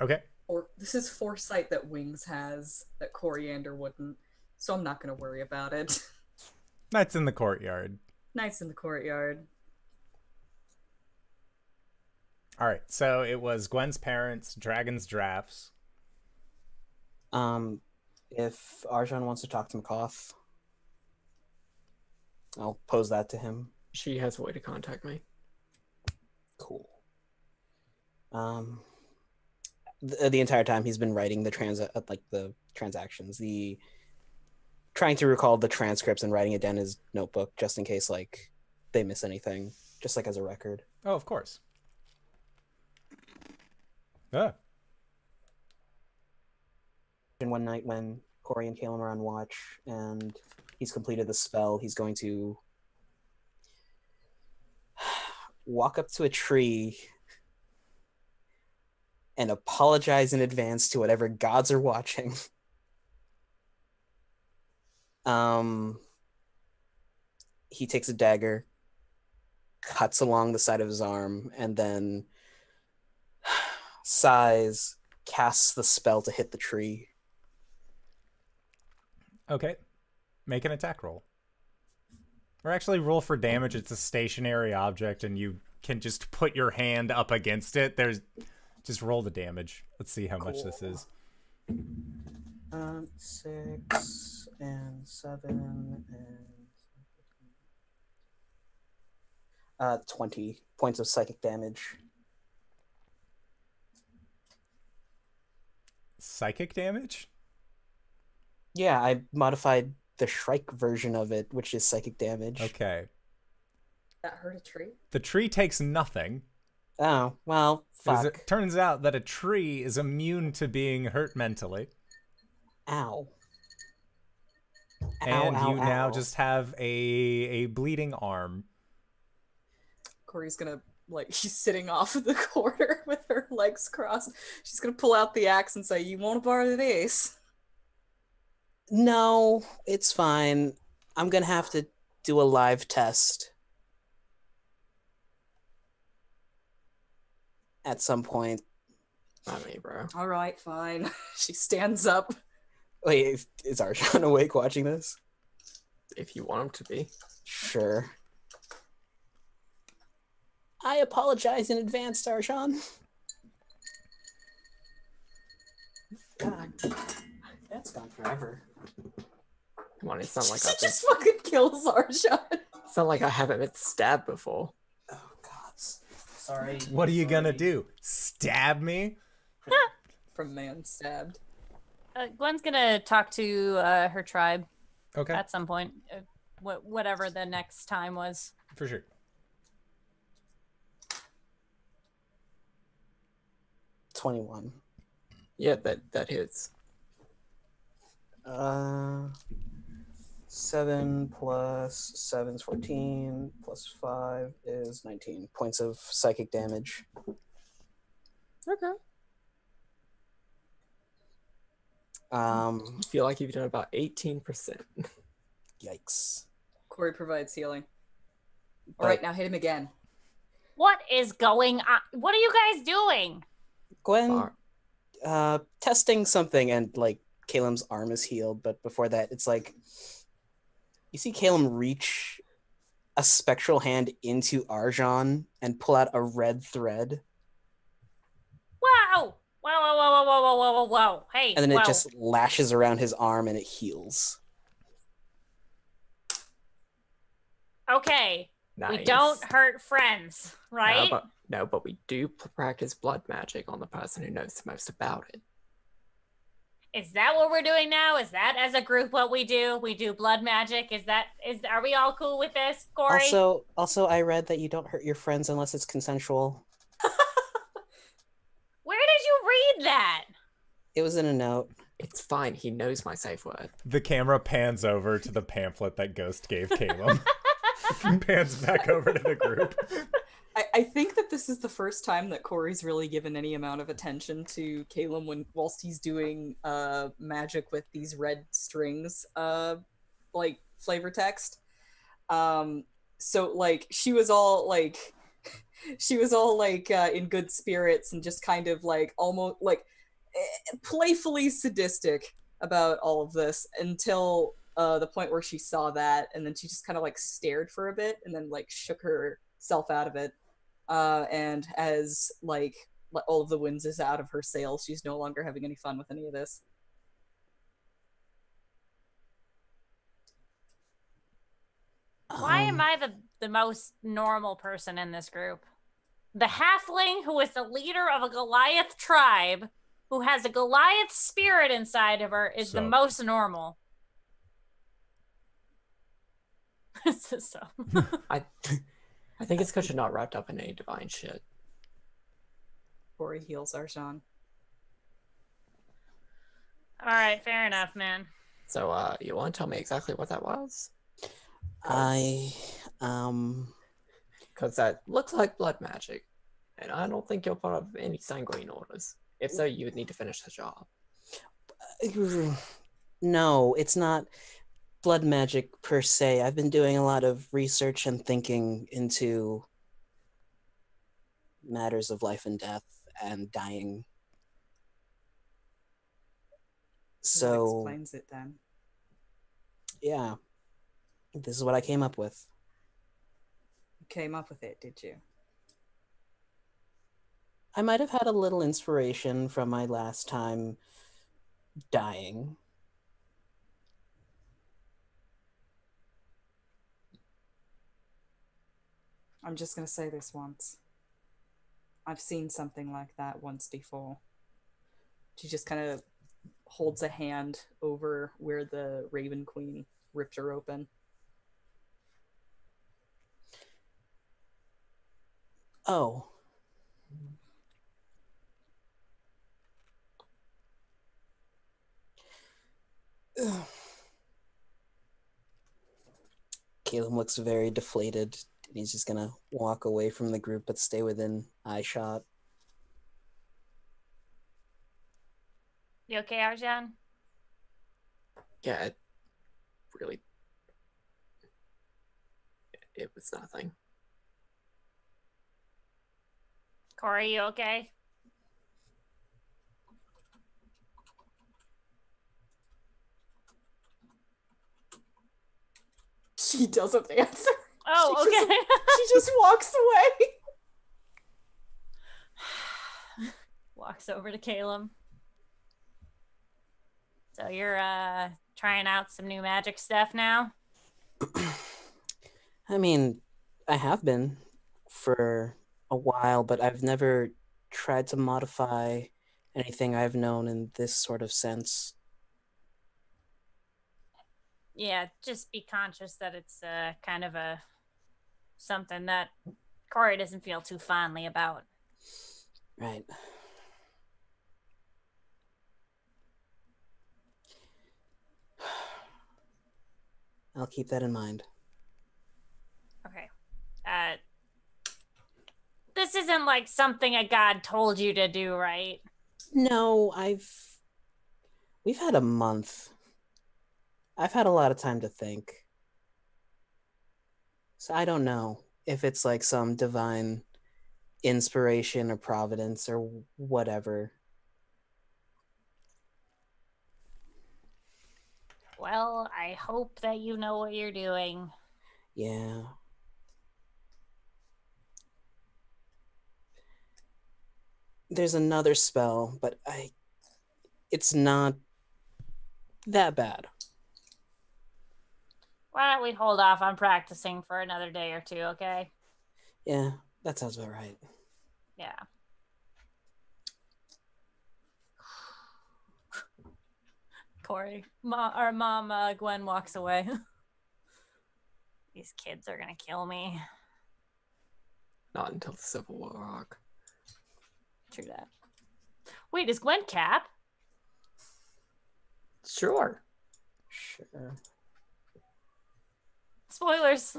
Okay. Or this is foresight that Wings has that Coriander wouldn't. So I'm not gonna worry about it. Night's in the courtyard. Night's in the courtyard. All right. So it was Gwen's parents, Dragon's drafts. Um, if Arjan wants to talk to McCoff, I'll pose that to him. She has a way to contact me. Cool. Um, the, the entire time he's been writing the trans uh, like the transactions, the trying to recall the transcripts and writing it down in his notebook just in case like they miss anything, just like as a record. Oh, of course. Ah. One night when Cori and Caleb are on watch and he's completed the spell, he's going to walk up to a tree and apologize in advance to whatever gods are watching. Um, he takes a dagger, cuts along the side of his arm, and then sighs, casts the spell to hit the tree. Okay. Make an attack roll. Or actually roll for damage. It's a stationary object and you can just put your hand up against it. There's just roll the damage. Let's see how much this is. Um, six and seven and uh, twenty points of psychic damage. Psychic damage? Yeah, I modified the Shrike version of it, which is psychic damage. Okay. That hurt a tree. The tree takes nothing. Oh well, fuck. it turns out that a tree is immune to being hurt mentally. Ow. And Ow, ow, you now just have a a bleeding arm. Cori's gonna like she's sitting off in the corner with her legs crossed. She's gonna pull out the axe and say, "You want to borrow these?" No, it's fine. I'm gonna have to do a live test at some point. Not me, bro. All right, fine. she stands up. Wait, is- is Arjan awake watching this? If you want him to be. Sure. I apologize in advance, Arjan. God, that's gone forever. Come on, it's not like she I've been, just fucking kills Arjan. it's not like I haven't been stabbed before. Oh God, sorry. What are you gonna do? Stab me? From man stabbed. Uh, Gwen's gonna talk to uh, her tribe Okay. at some point, uh, wh- whatever the next time was. For sure. Twenty-one. Yeah, that that hits. Uh, seven plus seven's fourteen. Plus five is nineteen points of psychic damage. Okay. Um, I feel like you've done about eighteen percent. yikes. Cori provides healing. But All right, now hit him again. What is going on? What are you guys doing? Gwen, uh, testing something, and like Caleb's arm is healed, but before that, it's like you see Caleb reach a spectral hand into Arjan and pull out a red thread, Wow! Whoa, whoa, whoa, whoa, whoa, whoa, whoa, whoa, whoa. Hey, and then whoa. it just lashes around his arm and it heals. Okay, Nice. we don't hurt friends, right? No, but, no, but we do practice blood magic on the person who knows the most about it. Is that what we're doing now? Is that as a group what we do? We do blood magic. Is that is are we all cool with this, Cori? Also, also, I read that you don't hurt your friends unless it's consensual. Where did you read that? It was in a note. It's fine. He knows my safe word. The camera pans over to the pamphlet that Ghost gave Caleb. Pans back over to the group. I, I think that this is the first time that Cori's really given any amount of attention to Caleb when whilst he's doing uh magic with these red strings, uh like flavor text. Um so like she was all like she was all like uh, in good spirits and just kind of like almost like eh, playfully sadistic about all of this until uh, the point where she saw that and then she just kind of like stared for a bit and then like shook herself out of it uh, and as like all of the winds is out of her sails she's no longer having any fun with any of this Why am Um, I the, the most normal person in this group? The halfling who is the leader of a Goliath tribe, who has a Goliath spirit inside of her, is the most normal. so, I I think it's because you're not wrapped up in any divine shit. Cori heals Arjan. all right, fair enough, man. So uh you wanna tell me exactly what that was? I um Because that looks like blood magic. And I don't think you're part of any sanguine orders. If so, you would need to finish the job. no, it's not blood magic per se. I've been doing a lot of research and thinking into matters of life and death and dying. That So, explains it then yeah. This is what I came up with. you came up with it did you I might have had a little inspiration from my last time dying. I'm just going to say this once i've seen something like that once before she just kind of holds a hand over where the raven queen ripped her open Oh. Ugh. Caleb looks very deflated. And He's just gonna walk away from the group but stay within eye shot. You okay, Arjan? Yeah, it really it was nothing. Cori, you okay? she doesn't answer Oh, She just- okay. she just walks away Walks over to Caleb. So you're uh trying out some new magic stuff now? I mean, I have been for a while, but I've never tried to modify anything I've known in this sort of sense. Yeah, just be conscious that it's uh kind of a something that Cori doesn't feel too fondly about. Right. I'll keep that in mind. Okay. Uh this isn't like something a god told you to do, right? No, I've. We've had a month. I've had a lot of time to think. So I don't know if it's like some divine inspiration or providence or whatever. Well, I hope that you know what you're doing. Yeah. There's another spell, but I. It's not that bad. Why don't we hold off on practicing for another day or two, okay? Yeah, that sounds about right. Yeah. Cori, mom, or mom, uh, Gwen walks away. These kids are gonna kill me. Not until the Civil War arc. True that. Wait, is Gwen Cap? Sure. Sure. Spoilers.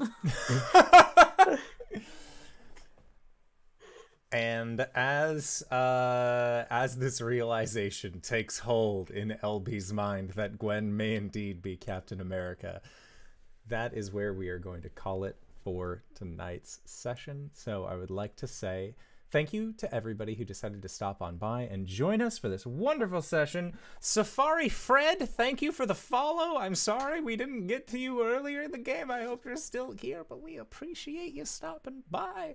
and as uh as this realization takes hold in LB's mind that Gwen may indeed be Captain America, that is where we are going to call it for tonight's session. So I would like to say thank you to everybody who decided to stop on by and join us for this wonderful session. Safari Fred, thank you for the follow. I'm sorry we didn't get to you earlier in the game. I hope you're still here, but we appreciate you stopping by.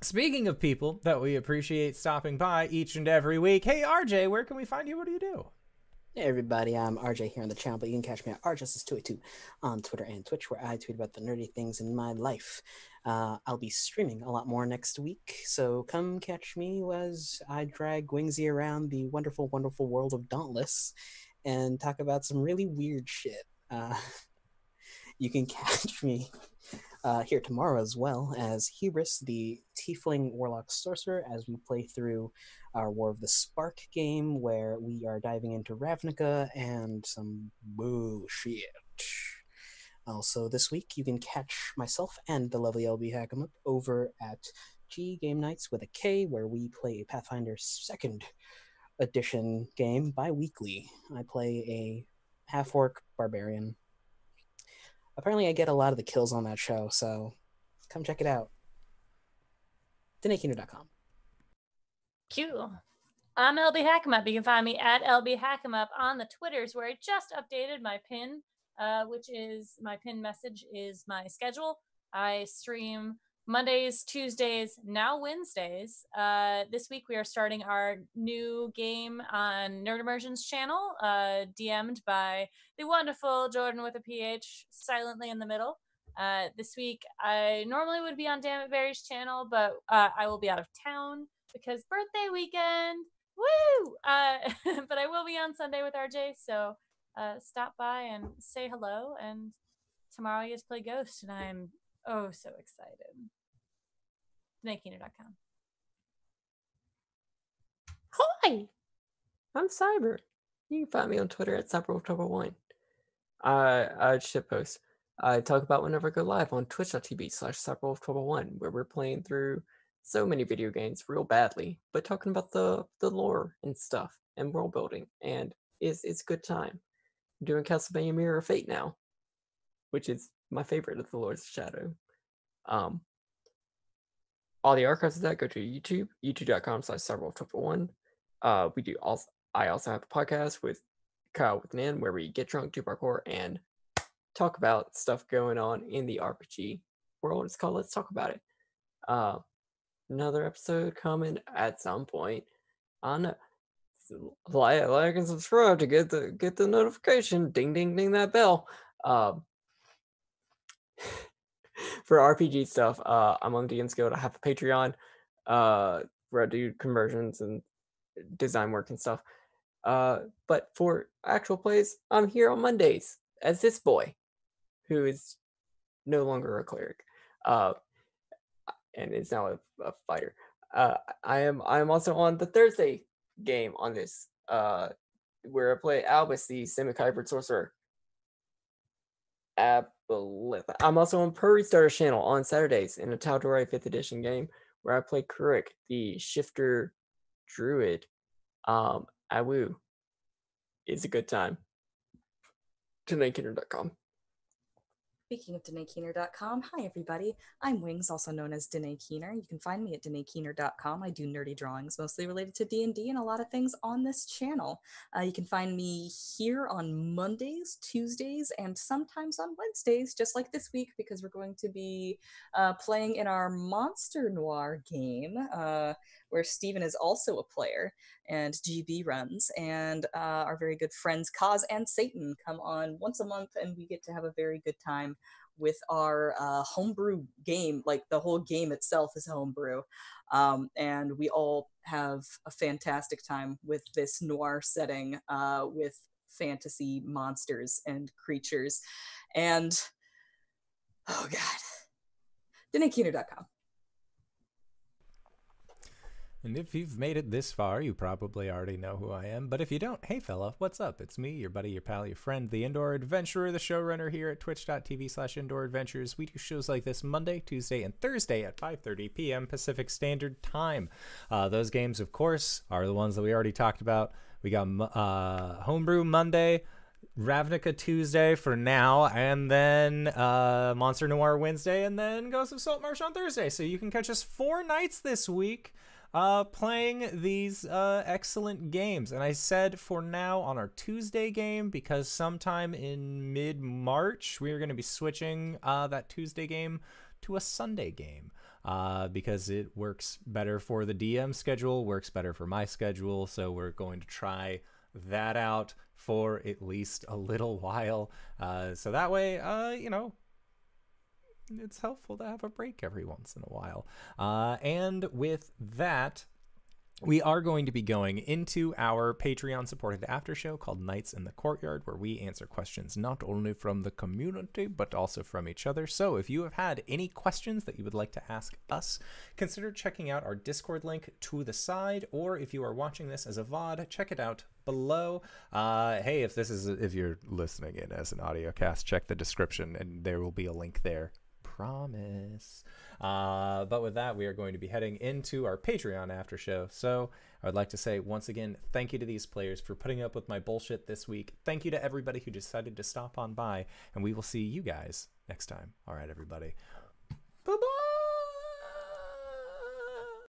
Speaking of people that we appreciate stopping by each and every week, hey RJ, where can we find you? What do you do? Hey everybody, I'm RJ here on the channel, but you can catch me at rjustice282 on Twitter and Twitch, where I tweet about the nerdy things in my life. Uh, I'll be streaming a lot more next week, so come catch me as I drag Wingsy around the wonderful, wonderful world of Dauntless and talk about some really weird shit. Uh, you can catch me uh, here tomorrow as well as Hubris, the Tiefling Warlock Sorcerer, as we play through our War of the Spark game, where we are diving into Ravnica and some bullshit. Also, this week you can catch myself and the lovely LB Hackemup over at G Game Nights with a K, where we play Pathfinder Second Edition game bi weekly. I play a half orc barbarian apparently I get a lot of the kills on that show, so come check it out. DanaeKeener.com. Cute. I'm LB Hackemup. You can find me at LB Hackemup on the Twitters, where I just updated my pin, uh, which is my pin message is my schedule. I stream Mondays, Tuesdays, now Wednesdays. Uh, this week we are starting our new game on Nerd Immersion's channel, uh, DM'd by the wonderful Jordan with a PH, silently in the middle. Uh, this week I normally would be on Dammit Barry's channel, but uh, I will be out of town because birthday weekend. Woo! Uh, but I will be on Sunday with RJ, so uh, stop by and say hello. And tomorrow I get to play Ghost, and I'm oh so excited. DanaeKeener.com. Hi, I'm Cyber. You can find me on Twitter at Cybrwulf1201. I I shit post. I talk about whenever I go live on twitch.tv slash Cybrwulf1201, where we're playing through so many video games real badly, but talking about the the lore and stuff and world building, and it's it's good time. I'm doing Castlevania Mirror of Fate now, which is my favorite of the Lord's Shadow. Um, all the archives of that go to YouTube, youtube.com slash several one. Uh, we do also, I also have a podcast with Kyle with Nan where we get drunk, do parkour, and talk about stuff going on in the RPG world. It's called Let's Talk About It. Uh, another episode coming at some point. On like, like and subscribe to get the get the notification. Ding ding ding that bell. Um, for RPG stuff, uh, I'm on DMs Guild. I have a Patreon uh, where I do conversions and design work and stuff. Uh, but for actual plays, I'm here on Mondays as this boy, who is no longer a cleric, uh, and is now a, a fighter. Uh, I am I am also on the Thursday game on this, uh, where I play Albus, the Simic Hybrid Sorcerer. Aboleth. I'm also on Pro Restarter channel on Saturdays in a Tal'Dorei 5th edition game where I play Kurik, the shifter druid. Um, Awu. It's a good time. To DanaeKeener.com. Speaking of DanaeKeener.com, hi everybody. I'm Wings, also known as Danae Keener. You can find me at DanaeKeener.com. I do nerdy drawings, mostly related to D&D and a lot of things on this channel. Uh, you can find me here on Mondays, Tuesdays, and sometimes on Wednesdays, just like this week, because we're going to be uh, playing in our Monster Noir game, uh, where Steven is also a player and GB runs, and uh, our very good friends Kaz and Satan come on once a month, and we get to have a very good time with our uh, homebrew game. Like the whole game itself is homebrew, um, and we all have a fantastic time with this noir setting uh, with fantasy monsters and creatures, and oh god, DanaeKeener.com. And if you've made it this far, you probably already know who I am. But if you don't, hey fella, what's up? It's me, your buddy, your pal, your friend, the Indoor Adventurer, the showrunner here at twitch.tv slash indoor adventures. We do shows like this Monday, Tuesday, and Thursday at 5.30 p.m. Pacific Standard Time. Uh, those games, of course, are the ones that we already talked about. We got uh, Homebrew Monday, Ravnica Tuesday for now, and then uh, Monster Noir Wednesday, and then Ghost of Saltmarsh on Thursday. So you can catch us four nights this week uh, playing these uh, excellent games. And I said for now on our Tuesday game because sometime in mid March we are going to be switching uh, that Tuesday game to a Sunday game. Uh, because it works better for the DM schedule, works better for my schedule. So we're going to try that out for at least a little while. Uh, so that way, uh, you know, it's helpful to have a break every once in a while. Uh, and with that, we are going to be going into our Patreon supported after show called Nights in the Courtyard, where we answer questions not only from the community, but also from each other. So if you have had any questions that you would like to ask us, consider checking out our Discord link to the side, or if you are watching this as a VOD, check it out below. Uh, hey, if this is if you're listening in as an audio cast, check the description and there will be a link there promise. Uh, but with that, we are going to be heading into our Patreon after show. So I would like to say once again, thank you to these players for putting up with my bullshit this week. Thank you to everybody who decided to stop on by, and we will see you guys next time. All right, everybody. Bye bye.